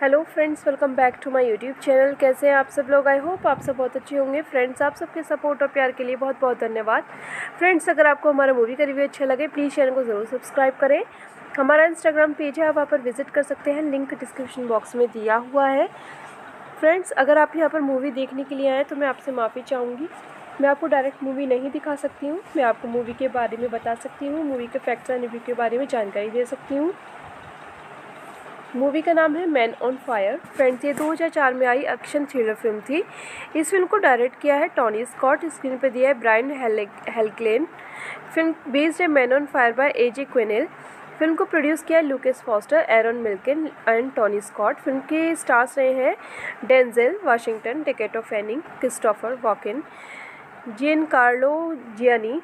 hello friends welcome back to my YouTube channel कैसे हैं आप सब लोग? आई होप आप सब बहुत अच्छे होंगे। फ्रेंड्स आप सबके सपोर्ट और प्यार के लिए बहुत बहुत धन्यवाद। फ्रेंड्स अगर आपको हमारा मूवी का रिव्यू अच्छा लगे प्लीज़ चैनल को ज़रूर सब्सक्राइब करें। हमारा इंस्टाग्राम पेज है, आप वहाँ पर विज़िट कर सकते हैं। लिंक डिस्क्रिप्शन बॉक्स में दिया हुआ है। फ्रेंड्स अगर आप यहाँ पर मूवी देखने के लिए आए तो मैं आपसे माफ़ी चाहूँगी। मैं आपको डायरेक्ट मूवी नहीं दिखा सकती हूँ। मैं आपको मूवी के बारे में बता सकती हूँ। मूवी के फैक्ट्स एंड रिव्यू के बारे में जानकारी दे सकती हूँ। मूवी का नाम है मैन ऑन फायर फ्रेंड्स ये 2004 में आई एक्शन थ्रिलर फ़िल्म थी। इस फ़िल्म को डायरेक्ट किया है टॉनी स्कॉट स्क्रीन पर दिया है ब्रायन हेलक्लेन फ़िल्म बेस्ड है Man on Fire by A J Quinnell film को प्रोड्यूस किया Lucas Foster, Arnon Milchan and Tony Scott. Film के स्टार्स रहे हैं Denzel Washington Dakota Fanning, Christopher Walken Giancarlo Giannini,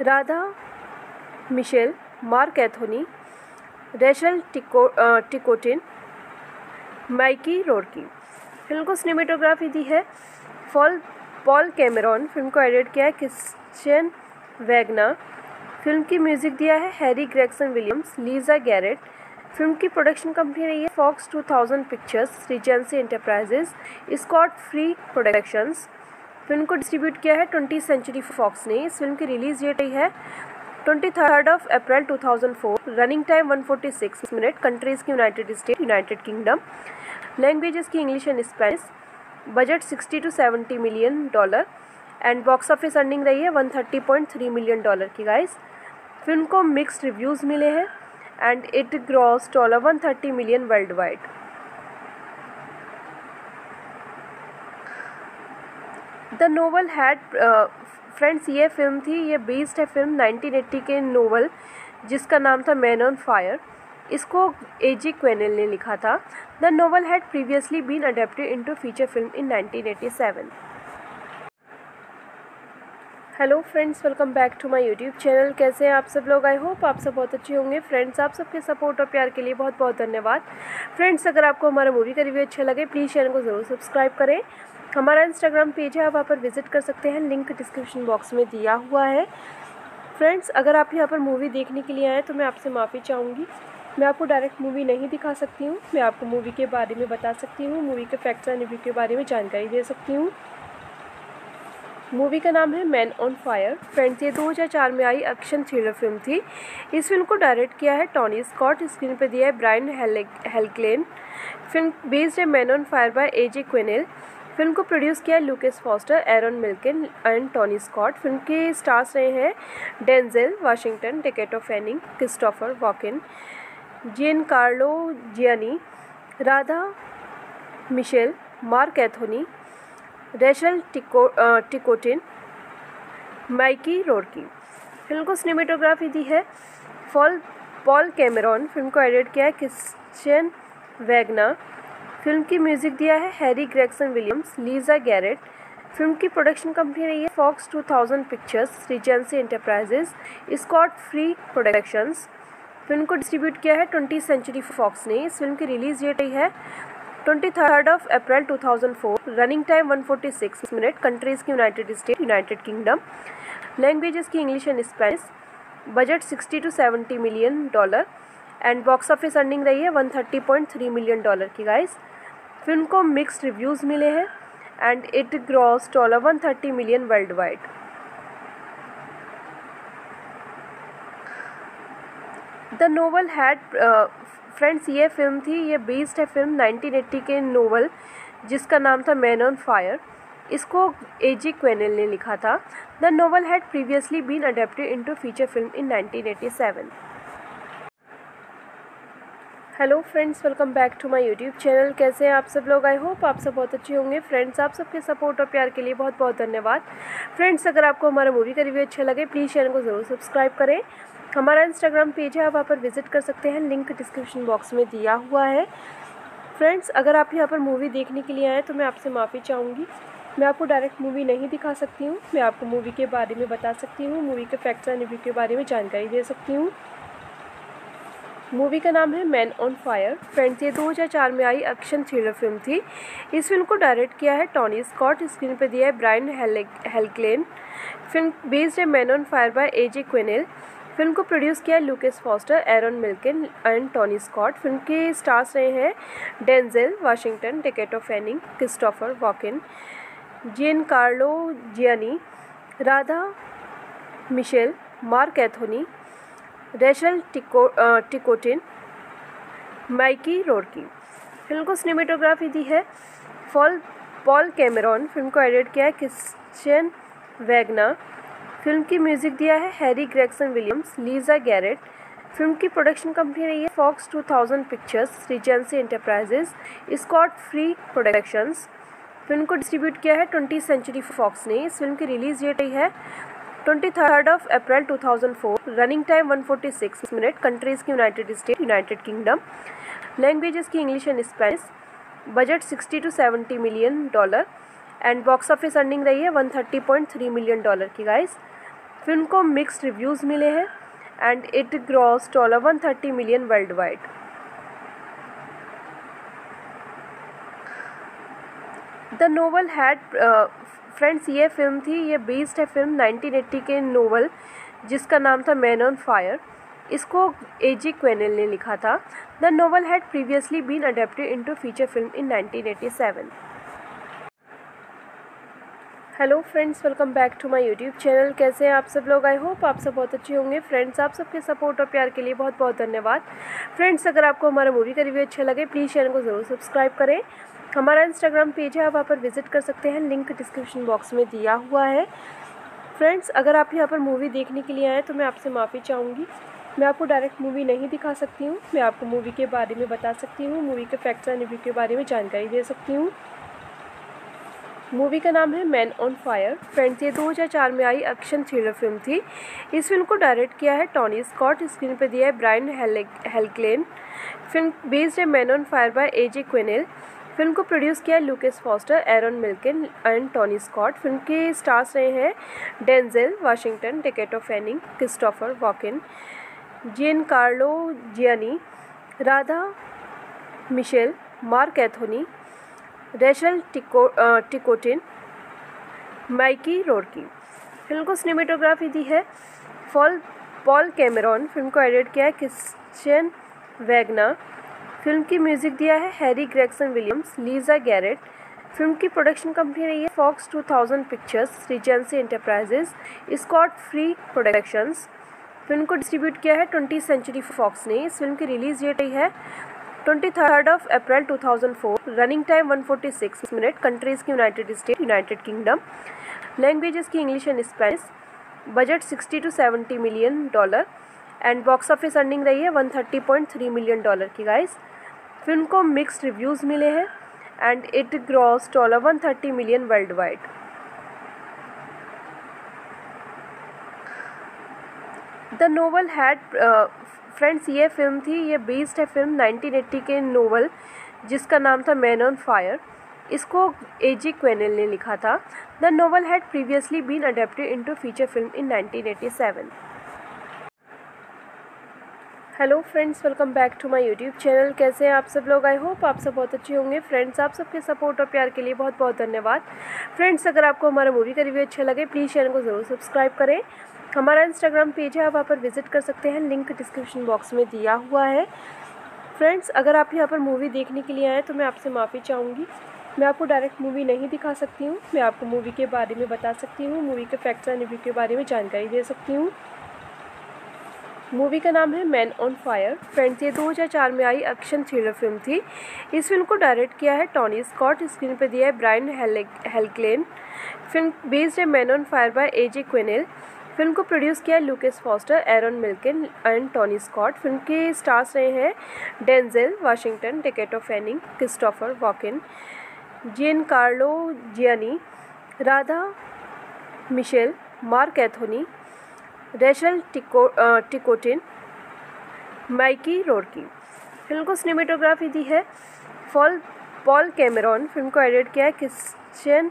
Radha Mitchell, Marc Anthony, Rachel Tico Ticotin, Mickey Rourke film को cinematography दी है fall, Paul Cameron. Film को edit किया है Christian Wagner. Film की म्यूज़िक दिया है Harry Gregson Williams, Lisa Gerrard. Film की प्रोडक्शन कंपनी रही है Fox 2000 pictures, Regency Enterprises, Scott Free Productions. Film को डिस्ट्रीब्यूट किया है ट्वेंटी सेंचुरी फॉक्स ने। इस फ़िल्म की रिलीज़ डेट रही है twenty third of April 2004 running time 146 minute, countries की United State, United Kingdom. Languages की English and Spanish budget 60 to 70 million dollar. And box office earning रही है 130.3 मिलियन डॉलर की, गाइस। फ़िल्म को mixed reviews मिले हैं and it gross dollar 130 million worldwide the novel had friends ये film थी, ये बेस्ड है फ़िल्म 1980 के नोवल जिसका नाम था मैन ऑन फायर इसको ए जी क्वेनल ने लिखा था. The novel had previously been adapted into feature film in 1987 hello friends welcome back to my YouTube channel कैसे हैं आप सब लोग? आई होप आप सब बहुत अच्छे होंगे। फ्रेंड्स आप सबके सपोर्ट और प्यार के लिए बहुत बहुत धन्यवाद। फ्रेंड्स अगर आपको हमारा मूवी का रिव्यू अच्छा लगे प्लीज़ चैनल को ज़रूर सब्सक्राइब करें। हमारा इंस्टाग्राम पेज है, आप वहाँ पर विज़िट कर सकते हैं। लिंक डिस्क्रिप्शन बॉक्स में दिया हुआ है। फ्रेंड्स अगर आप यहाँ पर मूवी देखने के लिए आएँ तो मैं आपसे माफ़ी चाहूँगी। मैं आपको डायरेक्ट मूवी नहीं दिखा सकती हूँ। मैं आपको मूवी के बारे में बता सकती हूँ। मूवी के फैक्ट्स एंड रिव्यू के बारे में जानकारी दे सकती हूँ। मूवी का नाम है मैन ऑन फायर। फ्रेंड्स, ये 2004 में आई एक्शन थ्रिलर फ़िल्म थी। इस फ़िल्म को डायरेक्ट किया है टॉनी स्कॉट, स्क्रीन पर दिया है ब्रायन हेलक्लेन फ़िल्म बेस्ड है Man on Fire by A J Quinnell. Film को प्रोड्यूस किया है Lucas Foster, Arnon Milchan and Tony Scott. Film के स्टार्स रहे हैं Denzel Washington Dakota Fanning, Christopher Walken Giancarlo Giannini, Radha Mitchell, Marc Anthony Rachel Tico Ticotin, Mickey Rourke film को cinematography दी है। Fall, Paul Cameron film को edit किया है Christian Wagner. Film की म्यूज़िक दिया है Harry Gregson Williams, Lisa Gerrard. Film की प्रोडक्शन कंपनी रही है Fox 2000 pictures, Regency Enterprises, Scott Free Productions. Film को डिस्ट्रीब्यूट किया है ट्वेंटी सेंचुरी फॉक्स ने। इस फ़िल्म की रिलीज़ डेट रही है twenty third of April 2004 running time 146 minute countries की United State United Kingdom languages की English and Spanish budget 60 to 70 million dollar and box office earning रही है 130.3 मिलियन डॉलर की गाइस फ़िल्म को mixed reviews मिले हैं and it gross dollar 130 million worldwide the novel had friends, ये film थी, ये बेस्ड है फ़िल्म 1980 के नोवल जिसका नाम था मैन ऑन फायर इसको ए जी क्वेनल ने लिखा था। The novel had previously been adapted into feature film in 1987 hello friends welcome back to my YouTube channel कैसे हैं आप सब लोग? आई होप आप सब बहुत अच्छे होंगे। फ्रेंड्स आप सबके सपोर्ट और प्यार के लिए बहुत बहुत धन्यवाद। फ्रेंड्स अगर आपको हमारा मूवी का रिव्यू अच्छा लगे प्लीज़ चैनल को ज़रूर सब्सक्राइब करें। हमारा इंस्टाग्राम पेज है, आप वहाँ पर विज़िट कर सकते हैं। लिंक डिस्क्रिप्शन बॉक्स में दिया हुआ है। फ्रेंड्स अगर आप यहाँ पर मूवी देखने के लिए आए तो मैं आपसे माफ़ी चाहूँगी। मैं आपको डायरेक्ट मूवी नहीं दिखा सकती हूँ। मैं आपको मूवी के बारे में बता सकती हूँ। मूवी के फैक्ट्स एंड रिव्यू के बारे में जानकारी दे सकती हूँ। मूवी का नाम है मैन ऑन फायर फ्रेंड्स ये 2004 में आई एक्शन थ्रिलर फ़िल्म थी। इस फ़िल्म को डायरेक्ट किया है टॉनी स्कॉट स्क्रीन पर दिया है ब्रायन हेलक्लेन फ़िल्म बेस्ड है Man on Fire by A J Quinnell film को प्रोड्यूस किया Lucas Foster, Arnon Milchan and Tony Scott. Film के स्टार्स रहे हैं Denzel Washington Dakota Fanning, Christopher Walken Giancarlo Giannini, Radha Mitchell, Marc Anthony, Rachel Tico Ticotin, Mickey Rourke film को cinematography दी है fall, Paul Cameron. Film को edit किया है Christian Wagner. Film की म्यूज़िक दिया है Harry Gregson Williams, Lisa Gerrard. Film की प्रोडक्शन कंपनी रही है Fox 2000 pictures, Regency Enterprises, Scott Free Productions. Film को डिस्ट्रीब्यूट किया है ट्वेंटी सेंचुरी फॉक्स ने। इस फ़िल्म की रिलीज़ डेट रही है twenty third of April 2004 running time 146 minute, countries की United State, United Kingdom. Languages की English and Spanish budget 60 to 70 million dollar. And box office earning रही है 130.3 मिलियन डॉलर की, गाइस। फ़िल्म को mixed reviews मिले हैं and it gross dollar 130 million worldwide the novel had friends ये film थी, ये बेस्ड है फ़िल्म 1980 के नोवल जिसका नाम था मैन ऑन फायर इसको ए जी क्वेनल ने लिखा था. The novel had previously been adapted into feature film in 1987 hello friends, welcome back to my YouTube channel. कैसे हैं आप सब लोग? आई होप आप सब बहुत अच्छे होंगे। फ्रेंड्स, आप सबके सपोर्ट और प्यार के लिए बहुत बहुत धन्यवाद। फ्रेंड्स, अगर आपको हमारा मूवी का रिव्यू अच्छा लगे, प्लीज़ चैनल को ज़रूर सब्सक्राइब करें। हमारा इंस्टाग्राम पेज है, आप वहाँ पर विज़िट कर सकते हैं। लिंक डिस्क्रिप्शन बॉक्स में दिया हुआ है। फ्रेंड्स, अगर आप यहाँ पर मूवी देखने के लिए आएँ तो मैं आपसे माफ़ी चाहूँगी। मैं आपको डायरेक्ट मूवी नहीं दिखा सकती हूँ। मैं आपको मूवी के बारे में बता सकती हूँ, मूवी के फैक्ट्स एंड रिव्यू के बारे में जानकारी दे सकती हूँ। मूवी का नाम है मैन ऑन फायर। फ्रेंड्स, ये 2004 में आई एक्शन थ्रिलर फ़िल्म थी। इस फ़िल्म को डायरेक्ट किया है टॉनी स्कॉट, स्क्रीन पर दिया है ब्रायन हेलक्लेन फ़िल्म बेस्ड है Man on Fire by A J Quinnell. Film को प्रोड्यूस किया है Lucas Foster, Arnon Milchan and Tony Scott. Film के स्टार्स रहे हैं Denzel Washington Dakota Fanning, Christopher Walken Giancarlo Giannini, Radha Mitchell, Marc Anthony Rachel Tico Ticotin, Mickey Rourke film को cinematography दी है। Fall, Paul Cameron film को edit किया है Christian Wagner. Film की म्यूज़िक दिया है Harry Gregson Williams, Lisa Gerrard. Film की प्रोडक्शन कंपनी रही है Fox 2000 pictures, Regency Enterprises, Scott Free Productions. Film को डिस्ट्रीब्यूट किया है ट्वेंटी सेंचुरी फॉक्स ने। इस फ़िल्म की रिलीज़ डेट रही है twenty third of April 2004 running time 146 minute countries की United State United Kingdom languages की English and Spanish budget 60 to 70 million dollar and box office earning रही है 130.3 मिलियन डॉलर की गाइस फ़िल्म को mixed reviews मिले हैं. And it gross dollar 130 million worldwide the novel had friends, ये film थी, ये बेस्ड है फ़िल्म 1980 के नोवल जिसका नाम था मैन ऑन फायर इसको ए जी क्वेनल ने लिखा था। The novel had previously been adapted into feature film in 1987 hello friends welcome back to my YouTube channel कैसे हैं आप सब लोग? आई होप आप सब बहुत अच्छे होंगे। फ्रेंड्स आप सबके सपोर्ट और प्यार के लिए बहुत बहुत धन्यवाद। फ्रेंड्स अगर आपको हमारा मूवी का रिव्यू अच्छा लगे प्लीज़ चैनल को ज़रूर सब्सक्राइब करें। हमारा इंस्टाग्राम पेज है, आप वहाँ पर विज़िट कर सकते हैं। लिंक डिस्क्रिप्शन बॉक्स में दिया हुआ है। फ्रेंड्स अगर आप यहाँ पर मूवी देखने के लिए आएँ तो मैं आपसे माफ़ी चाहूँगी। मैं आपको डायरेक्ट मूवी नहीं दिखा सकती हूँ। मैं आपको मूवी के बारे में बता सकती हूँ। मूवी के फैक्ट्स एंड रिव्यू के बारे में जानकारी दे सकती हूँ। मूवी का नाम है मैन ऑन फायर फ्रेंड्स ये 2004 में आई एक्शन थ्रिलर फ़िल्म थी। इस फ़िल्म को डायरेक्ट किया है टॉनी स्कॉट स्क्रीन पर दिया है ब्रायन हेलक्लेन फ़िल्म बेस्ड है man on fire by A J Quinnell film को प्रोड्यूस किया Lucas Foster, Arnon Milchan and Tony Scott. Film के स्टार्स रहे हैं Denzel Washington Dakota Fanning, Christopher Walken Giancarlo Giannini, Radha Mitchell, Marc Anthony, Rachel Tico Ticotin, Mickey Rourke film को cinematography दी है fall, Paul Cameron. Film को edit किया है Christian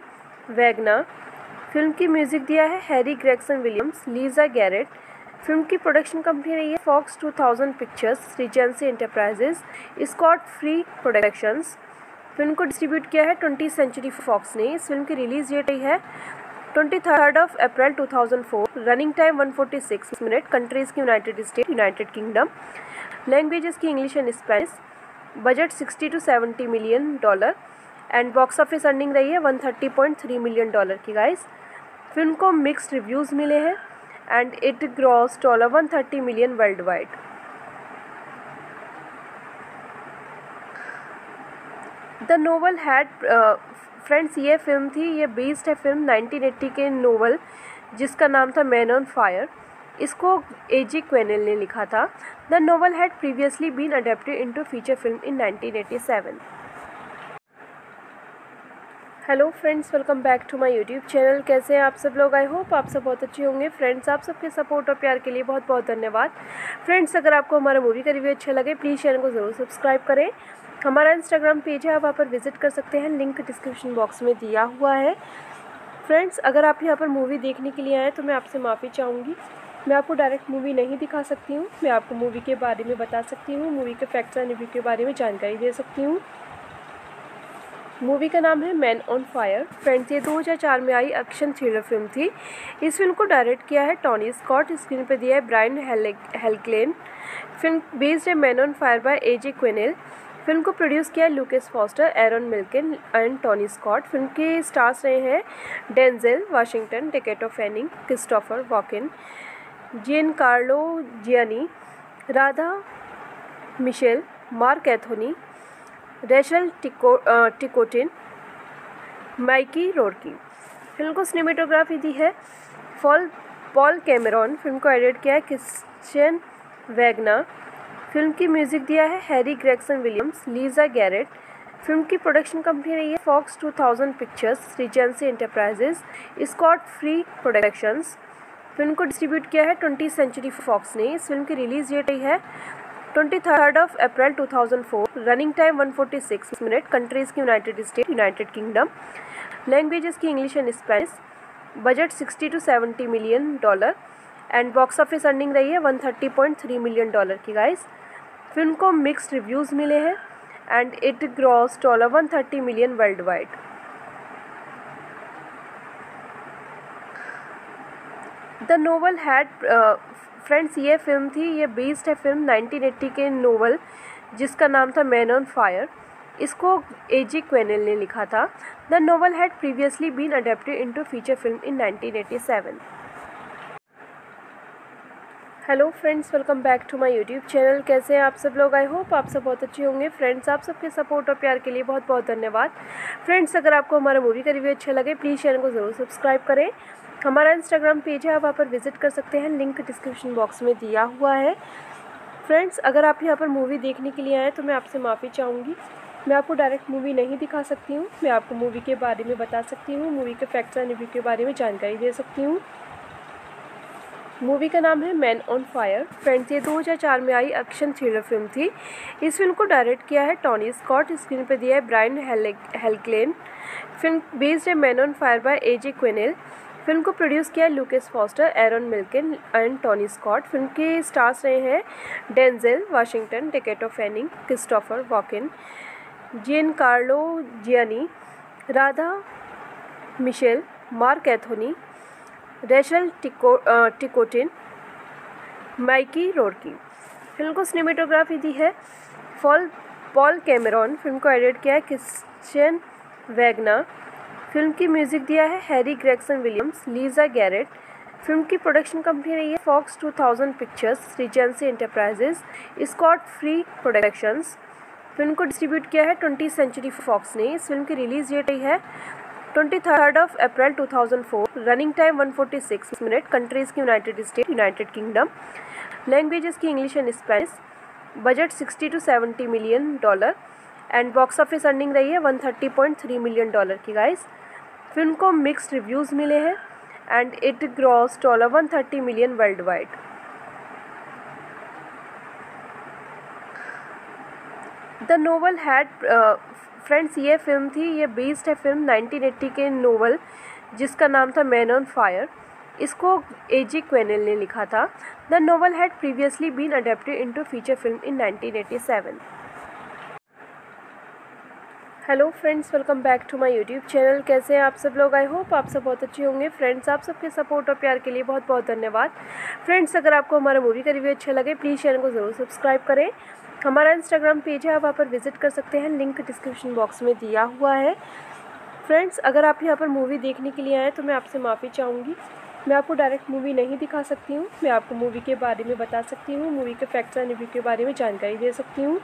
Wagner. Film की म्यूज़िक दिया है Harry Gregson Williams, Lisa Gerrard. Film की प्रोडक्शन कंपनी रही है Fox 2000 pictures, Regency enterprises Scott free productions. Film को डिस्ट्रीब्यूट किया है ट्वेंटी सेंचुरी फॉक्स ने। इस फ़िल्म की रिलीज़ डेट रही है twenty third of April 2004 running time 146 minute, countries की United State, United Kingdom. Languages की English and Spanish budget 60 to 70 million dollar. And box office earning रही है 130.3 मिलियन डॉलर की, गाइस। फ़िल्म को mixed reviews मिले हैं and it gross dollar 130 million world wide the novel had friends ये film थी, ये बेस्ड है फ़िल्म 1980 के नोवल जिसका नाम था मैन ऑन फायर इसको ए जी क्वेनल ने लिखा था. The novel had previously been adapted into feature film in 1987 hello friends welcome back to my YouTube channel कैसे हैं आप सब लोग? आई होप आप सब बहुत अच्छे होंगे। फ्रेंड्स आप सबके सपोर्ट और प्यार के लिए बहुत बहुत धन्यवाद। फ्रेंड्स अगर आपको हमारा मूवी का रिव्यू अच्छा लगे प्लीज़ चैनल को ज़रूर सब्सक्राइब करें। हमारा इंस्टाग्राम पेज है, आप वहाँ पर विज़िट कर सकते हैं। लिंक डिस्क्रिप्शन बॉक्स में दिया हुआ है। फ्रेंड्स अगर आप यहाँ पर मूवी देखने के लिए आएँ तो मैं आपसे माफ़ी चाहूँगी। मैं आपको डायरेक्ट मूवी नहीं दिखा सकती हूँ। मैं आपको मूवी के बारे में बता सकती हूँ। मूवी के फैक्ट्स एंड रिव्यू के बारे में जानकारी दे सकती हूँ। मूवी का नाम है मैन ऑन फायर। फ्रेंड्स, ये 2004 में आई एक्शन थ्रिलर फ़िल्म थी। इस फ़िल्म को डायरेक्ट किया है टॉनी स्कॉट, स्क्रीन पर दिया है ब्रायन हेलक्लेन फ़िल्म बेस्ड है man on fire by A J Quinnell. Film को प्रोड्यूस किया है Lucas Foster, Arnon Milchan and Tony Scott. Film के स्टार्स रहे हैं Denzel Washington Dakota Fanning, Christopher Walken Giancarlo Giannini, Radha Mitchell, Marc Anthony Rachel Tico Ticotin, Mickey Rourke film को cinematography दी है। Fall, Paul Cameron film को edit किया है Christian Wagner. Film की म्यूज़िक दिया है Harry Gregson Williams, Lisa Gerrard. Film की प्रोडक्शन कंपनी रही है Fox 2000 pictures, Regency enterprises Scott free productions. Film को डिस्ट्रीब्यूट किया है ट्वेंटी सेंचुरी फॉक्स ने। इस फ़िल्म की रिलीज़ डेट रही है twenty third of April 2004 running time 146 minute countries की United State United Kingdom languages की English and Spanish budget 60 to 70 million dollar and box office earning रही है 130.3 मिलियन डॉलर की गाइस फ़िल्म को mixed reviews मिले हैं and it gross dollar one thirty million world wide the novel had friends, ये film थी, ये based है फ़िल्म 1980 के नोवल जिसका नाम था मैन ऑन फायर इसको ए जी क्वेनल ने लिखा था। The novel had previously been adapted into feature film in 1987 hello friends welcome back to my YouTube channel कैसे हैं आप सब लोग? आई होप आप सब बहुत अच्छे होंगे। फ्रेंड्स आप सबके सपोर्ट और प्यार के लिए बहुत बहुत धन्यवाद। फ्रेंड्स अगर आपको हमारा मूवी का रिव्यू अच्छा लगे प्लीज़ चैनल को ज़रूर सब्सक्राइब करें। हमारा इंस्टाग्राम पेज है, आप वहाँ पर विज़िट कर सकते हैं। लिंक डिस्क्रिप्शन बॉक्स में दिया हुआ है। फ्रेंड्स अगर आप यहाँ पर मूवी देखने के लिए आएँ तो मैं आपसे माफ़ी चाहूँगी। मैं आपको डायरेक्ट मूवी नहीं दिखा सकती हूँ। मैं आपको मूवी के बारे में बता सकती हूँ। मूवी के फैक्ट्स एंड रिव्यू के बारे में जानकारी दे सकती हूँ। मूवी का नाम है मैन ऑन फायर फ्रेंड्स ये 2004 में आई एक्शन थ्रिलर फ़िल्म थी। इस फ़िल्म को डायरेक्ट किया है टॉनी स्कॉट स्क्रीन पर दिया है ब्रायन हेलक्लेन फ़िल्म बेस्ड है man on fire by A J Quinnell film को प्रोड्यूस किया Lucas Foster, Arnon Milchan and Tony Scott. Film के स्टार्स रहे हैं Denzel Washington Dakota Fanning, Christopher Walken Giancarlo Giannini, Radha Mitchell, Marc Anthony, Rachel Tico Ticotin, Mickey Rourke film को cinematography दी है fall, Paul Cameron. Film को edit किया है Christian Wagner. Film की म्यूज़िक दिया है Harry Gregson Williams, Lisa Gerrard. Film की प्रोडक्शन कंपनी रही है Fox 2000 pictures, Regency enterprises, Scott free productions. Film को डिस्ट्रीब्यूट किया है ट्वेंटी सेंचुरी फॉक्स ने। इस फ़िल्म की रिलीज़ डेट रही है twenty third of April 2004 running time 146 minute, countries की United State, United Kingdom. Languages की English and Spanish budget 60 to 70 million dollar. And box office earning रही है 130.3 मिलियन डॉलर की, गाइस। फ़िल्म को mixed reviews मिले हैं and it gross dollar 130 million world wide the novel had friends ये film थी, ये बेस्ड है फ़िल्म 1980 के नोवल जिसका नाम था मैन ऑन फायर इसको ए जी क्वेनल ने लिखा था. The novel had previously been adapted into feature film in 1987 hello friends welcome back to my YouTube channel कैसे हैं आप सब लोग? आई होप आप सब बहुत अच्छे होंगे। फ्रेंड्स आप सबके सपोर्ट और प्यार के लिए बहुत बहुत धन्यवाद। फ्रेंड्स अगर आपको हमारा मूवी का रिव्यू अच्छा लगे प्लीज़ चैनल को ज़रूर सब्सक्राइब करें। हमारा इंस्टाग्राम पेज है, आप वहाँ पर विज़िट कर सकते हैं। लिंक डिस्क्रिप्शन बॉक्स में दिया हुआ है। फ्रेंड्स अगर आप यहाँ पर मूवी देखने के लिए आएँ तो मैं आपसे माफ़ी चाहूँगी। मैं आपको डायरेक्ट मूवी नहीं दिखा सकती हूँ। मैं आपको मूवी के बारे में बता सकती हूँ। मूवी के फैक्ट्स एंड रिव्यू के बारे में जानकारी दे सकती हूँ।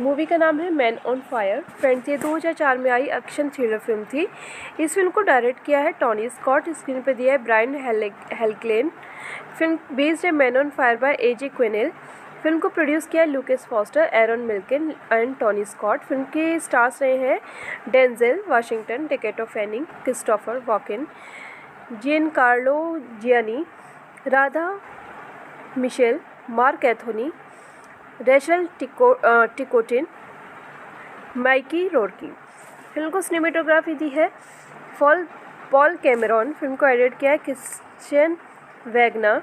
मूवी का नाम है मैन ऑन फायर। फ्रेंड्स, ये 2004 में आई एक्शन थ्रिलर फ़िल्म थी। इस फ़िल्म को डायरेक्ट किया है टॉनी स्कॉट, स्क्रीन पर दिया है ब्रायन हेलक्लेन फ़िल्म बेस्ड है man on fire by A J Quinnell. Film को प्रोड्यूस किया है Lucas Foster, Arnon Milchan and Tony Scott. Film के स्टार्स रहे हैं Denzel Washington Dakota Fanning, Christopher Walken Giancarlo Giannini, Radha Mitchell, Marc Anthony Rachel Tico Ticotin, Mickey Rourke film को cinematography दी है। Fall, Paul Cameron film को edit किया है Christian Wagner.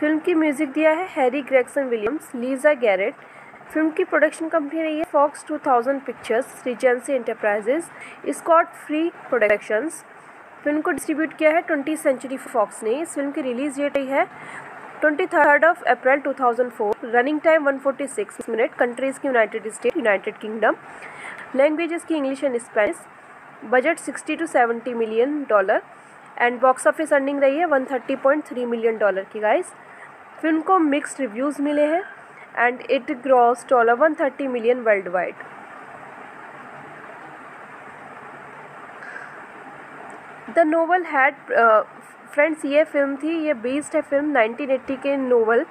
Film की म्यूज़िक दिया है Harry Gregson Williams, Lisa Gerrard. Film की प्रोडक्शन कंपनी रही है Fox 2000 pictures, Regency enterprises, Scott free productions. Film को डिस्ट्रीब्यूट किया है ट्वेंटी सेंचुरी फॉक्स ने। इस फ़िल्म की रिलीज़ डेट रही है twenty third of April 2004 running time 146 minute countries की United State United Kingdom languages की English and Spanish budget 60 to 70 million dollar and box office earning रही है 130.3 मिलियन डॉलर की गाइस फ़िल्म को mixed reviews मिले हैं and it gross dollar 130 million world wide the novel had friends, ये film थी, ये बेस्ड है फ़िल्म 1980 के नोवल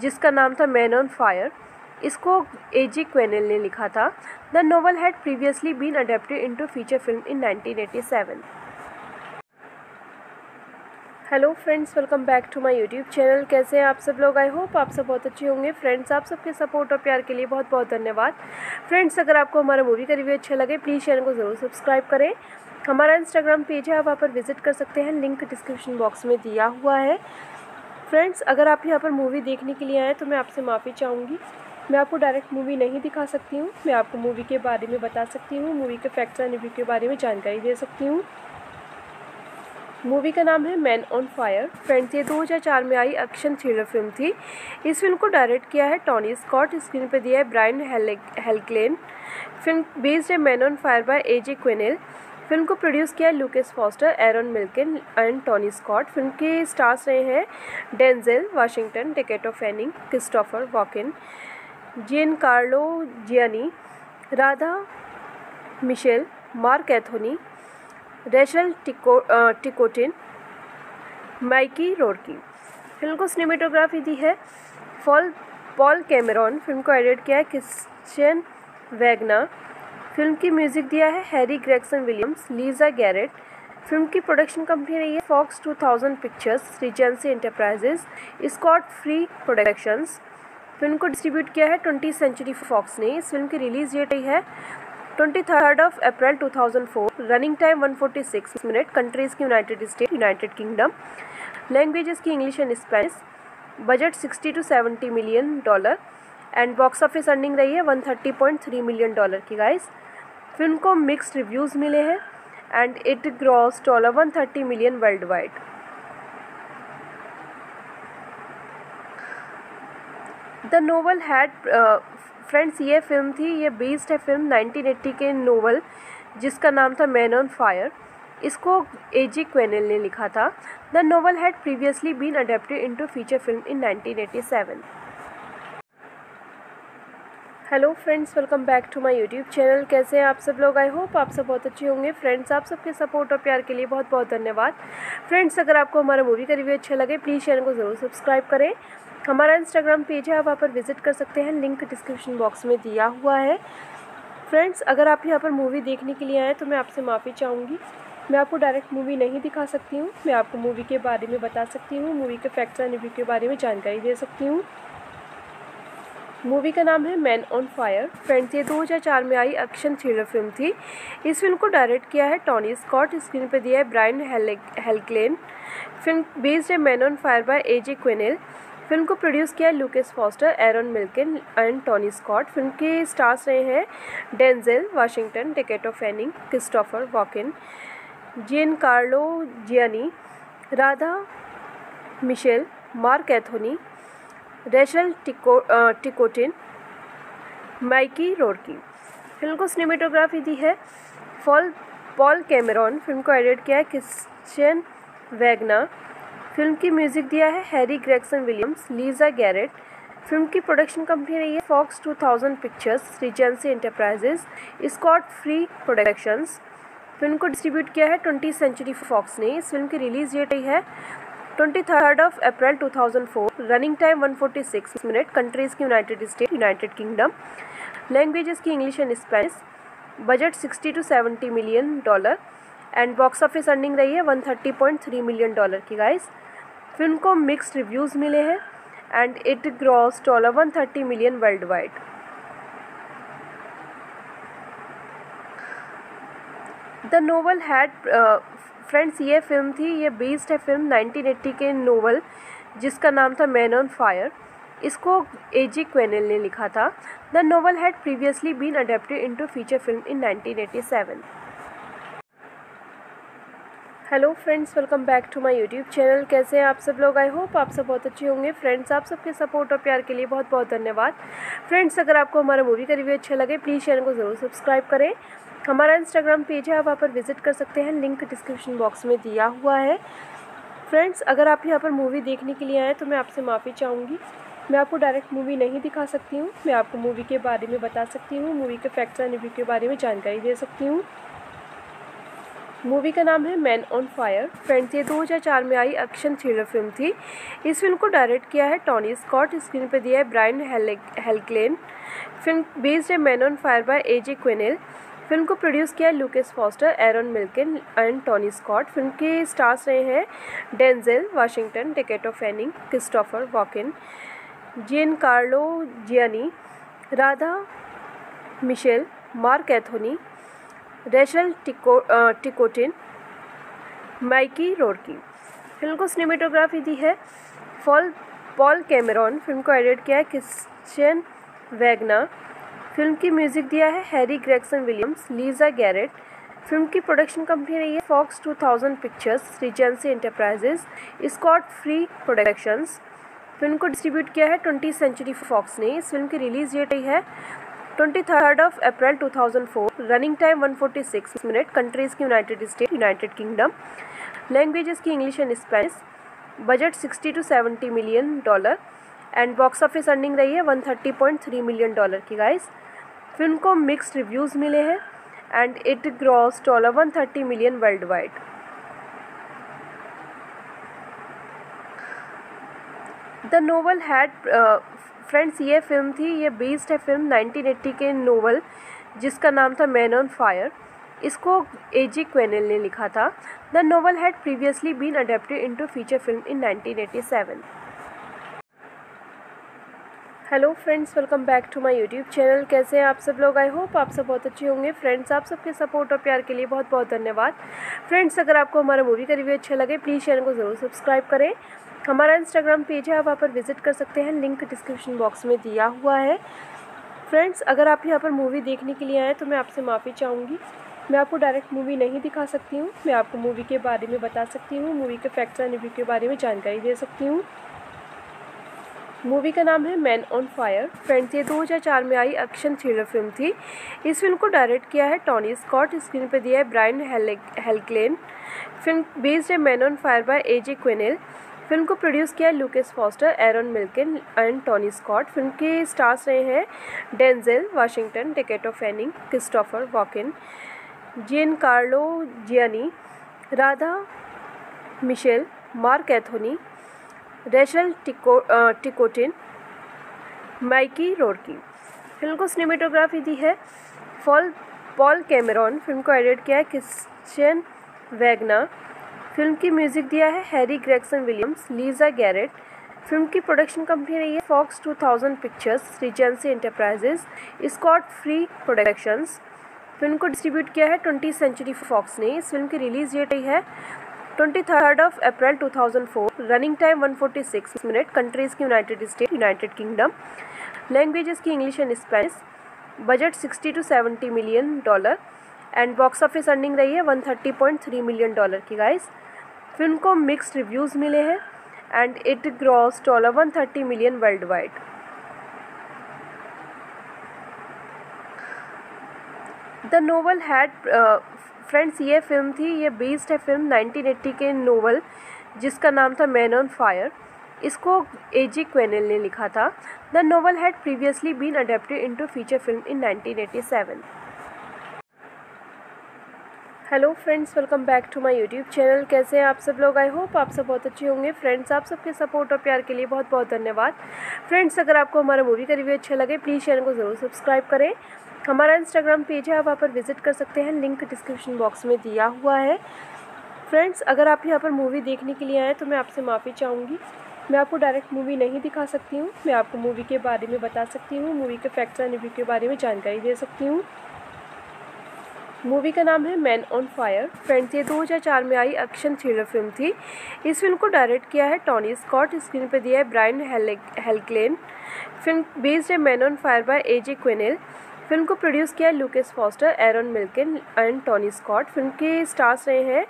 जिसका नाम था मैन ऑन फायर इसको ए जी क्वेनल ने लिखा था। The novel had previously been adapted into feature film in 1987 hello friends welcome back to my YouTube channel कैसे हैं आप सब लोग? आई होप आप सब बहुत अच्छे होंगे। फ्रेंड्स आप सबके सपोर्ट और प्यार के लिए बहुत बहुत धन्यवाद। फ्रेंड्स अगर आपको हमारा मूवी का रिव्यू अच्छा लगे प्लीज़ चैनल को ज़रूर सब्सक्राइब करें। हमारा इंस्टाग्राम पेज है, आप वहाँ पर विज़िट कर सकते हैं। लिंक डिस्क्रिप्शन बॉक्स में दिया हुआ है। फ्रेंड्स अगर आप यहाँ पर मूवी देखने के लिए आए तो मैं आपसे माफ़ी चाहूँगी। मैं आपको डायरेक्ट मूवी नहीं दिखा सकती हूँ। मैं आपको मूवी के बारे में बता सकती हूँ। मूवी के फैक्ट्स एंड रिव्यू के बारे में जानकारी दे सकती हूँ। मूवी का नाम है मैन ऑन फायर फ्रेंड्स ये 2004 में आई एक्शन थ्रिलर फ़िल्म थी। इस फ़िल्म को डायरेक्ट किया है टॉनी स्कॉट स्क्रीन पर दिया है ब्रायन हेलक्लेन फ़िल्म बेस्ड है man on fire by A J Quinnell film को प्रोड्यूस किया Lucas Foster, Arnon Milchan and Tony Scott. Film के स्टार्स रहे हैं Denzel Washington Dakota Fanning, Christopher Walken Giancarlo Giannini, Radha Mitchell, Marc Anthony, Rachel Tico Ticotin, Mickey Rourke film को cinematography दी है fall, Paul Cameron. Film को edit किया है Christian Wagner. Film की म्यूज़िक दिया है Harry Gregson Williams, Lisa Gerrard. Film की प्रोडक्शन कंपनी रही है Fox 2000 pictures, Regency enterprises, Scott free productions. Film को डिस्ट्रीब्यूट किया है ट्वेंटी सेंचुरी फॉक्स ने। इस फ़िल्म की रिलीज़ डेट रही है twenty third of April 2004 running time 146 minute, countries की United State, United Kingdom. Languages की English and Spanish budget 60 to 70 million dollar. And box office earning रही है 130.3 मिलियन डॉलर की, गाइस। फ़िल्म को mixed reviews मिले हैं and it gross dollar 130 million world wide the novel had friends ये film थी, ये बेस्ड है फ़िल्म 1980 के नोवल जिसका नाम था मैन ऑन फायर इसको ए जी क्वेनल ने लिखा था. The novel had previously been adapted into feature film in 1987 hello friends welcome back to my YouTube channel कैसे हैं आप सब लोग? आई होप आप सब बहुत अच्छे होंगे। फ्रेंड्स आप सबके सपोर्ट और प्यार के लिए बहुत बहुत धन्यवाद। फ्रेंड्स अगर आपको हमारा मूवी का रिव्यू अच्छा लगे प्लीज़ चैनल को ज़रूर सब्सक्राइब करें। हमारा इंस्टाग्राम पेज है, आप वहाँ पर विज़िट कर सकते हैं। लिंक डिस्क्रिप्शन बॉक्स में दिया हुआ है। फ्रेंड्स अगर आप यहाँ पर मूवी देखने के लिए आएँ तो मैं आपसे माफ़ी चाहूँगी। मैं आपको डायरेक्ट मूवी नहीं दिखा सकती हूँ। मैं आपको मूवी के बारे में बता सकती हूँ। मूवी के फैक्ट्स एंड रिव्यू के बारे में जानकारी दे सकती हूँ। मूवी का नाम है मैन ऑन फायर। फ्रेंड्स, ये 2004 में आई एक्शन थ्रिलर फ़िल्म थी। इस फ़िल्म को डायरेक्ट किया है टॉनी स्कॉट, स्क्रीन पर दिया है ब्रायन हेलक्लेन फ़िल्म बेस्ड है man on fire by A J Quinnell. Film को प्रोड्यूस किया है Lucas Foster, Arnon Milchan and Tony Scott. Film के स्टार्स रहे हैं Denzel Washington Dakota Fanning, Christopher Walken Giancarlo Giannini, Radha Mitchell, Marc Anthony Rachel Tico Ticotin, Mickey Rourke film को cinematography दी है। Fall, Paul Cameron film को edit किया है Christian Wagner. Film की म्यूज़िक दिया है Harry Gregson Williams, Lisa Gerrard. Film की प्रोडक्शन कंपनी रही है Fox 2000 pictures, Regency enterprises, Scott free productions. Film को डिस्ट्रीब्यूट किया है ट्वेंटी सेंचुरी फॉक्स ने। इस फ़िल्म की रिलीज़ डेट रही है twenty third of April 2004 running time 146 minute countries की United State United Kingdom languages की English and Spanish budget 60 to 70 million dollar and box office earning रही है 130.3 मिलियन डॉलर की गाइस फ़िल्म को mixed reviews मिले हैं and it gross dollar 130 million world wide the novel had friends, ये film थी, ये बेस्ड है फ़िल्म 1980 के नोवल जिसका नाम था मैन ऑन फायर इसको ए जी क्वेनल ने लिखा था। The novel had previously been adapted into feature film in 1987 hello friends welcome back to my YouTube channel कैसे हैं आप सब लोग? आई होप आप सब बहुत अच्छे होंगे। फ्रेंड्स आप सबके सपोर्ट और प्यार के लिए बहुत बहुत धन्यवाद। फ्रेंड्स अगर आपको हमारा मूवी का रिव्यू अच्छा लगे प्लीज़ चैनल को ज़रूर सब्सक्राइब करें। हमारा इंस्टाग्राम पेज है, आप वहाँ पर विज़िट कर सकते हैं। लिंक डिस्क्रिप्शन बॉक्स में दिया हुआ है। फ्रेंड्स अगर आप यहाँ पर मूवी देखने के लिए आएँ तो मैं आपसे माफ़ी चाहूँगी। मैं आपको डायरेक्ट मूवी नहीं दिखा सकती हूँ। मैं आपको मूवी के बारे में बता सकती हूँ। मूवी के फैक्ट्स एंड रिव्यू के बारे में जानकारी दे सकती हूँ। मूवी का नाम है मैन ऑन फायर फ्रेंड्स ये 2004 में आई एक्शन थ्रिलर फ़िल्म थी। इस फ़िल्म को डायरेक्ट किया है टॉनी स्कॉट स्क्रीन पर दिया है ब्रायन हेलक्लेन फ़िल्म बेस्ड है man on fire by A J Quinnell film को प्रोड्यूस किया Lucas Foster, Arnon Milchan and Tony Scott. Film के स्टार्स रहे हैं Denzel Washington Dakota Fanning, Christopher Walken Giancarlo Giannini, Radha Mitchell, Marc Anthony, Rachel Tico Ticotin, Mickey Rourke film को cinematography दी है fall, Paul Cameron. Film को edit किया है Christian Wagner. Film की म्यूज़िक दिया है Harry Gregson Williams, Lisa Gerrard. Film की प्रोडक्शन कंपनी रही है Fox 2000 Pictures, Regency Enterprises, Scott Free Productions. Film को डिस्ट्रीब्यूट किया है ट्वेंटी सेंचुरी फॉक्स ने। इस फ़िल्म की रिलीज़ डेट रही है twenty third of April 2004 running time 146 minute, countries की United State, United Kingdom. Languages की English and Spanish budget 60 to 70 million dollar. And box office earning रही है 130.3 मिलियन डॉलर की, गाइस। फ़िल्म को mixed reviews मिले हैं and it gross dollar 130 million world wide the novel had friends ये film थी, ये बेस्ड है फ़िल्म 1980 के नोवल जिसका नाम था मैन ऑन फायर इसको ए जी क्वेनल ने लिखा था. The novel had previously been adapted into feature film in 1987 hello friends welcome back to my YouTube channel कैसे हैं आप सब लोग? आई होप आप सब बहुत अच्छे होंगे। फ्रेंड्स आप सबके सपोर्ट और प्यार के लिए बहुत बहुत धन्यवाद। फ्रेंड्स अगर आपको हमारा मूवी का रिव्यू अच्छा लगे प्लीज़ चैनल को ज़रूर सब्सक्राइब करें। हमारा इंस्टाग्राम पेज है, आप वहाँ पर विज़िट कर सकते हैं। लिंक डिस्क्रिप्शन बॉक्स में दिया हुआ है। फ्रेंड्स अगर आप यहाँ पर मूवी देखने के लिए आएँ तो मैं आपसे माफ़ी चाहूँगी। मैं आपको डायरेक्ट मूवी नहीं दिखा सकती हूँ। मैं आपको मूवी के बारे में बता सकती हूँ। मूवी के फैक्ट्स एंड रिव्यू के बारे में जानकारी दे सकती हूँ। मूवी का नाम है मैन ऑन फायर। फ्रेंड्स, ये 2004 में आई एक्शन थ्रिलर फ़िल्म थी। इस फ़िल्म को डायरेक्ट किया है टॉनी स्कॉट, स्क्रीन पर दिया है ब्रायन हेलक्लेन फ़िल्म बेस्ड है Man on Fire by A J Quinnell. Film को प्रोड्यूस किया है Lucas Foster, Arnon Milchan and Tony Scott. Film के स्टार्स रहे हैं Denzel Washington Dakota Fanning, Christopher Walken Giancarlo Giannini, Radha Mitchell, Marc Anthony Rachel Tico Ticotin, Mickey Rourke film को cinematography दी है। Fall, Paul Cameron film को edit किया है Christian Wagner. Film की म्यूज़िक दिया है Harry Gregson Williams, Lisa Gerrard. Film की प्रोडक्शन कंपनी रही है Fox 2000 Pictures, Regency Enterprises Scott Free Productions. Film को डिस्ट्रीब्यूट किया है ट्वेंटी सेंचुरी फॉक्स ने। इस फ़िल्म की रिलीज़ डेट रही है twenty third of April 2004 running time 146 minute countries की United State United Kingdom languages की English and Spanish budget 60 to 70 million dollar and box office earning रही है 130.3 मिलियन डॉलर की गाइस फ़िल्म को mixed reviews मिले हैं and it gross dollar 130 million world wide the novel had friends, ये film थी, ये बेस्ड है फ़िल्म 1980 के नोवल जिसका नाम था मैन ऑन फायर इसको ए जी क्वेनल ने लिखा था। The novel had previously been adapted into feature film in 1987 hello friends welcome back to my YouTube channel कैसे हैं आप सब लोग? आई होप आप सब बहुत अच्छे होंगे। फ्रेंड्स आप सबके सपोर्ट और प्यार के लिए बहुत बहुत धन्यवाद। फ्रेंड्स अगर आपको हमारा मूवी का रिव्यू अच्छा लगे प्लीज़ चैनल को ज़रूर सब्सक्राइब करें। हमारा इंस्टाग्राम पेज है, आप वहाँ पर विज़िट कर सकते हैं। लिंक डिस्क्रिप्शन बॉक्स में दिया हुआ है। फ्रेंड्स अगर आप यहाँ पर मूवी देखने के लिए आएँ तो मैं आपसे माफ़ी चाहूँगी। मैं आपको डायरेक्ट मूवी नहीं दिखा सकती हूँ। मैं आपको मूवी के बारे में बता सकती हूँ। मूवी के फैक्ट्स एंड रिव्यू के बारे में जानकारी दे सकती हूँ। मूवी का नाम है मैन ऑन फायर फ्रेंड्स ये 2004 में आई एक्शन थ्रिलर फ़िल्म थी। इस फ़िल्म को डायरेक्ट किया है टॉनी स्कॉट स्क्रीन पर दिया है ब्रायन हेलक्लेन फ़िल्म बेस्ड है Man on Fire by A J Quinnell film को प्रोड्यूस किया Lucas Foster, Arnon Milchan and Tony Scott. Film के स्टार्स रहे हैं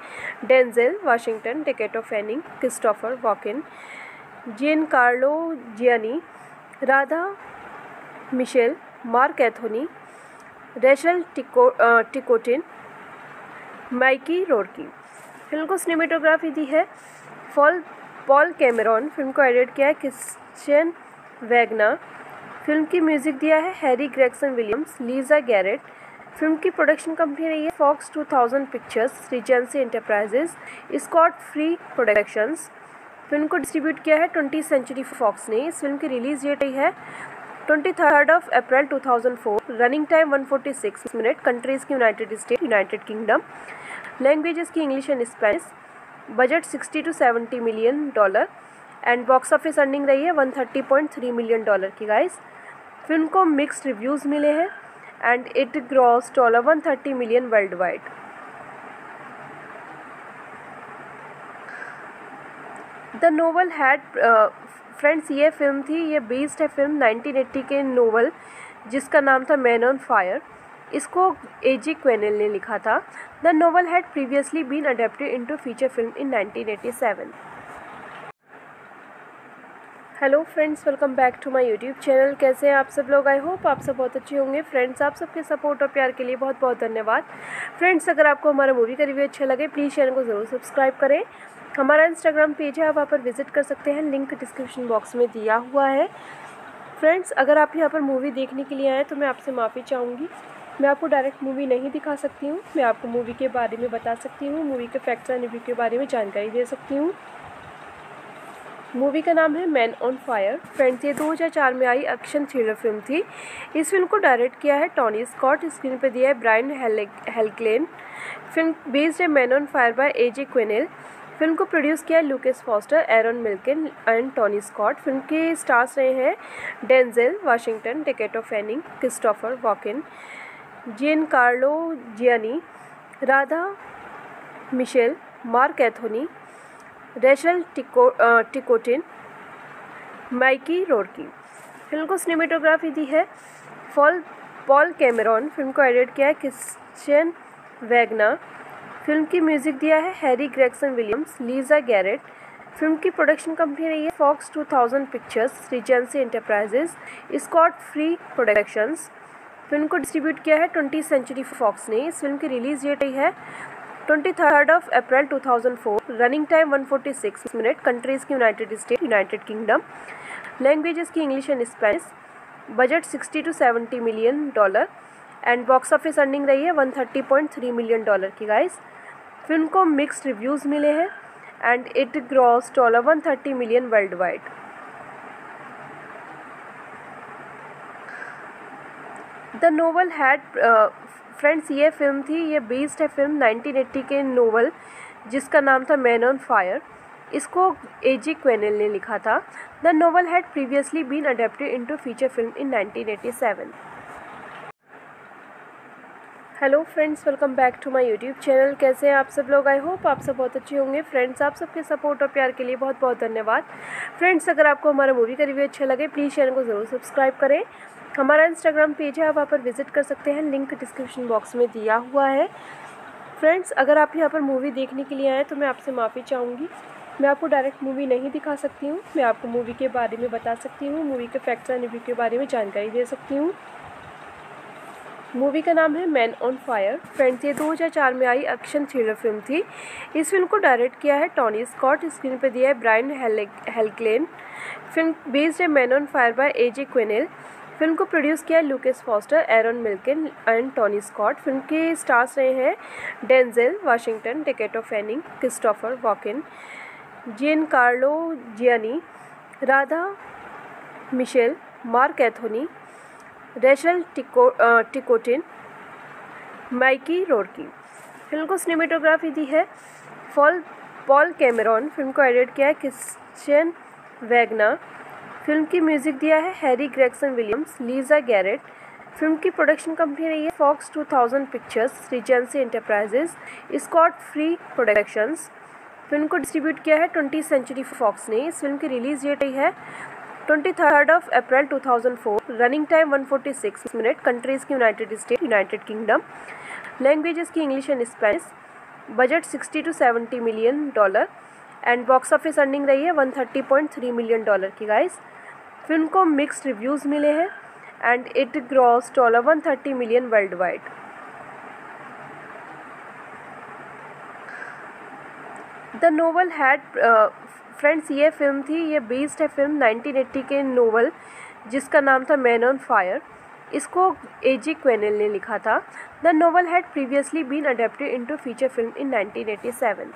Denzel Washington Dakota Fanning, Christopher Walken Giancarlo Giannini, Radha Mitchell, Marc Anthony, Rachel Tico Ticotin, Mickey Rourke film को cinematography दी है fall, Paul Cameron. Film को edit किया है Christian Wagner. Film की म्यूज़िक दिया है Harry Gregson Williams, Lisa Gerrard. Film की प्रोडक्शन कंपनी रही है Fox 2000 Pictures, Regency Enterprises, Scott Free Productions. Film को डिस्ट्रीब्यूट किया है ट्वेंटी सेंचुरी फॉक्स ने। इस फ़िल्म की रिलीज़ डेट रही है twenty third of April 2004 running time 146 minute, countries की United State, United Kingdom. Languages की English and Spanish budget 60 to 70 million dollar. And box office earning रही है 130.3 मिलियन डॉलर की, गाइस। फ़िल्म को mixed reviews मिले हैं and it gross dollar one thirty million world wide the novel had friends ये film थी, ये based है फ़िल्म 1980 के नोवल जिसका नाम था मैन ऑन फायर इसको ए जी क्वेनल ने लिखा था. The novel had previously been adapted into feature film in 1987 hello friends, welcome back to my YouTube channel. कैसे हैं आप सब लोग? आई होप आप सब बहुत अच्छे होंगे। फ्रेंड्स, आप सबके सपोर्ट और प्यार के लिए बहुत बहुत धन्यवाद। फ्रेंड्स, अगर आपको हमारा मूवी का रिव्यू अच्छा लगे, प्लीज़ चैनल को ज़रूर सब्सक्राइब करें। हमारा इंस्टाग्राम पेज है, आप वहाँ पर विज़िट कर सकते हैं। लिंक डिस्क्रिप्शन बॉक्स में दिया हुआ है। फ्रेंड्स, अगर आप यहाँ पर मूवी देखने के लिए आएँ तो मैं आपसे माफ़ी चाहूँगी। मैं आपको डायरेक्ट मूवी नहीं दिखा सकती हूँ। मैं आपको मूवी के बारे में बता सकती हूँ, मूवी के फैक्ट्स एंड रिव्यू के बारे में जानकारी दे सकती हूँ। मूवी का नाम है मैन ऑन फायर। फ्रेंड्स, ये 2004 में आई एक्शन थ्रिलर फ़िल्म थी। इस फ़िल्म को डायरेक्ट किया है टॉनी स्कॉट, स्क्रीन पर दिया है ब्रायन हेलक्लेन फ़िल्म बेस्ड है Man on Fire by A J Quinnell. Film को प्रोड्यूस किया है Lucas Foster, Arnon Milchan and Tony Scott. Film के स्टार्स रहे हैं Denzel Washington Dakota Fanning, Christopher Walken Giancarlo Giannini, Radha Mitchell, Marc Anthony Rachel Tico Ticotin, Mickey Rourke film को cinematography दी है। Fall, Paul Cameron film को edit किया है Christian Wagner. Film की म्यूज़िक दिया है Harry Gregson Williams, Lisa Gerrard. Film की प्रोडक्शन कंपनी रही है Fox 2000 Pictures, Regency Enterprises, Scott Free Productions. Film को डिस्ट्रीब्यूट किया है ट्वेंटी सेंचुरी फॉक्स ने। इस फ़िल्म की रिलीज़ डेट रही है twenty third of April 2004 running time 146 minute countries की United State United Kingdom languages की English and Spanish budget 60 to 70 million dollar and box office earning रही है 130.3 मिलियन डॉलर की गाइस फ़िल्म को mixed reviews मिले हैं and it gross dollar 130 million world wide the novel had friends, ये film थी, ये बेस्ड है फ़िल्म 1980 के नोवल जिसका नाम था मैन ऑन फायर इसको ए जी क्वेनल ने लिखा था। The novel had previously been adapted into feature film in 1987 hello friends welcome back to my YouTube channel कैसे हैं आप सब लोग? आई होप आप सब बहुत अच्छे होंगे। फ्रेंड्स आप सबके सपोर्ट और प्यार के लिए बहुत बहुत धन्यवाद। फ्रेंड्स अगर आपको हमारा मूवी का रिव्यू अच्छा लगे प्लीज़ चैनल को ज़रूर सब्सक्राइब करें। हमारा इंस्टाग्राम पेज है, आप वहाँ पर विज़िट कर सकते हैं। लिंक डिस्क्रिप्शन बॉक्स में दिया हुआ है। फ्रेंड्स अगर आप यहाँ पर मूवी देखने के लिए आए तो मैं आपसे माफ़ी चाहूँगी। मैं आपको डायरेक्ट मूवी नहीं दिखा सकती हूँ। मैं आपको मूवी के बारे में बता सकती हूँ। मूवी के फैक्ट्स एंड रिव्यू के बारे में जानकारी दे सकती हूँ। मूवी का नाम है मैन ऑन फायर फ्रेंड्स ये 2004 में आई एक्शन थ्रिलर फ़िल्म थी। इस फ़िल्म को डायरेक्ट किया है टॉनी स्कॉट स्क्रीन पर दिया है ब्रायन हेलक्लेन फ़िल्म बेस्ड है Man on Fire by A J Quinnell film को प्रोड्यूस किया Lucas Foster, Arnon Milchan and Tony Scott. Film के स्टार्स रहे हैं Denzel Washington Dakota Fanning, Christopher Walken Giancarlo Giannini, Radha Mitchell, Marc Anthony, Rachel Tico Ticotin, Mickey Rourke film को cinematography दी है fall, Paul Cameron. Film को edit किया है Christian Wagner. Film की म्यूज़िक दिया है Harry Gregson Williams, Lisa Gerrard. Film की प्रोडक्शन कंपनी रही है Fox 2000 Pictures, Regency Enterprises, Scott Free Productions. Film को डिस्ट्रीब्यूट किया है ट्वेंटी सेंचुरी फॉक्स ने। इस फ़िल्म की रिलीज़ डेट रही है twenty third of April 2004 running time 146 minute, countries की United State, United Kingdom. Languages की English and Spanish budget 60 to 70 million dollar. And box office earning रही है 130.3 मिलियन डॉलर की, गाइस। फ़िल्म को mixed reviews मिले हैं and it gross dollar 130 million world wide the novel had friends ये film थी, ये बेस्ड है फ़िल्म 1980 के नोवल जिसका नाम था मैन ऑन फायर इसको ए जी क्वेनल ने लिखा था. The novel had previously been adapted into feature film in 1987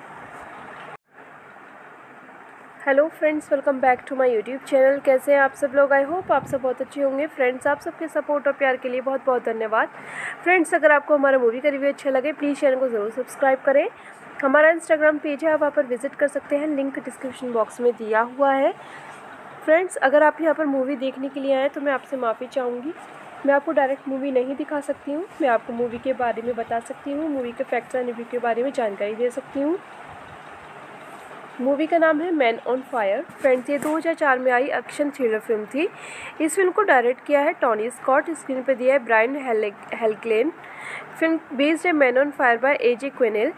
hello friends welcome back to my YouTube channel कैसे हैं आप सब लोग? आई होप आप सब बहुत अच्छे होंगे। फ्रेंड्स आप सबके सपोर्ट और प्यार के लिए बहुत बहुत धन्यवाद। फ्रेंड्स अगर आपको हमारा मूवी का रिव्यू अच्छा लगे प्लीज़ चैनल को ज़रूर सब्सक्राइब करें। हमारा इंस्टाग्राम पेज है, आप वहाँ पर विज़िट कर सकते हैं। लिंक डिस्क्रिप्शन बॉक्स में दिया हुआ है। फ्रेंड्स अगर आप यहाँ पर मूवी देखने के लिए आएँ तो मैं आपसे माफ़ी चाहूँगी। मैं आपको डायरेक्ट मूवी नहीं दिखा सकती हूँ। मैं आपको मूवी के बारे में बता सकती हूँ। मूवी के फैक्ट्स एंड रिव्यू के बारे में जानकारी दे सकती हूँ। मूवी का नाम है मैन ऑन फायर। फ्रेंड्स, ये 2004 में आई एक्शन थ्रिलर फ़िल्म थी। इस फ़िल्म को डायरेक्ट किया है टॉनी स्कॉट, स्क्रीन पर दिया है ब्रायन हेलक्लेन फ़िल्म बेस्ड है Man on Fire by A J Quinnell.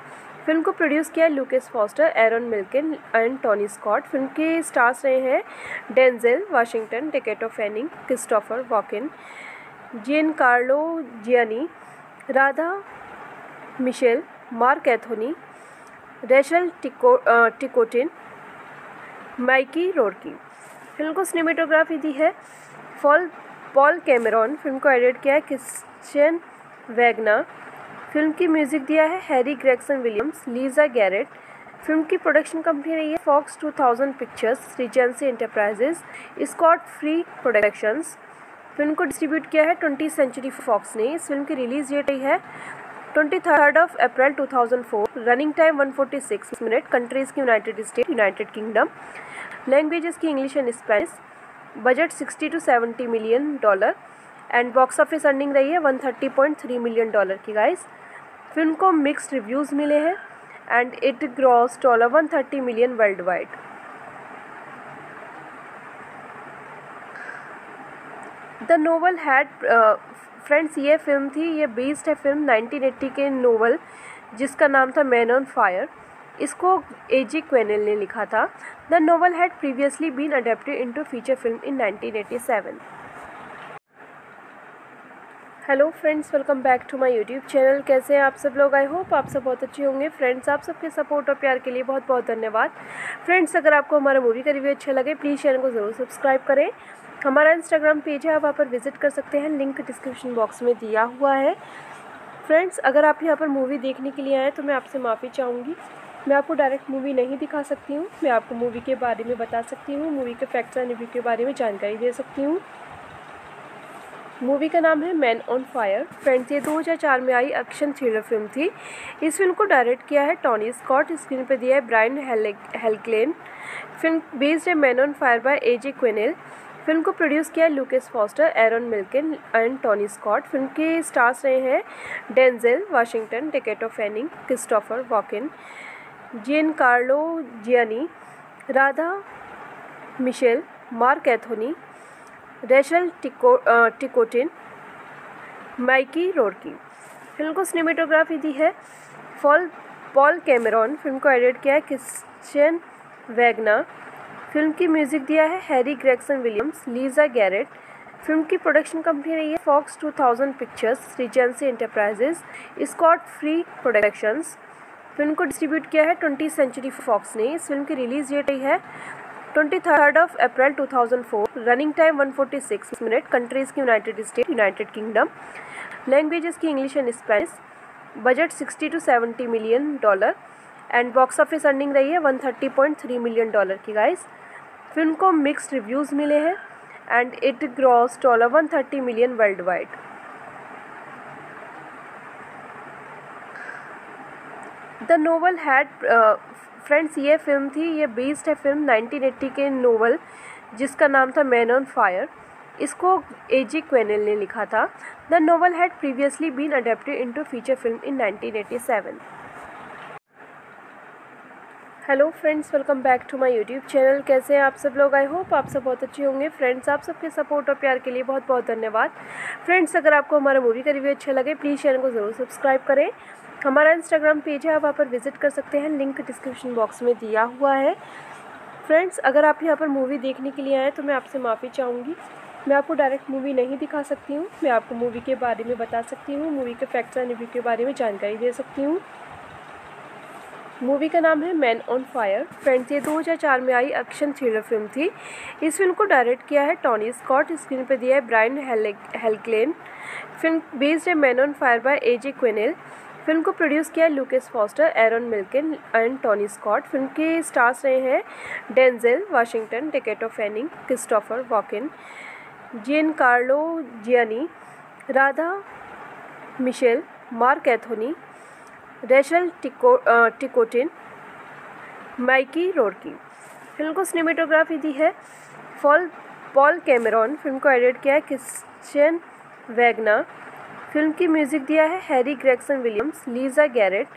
Film को प्रोड्यूस किया है Lucas Foster, Arnon Milchan and Tony Scott. Film के स्टार्स रहे हैं Denzel Washington Dakota Fanning, Christopher Walken Giancarlo Giannini, Radha Mitchell, Marc Anthony Rachel Tico Ticotin, Mickey Rourke film को cinematography दी है। Fall, Paul Cameron film को edit किया है Christian Wagner. Film की म्यूज़िक दिया है Harry Gregson Williams, Lisa Gerrard. Film की प्रोडक्शन कंपनी रही है Fox 2000 Pictures, Regency Enterprises, Scott Free Productions. Film को डिस्ट्रीब्यूट किया है ट्वेंटी सेंचुरी फॉक्स ने। इस फ़िल्म की रिलीज़ डेट रही है twenty third of April 2004 running time 146 minute countries की United State United Kingdom languages की English and Spanish budget 60 to 70 million dollar and box office earning रही है 130.3 मिलियन डॉलर की गाइस फ़िल्म को mixed reviews मिले हैं and it gross dollar 130 million world wide the novel had friends, ये film थी, ये बेस्ड है फ़िल्म 1980 के नोवल जिसका नाम था मैन ऑन फायर इसको ए जी क्वेनल ने लिखा था। The novel had previously been adapted into feature film in 1987 hello friends welcome back to my YouTube channel कैसे हैं आप सब लोग? आई होप आप सब बहुत अच्छे होंगे। फ्रेंड्स आप सबके सपोर्ट और प्यार के लिए बहुत बहुत धन्यवाद। फ्रेंड्स अगर आपको हमारा मूवी का रिव्यू अच्छा लगे प्लीज़ चैनल को ज़रूर सब्सक्राइब करें। हमारा इंस्टाग्राम पेज है, आप वहाँ पर विज़िट कर सकते हैं। लिंक डिस्क्रिप्शन बॉक्स में दिया हुआ है। फ्रेंड्स अगर आप यहाँ पर मूवी देखने के लिए आए तो मैं आपसे माफ़ी चाहूँगी। मैं आपको डायरेक्ट मूवी नहीं दिखा सकती हूँ। मैं आपको मूवी के बारे में बता सकती हूँ। मूवी के फैक्ट्स एंड रिव्यू के बारे में जानकारी दे सकती हूँ। मूवी का नाम है मैन ऑन फायर फ्रेंड्स ये 2004 में आई एक्शन थ्रिलर फ़िल्म थी। इस फ़िल्म को डायरेक्ट किया है टॉनी स्कॉट स्क्रीन पर दिया है ब्रायन हेलक्लेन फ़िल्म बेस्ड है Man on Fire by A J Quinnell film को प्रोड्यूस किया Lucas Foster, Arnon Milchan and Tony Scott. Film के स्टार्स रहे हैं Denzel Washington Dakota Fanning, Christopher Walken Giancarlo Giannini, Radha Mitchell, Marc Anthony, Rachel Tico Ticotin, Mickey Rourke film को cinematography दी है fall, Paul Cameron. Film को edit किया है Christian Wagner. Film की म्यूज़िक दिया है Harry Gregson Williams, Lisa Gerrard. Film की प्रोडक्शन कंपनी रही है Fox 2000 Pictures, Regency Enterprises, Scott Free Productions. Film को डिस्ट्रीब्यूट किया है ट्वेंटी सेंचुरी फॉक्स ने। इस फ़िल्म की रिलीज़ डेट रही है twenty third of April 2004 running time 146 minute, countries की United State, United Kingdom. Languages की English and Spanish budget 60 to 70 million dollar. And box office earning रही है 130.3 मिलियन डॉलर की, गाइस। फ़िल्म को mixed reviews मिले हैं and it gross dollar 130 million world wide the novel had friends ये film थी, ये बेस्ड है फ़िल्म 1980 के नोवल जिसका नाम था मैन ऑन फायर इसको ए जी क्वेनल ने लिखा था. The novel had previously been adapted into feature film in 1987 hello friends welcome back to my YouTube channel कैसे हैं आप सब लोग? आई होप आप सब बहुत अच्छे होंगे। फ्रेंड्स आप सबके सपोर्ट और प्यार के लिए बहुत बहुत धन्यवाद। फ्रेंड्स अगर आपको हमारा मूवी का रिव्यू अच्छा लगे प्लीज़ चैनल को ज़रूर सब्सक्राइब करें। हमारा इंस्टाग्राम पेज है, आप वहाँ पर विज़िट कर सकते हैं। लिंक डिस्क्रिप्शन बॉक्स में दिया हुआ है। फ्रेंड्स अगर आप यहाँ पर मूवी देखने के लिए आएँ तो मैं आपसे माफ़ी चाहूँगी। मैं आपको डायरेक्ट मूवी नहीं दिखा सकती हूँ। मैं आपको मूवी के बारे में बता सकती हूँ। मूवी के फैक्ट्स एंड रिव्यू के बारे में जानकारी दे सकती हूँ। मूवी का नाम है मैन ऑन फायर। फ्रेंड्स, ये 2004 में आई एक्शन थ्रिलर फ़िल्म थी। इस फ़िल्म को डायरेक्ट किया है टॉनी स्कॉट, स्क्रीन पर दिया है ब्रायन हेलक्लेन फ़िल्म बेस्ड है Man on Fire by A J Quinnell. Film को प्रोड्यूस किया है Lucas Foster, Arnon Milchan and Tony Scott. Film के स्टार्स रहे हैं Denzel Washington Dakota Fanning, Christopher Walken Giancarlo Giannini, Radha Mitchell, Marc Anthony Rachel Tico Ticotin, Mickey Rourke film को cinematography दी है। Fall, Paul Cameron film को edit किया है Christian Wagner. Film की म्यूज़िक दिया है Harry Gregson Williams, Lisa Gerrard.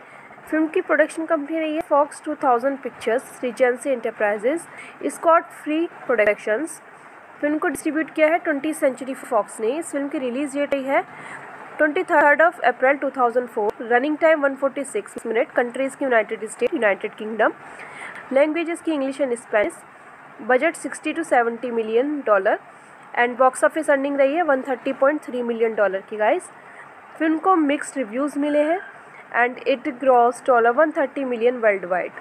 Film की प्रोडक्शन कंपनी रही है Fox 2000 Pictures, Regency Enterprises, Scott Free Productions. Film को डिस्ट्रीब्यूट किया है ट्वेंटी सेंचुरी फॉक्स ने। इस फ़िल्म की रिलीज़ डेट रही है twenty third of April 2004 running time 146 minute countries की United State United Kingdom languages की English and Spanish budget 60 to 70 million dollar and box office earning रही है 130.3 मिलियन डॉलर की गाइस फ़िल्म को mixed reviews मिले हैं and it gross dollar 130 million world wide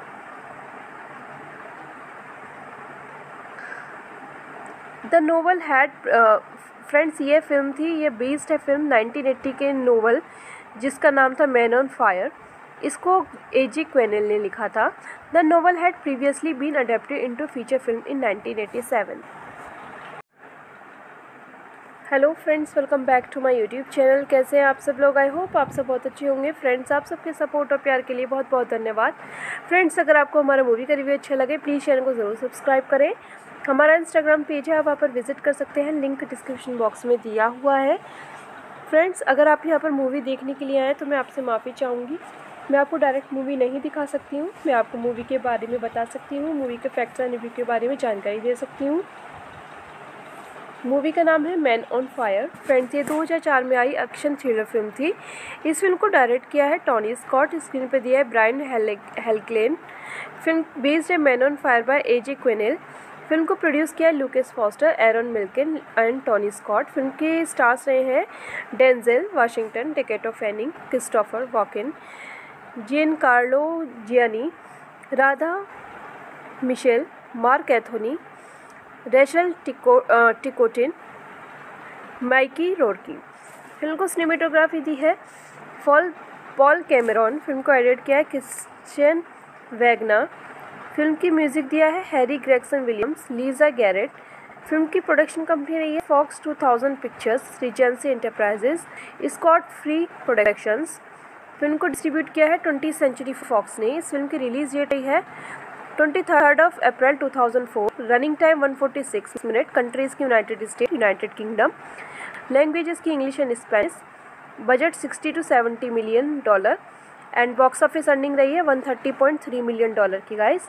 the novel had friends, ये film थी, ये बेस्ड है फ़िल्म 1980 के नोवल जिसका नाम था मैन ऑन फायर इसको ए जी क्वेनल ने लिखा था। The novel had previously been adapted into feature film in 1987 hello friends welcome back to my YouTube channel कैसे हैं आप सब लोग? आई होप आप सब बहुत अच्छे होंगे। फ्रेंड्स आप सबके सपोर्ट और प्यार के लिए बहुत बहुत धन्यवाद। फ्रेंड्स अगर आपको हमारा मूवी का रिव्यू अच्छा लगे प्लीज़ चैनल को ज़रूर सब्सक्राइब करें। हमारा इंस्टाग्राम पेज है, आप वहाँ पर विज़िट कर सकते हैं। लिंक डिस्क्रिप्शन बॉक्स में दिया हुआ है। फ्रेंड्स अगर आप यहाँ पर मूवी देखने के लिए आएँ तो मैं आपसे माफ़ी चाहूँगी। मैं आपको डायरेक्ट मूवी नहीं दिखा सकती हूँ। मैं आपको मूवी के बारे में बता सकती हूँ। मूवी के फैक्ट्स एंड रिव्यू के बारे में जानकारी दे सकती हूँ। मूवी का नाम है मैन ऑन फायर फ्रेंड्स ये 2004 में आई एक्शन थ्रिलर फ़िल्म थी। इस फ़िल्म को डायरेक्ट किया है टॉनी स्कॉट स्क्रीन पर दिया है ब्रायन हेलक्लेन फ़िल्म बेस्ड है Man on Fire by A J Quinnell film को प्रोड्यूस किया Lucas Foster, Arnon Milchan and Tony Scott. Film के स्टार्स रहे हैं Denzel Washington Dakota Fanning, Christopher Walken Giancarlo Giannini, Radha Mitchell, Marc Anthony, Rachel Tico Ticotin, Mickey Rourke film को cinematography दी है fall, Paul Cameron. Film को edit किया है Christian Wagner. Film की म्यूज़िक दिया है Harry Gregson Williams, Lisa Gerrard. Film की प्रोडक्शन कंपनी रही है Fox 2000 Pictures, Regency Enterprises, Scott Free Productions. Film को डिस्ट्रीब्यूट किया है ट्वेंटी सेंचुरी फॉक्स ने। इस फ़िल्म की रिलीज़ डेट रही है twenty third of April 2004 running time 146 minute, countries की United State, United Kingdom. Languages की English and Spanish budget 60 to 70 million dollar. And box office earning रही है 130.3 मिलियन डॉलर की, गाइस।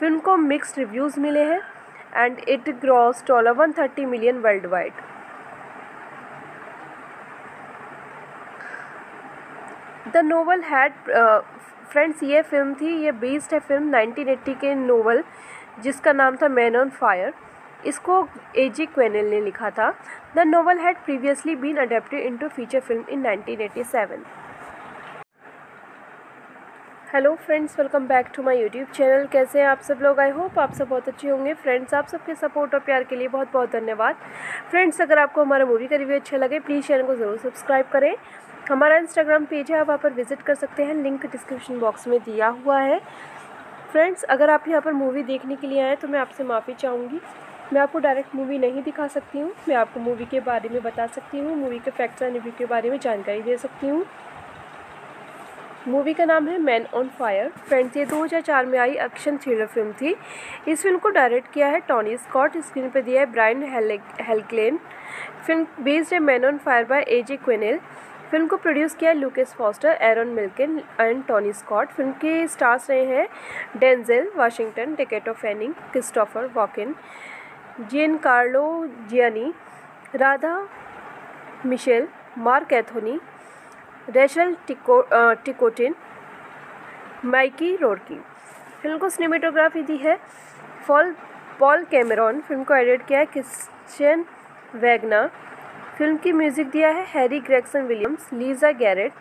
फ़िल्म को mixed reviews मिले हैं and it gross dollar 130 million world wide the novel had friends ये film थी, ये बेस्ड है फ़िल्म 1980 के नोवल जिसका नाम था मैन ऑन फायर इसको ए जी क्वेनल ने लिखा था. The novel had previously been adapted into feature film in 1987 hello friends welcome back to my YouTube channel कैसे हैं आप सब लोग? आई होप आप सब बहुत अच्छे होंगे। फ्रेंड्स आप सबके सपोर्ट और प्यार के लिए बहुत बहुत धन्यवाद। फ्रेंड्स अगर आपको हमारा मूवी का रिव्यू अच्छा लगे प्लीज़ चैनल को ज़रूर सब्सक्राइब करें। हमारा इंस्टाग्राम पेज है, आप वहाँ पर विज़िट कर सकते हैं। लिंक डिस्क्रिप्शन बॉक्स में दिया हुआ है। फ्रेंड्स अगर आप यहाँ पर मूवी देखने के लिए आएँ तो मैं आपसे माफ़ी चाहूँगी। मैं आपको डायरेक्ट मूवी नहीं दिखा सकती हूँ। मैं आपको मूवी के बारे में बता सकती हूँ। मूवी के फैक्ट्स एंड रिव्यू के बारे में जानकारी दे सकती हूँ। मूवी का नाम है मैन ऑन फायर। फ्रेंड्स, ये 2004 में आई एक्शन थ्रिलर फ़िल्म थी। इस फ़िल्म को डायरेक्ट किया है टॉनी स्कॉट, स्क्रीन पर दिया है ब्रायन हेलक्लेन फ़िल्म बेस्ड है Man on Fire by A J Quinnell. Film को प्रोड्यूस किया है Lucas Foster, Arnon Milchan and Tony Scott. Film के स्टार्स रहे हैं Denzel Washington Dakota Fanning, Christopher Walken Giancarlo Giannini, Radha Mitchell, Marc Anthony Rachel Tico Ticotin, Mickey Rourke film को cinematography दी है। Fall, Paul Cameron film को edit किया है Christian Wagner. Film की म्यूज़िक दिया है Harry Gregson Williams, Lisa Gerrard.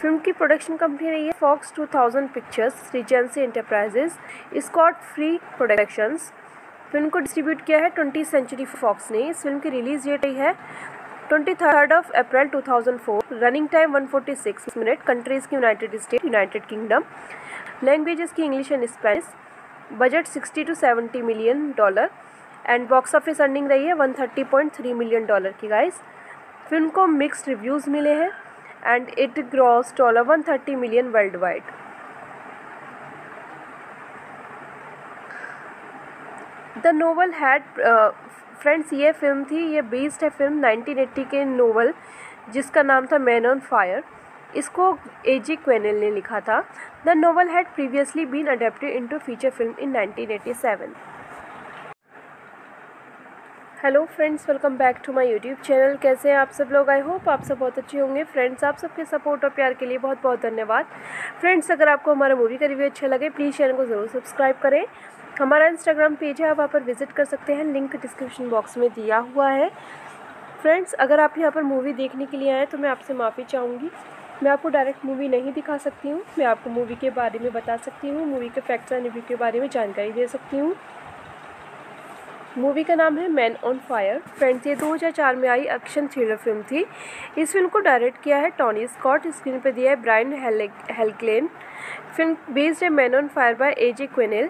Film की प्रोडक्शन कंपनी रही है Fox 2000 Pictures, Regency Enterprises, Scott Free Productions. Film को डिस्ट्रीब्यूट किया है ट्वेंटी सेंचुरी फॉक्स ने। इस फ़िल्म की रिलीज़ डेट रही है twenty third of April 2004 running time 146 minute countries की United State United Kingdom languages की English and Spanish budget 60 to 70 million dollar and box office earning रही है 130.3 मिलियन डॉलर की गाइस फ़िल्म को mixed reviews मिले हैं and it gross dollar 130 million world wide the novel had friends, ये film थी, ये बेस्ड है फ़िल्म 1980 के नोवल जिसका नाम था मैन ऑन फायर इसको ए जी क्वेनल ने लिखा था। The novel had previously been adapted into feature film in 1987 hello friends welcome back to my YouTube channel कैसे हैं आप सब लोग? आई होप आप सब बहुत अच्छे होंगे। फ्रेंड्स आप सबके सपोर्ट और प्यार के लिए बहुत बहुत धन्यवाद। फ्रेंड्स अगर आपको हमारा मूवी का रिव्यू अच्छा लगे प्लीज़ चैनल को ज़रूर सब्सक्राइब करें। हमारा इंस्टाग्राम पेज है, आप वहाँ पर विज़िट कर सकते हैं। लिंक डिस्क्रिप्शन बॉक्स में दिया हुआ है। फ्रेंड्स अगर आप यहाँ पर मूवी देखने के लिए आएँ तो मैं आपसे माफ़ी चाहूँगी। मैं आपको डायरेक्ट मूवी नहीं दिखा सकती हूँ। मैं आपको मूवी के बारे में बता सकती हूँ। मूवी के फैक्ट्स एंड रिव्यू के बारे में जानकारी दे सकती हूँ। मूवी का नाम है मैन ऑन फायर फ्रेंड्स ये 2004 में आई एक्शन थ्रिलर फ़िल्म थी। इस फ़िल्म को डायरेक्ट किया है टॉनी स्कॉट स्क्रीन पर दिया है ब्रायन हेलक्लेन फ़िल्म बेस्ड है Man on Fire by A J Quinnell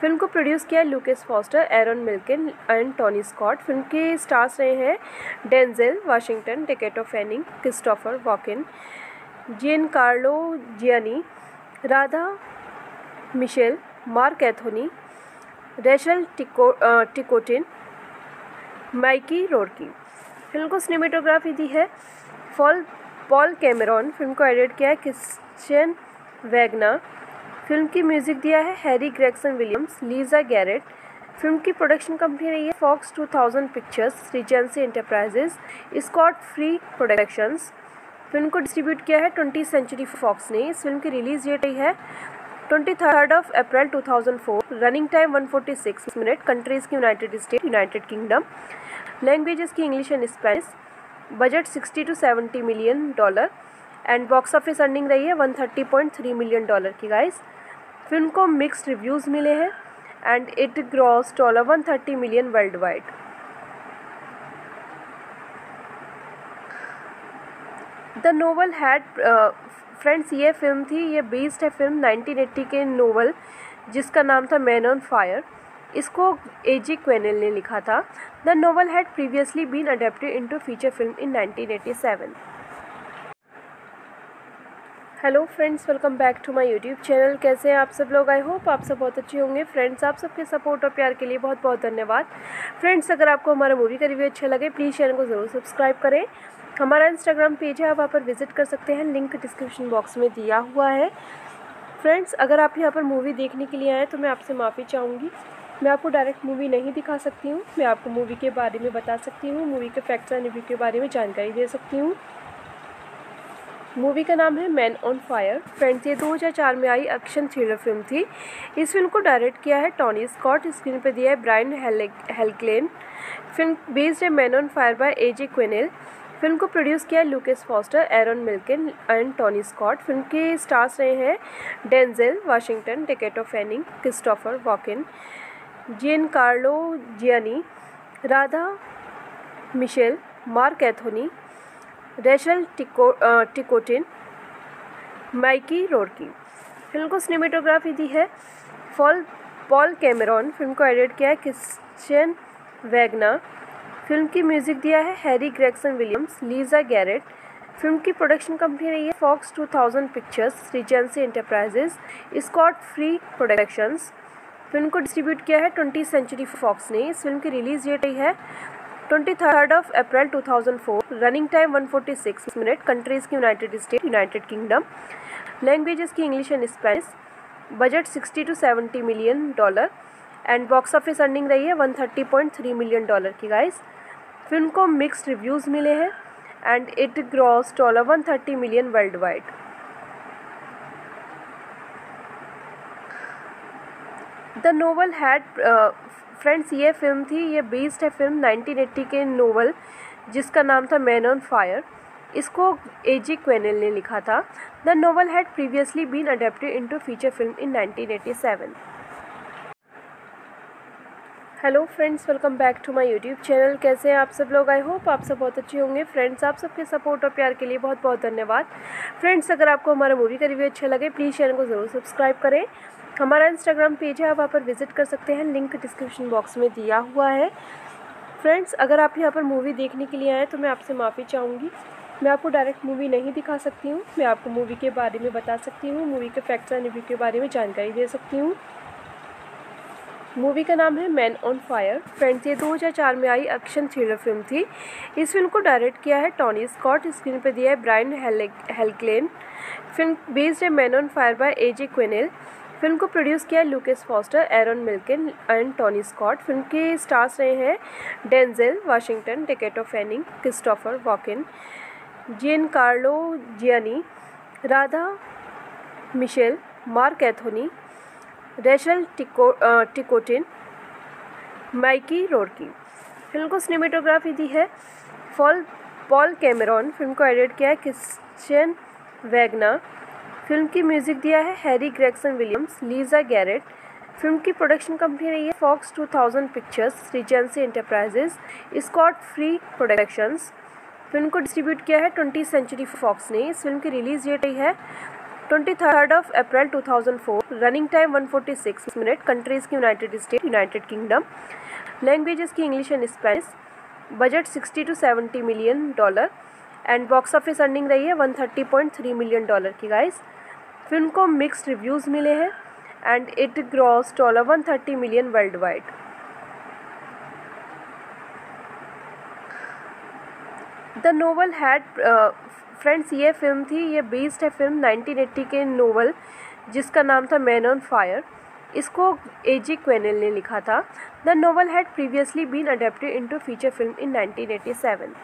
film को प्रोड्यूस किया Lucas Foster, Arnon Milchan and Tony Scott. Film के स्टार्स रहे हैं Denzel Washington Dakota Fanning, Christopher Walken Giancarlo Giannini, Radha Mitchell, Marc Anthony, Rachel Tico Ticotin, Mickey Rourke film को cinematography दी है fall, Paul Cameron. Film को edit किया है Christian Wagner. Film की म्यूज़िक दिया है Harry Gregson Williams, Lisa Gerrard. Film की प्रोडक्शन कंपनी रही है Fox 2000 Pictures, Regency Enterprises, Scott Free Productions. Film को डिस्ट्रीब्यूट किया है ट्वेंटी सेंचुरी फॉक्स ने। इस फ़िल्म की रिलीज़ डेट रही है twenty third of April 2004 running time 146 minute, countries की United State, United Kingdom. Languages की English and Spanish budget 60 to 70 million dollar. And box office earning रही है 130.3 मिलियन डॉलर की, गाइस। फ़िल्म को mixed reviews मिले हैं and it gross dollar 130 million world wide the novel had friends ये film थी, ये बेस्ड है फ़िल्म 1980 के नोवल जिसका नाम था मैन ऑन फायर इसको ए जी क्वेनल ने लिखा था. The novel had previously been adapted into feature film in 1987 hello friends, welcome back to my YouTube channel. कैसे हैं आप सब लोग? आई होप आप सब बहुत अच्छे होंगे। फ्रेंड्स, आप सबके सपोर्ट और प्यार के लिए बहुत बहुत धन्यवाद। फ्रेंड्स, अगर आपको हमारा मूवी का रिव्यू अच्छा लगे, प्लीज़ चैनल को ज़रूर सब्सक्राइब करें। हमारा इंस्टाग्राम पेज है, आप वहाँ पर विज़िट कर सकते हैं। लिंक डिस्क्रिप्शन बॉक्स में दिया हुआ है। फ्रेंड्स, अगर आप यहाँ पर मूवी देखने के लिए आएँ तो मैं आपसे माफ़ी चाहूँगी। मैं आपको डायरेक्ट मूवी नहीं दिखा सकती हूँ। मैं आपको मूवी के बारे में बता सकती हूँ, मूवी के फैक्ट्स एंड रिव्यू के बारे में जानकारी दे सकती हूँ। मूवी का नाम है मैन ऑन फायर। फ्रेंड्स, ये 2004 में आई एक्शन थ्रिलर फ़िल्म थी। इस फ़िल्म को डायरेक्ट किया है टॉनी स्कॉट, स्क्रीन पर दिया है ब्रायन हेलक्लेन फ़िल्म बेस्ड है Man on Fire by A J Quinnell. Film को प्रोड्यूस किया है Lucas Foster, Arnon Milchan and Tony Scott. Film के स्टार्स रहे हैं Denzel Washington Dakota Fanning, Christopher Walken Giancarlo Giannini, Radha Mitchell, Marc Anthony Rachel Tico Ticotin, Mickey Rourke film को cinematography दी है। Fall, Paul Cameron film को edit किया है Christian Wagner. Film की म्यूज़िक दिया है Harry Gregson Williams, Lisa Gerrard. Film की प्रोडक्शन कंपनी रही है Fox 2000 Pictures, Regency Enterprises, Scott Free Productions. Film को डिस्ट्रीब्यूट किया है ट्वेंटी सेंचुरी फॉक्स ने। इस फ़िल्म की रिलीज़ डेट रही है twenty third of April 2004 running time 146 minute countries की United State United Kingdom languages की English and Spanish budget 60 to 70 million dollar and box office earning रही है 130.3 मिलियन डॉलर की गाइस फ़िल्म को mixed reviews मिले हैं. And it gross dollar 130 million world wide the novel had friends, ये film थी, ये बेस्ड है फ़िल्म 1980 के नोवल जिसका नाम था मैन ऑन फायर इसको ए जी क्वेनल ने लिखा था। The novel had previously been adapted into feature film in 1987 hello friends welcome back to my YouTube channel कैसे हैं आप सब लोग? आई होप आप सब बहुत अच्छे होंगे। फ्रेंड्स आप सबके सपोर्ट और प्यार के लिए बहुत बहुत धन्यवाद। फ्रेंड्स अगर आपको हमारा मूवी का रिव्यू अच्छा लगे प्लीज़ चैनल को ज़रूर सब्सक्राइब करें। हमारा इंस्टाग्राम पेज है, आप वहाँ पर विज़िट कर सकते हैं। लिंक डिस्क्रिप्शन बॉक्स में दिया हुआ है। फ्रेंड्स अगर आप यहाँ पर मूवी देखने के लिए आए तो मैं आपसे माफ़ी चाहूँगी। मैं आपको डायरेक्ट मूवी नहीं दिखा सकती हूँ। मैं आपको मूवी के बारे में बता सकती हूँ। मूवी के फैक्ट्स एंड रिव्यू के बारे में जानकारी दे सकती हूँ। मूवी का नाम है मैन ऑन फायर फ्रेंड्स ये 2004 में आई एक्शन थ्रिलर फ़िल्म थी। इस फ़िल्म को डायरेक्ट किया है टॉनी स्कॉट स्क्रीन पर दिया है ब्रायन हेलक्लेन फ़िल्म बेस्ड है Man on Fire by A J Quinnell film को प्रोड्यूस किया Lucas Foster, Arnon Milchan and Tony Scott. Film के स्टार्स रहे हैं Denzel Washington Dakota Fanning, Christopher Walken Giancarlo Giannini, Radha Mitchell, Marc Anthony, Rachel Tico Ticotin, Mickey Rourke film को cinematography दी है fall, Paul Cameron. Film को edit किया है Christian Wagner. Film की म्यूज़िक दिया है Harry Gregson Williams, Lisa Gerrard. Film की प्रोडक्शन कंपनी रही है Fox 2000 Pictures, Regency Enterprises, Scott Free Productions. Film को डिस्ट्रीब्यूट किया है ट्वेंटी सेंचुरी फॉक्स ने। इस फ़िल्म की रिलीज़ डेट रही है twenty third of April 2004 running time 146 minute, countries की United State, United Kingdom. Languages की English and Spanish budget 60 to 70 million dollar. And box office earning रही है 130.3 मिलियन डॉलर की, गाइस। फ़िल्म को mixed reviews मिले हैं and it gross dollar 130 million world wide the novel had friends ये film थी, ये बेस्ड है फ़िल्म 1980 के नोवल जिसका नाम था मैन ऑन फायर इसको ए जी क्वेनल ने लिखा था. The novel had previously been adapted into feature film in 1987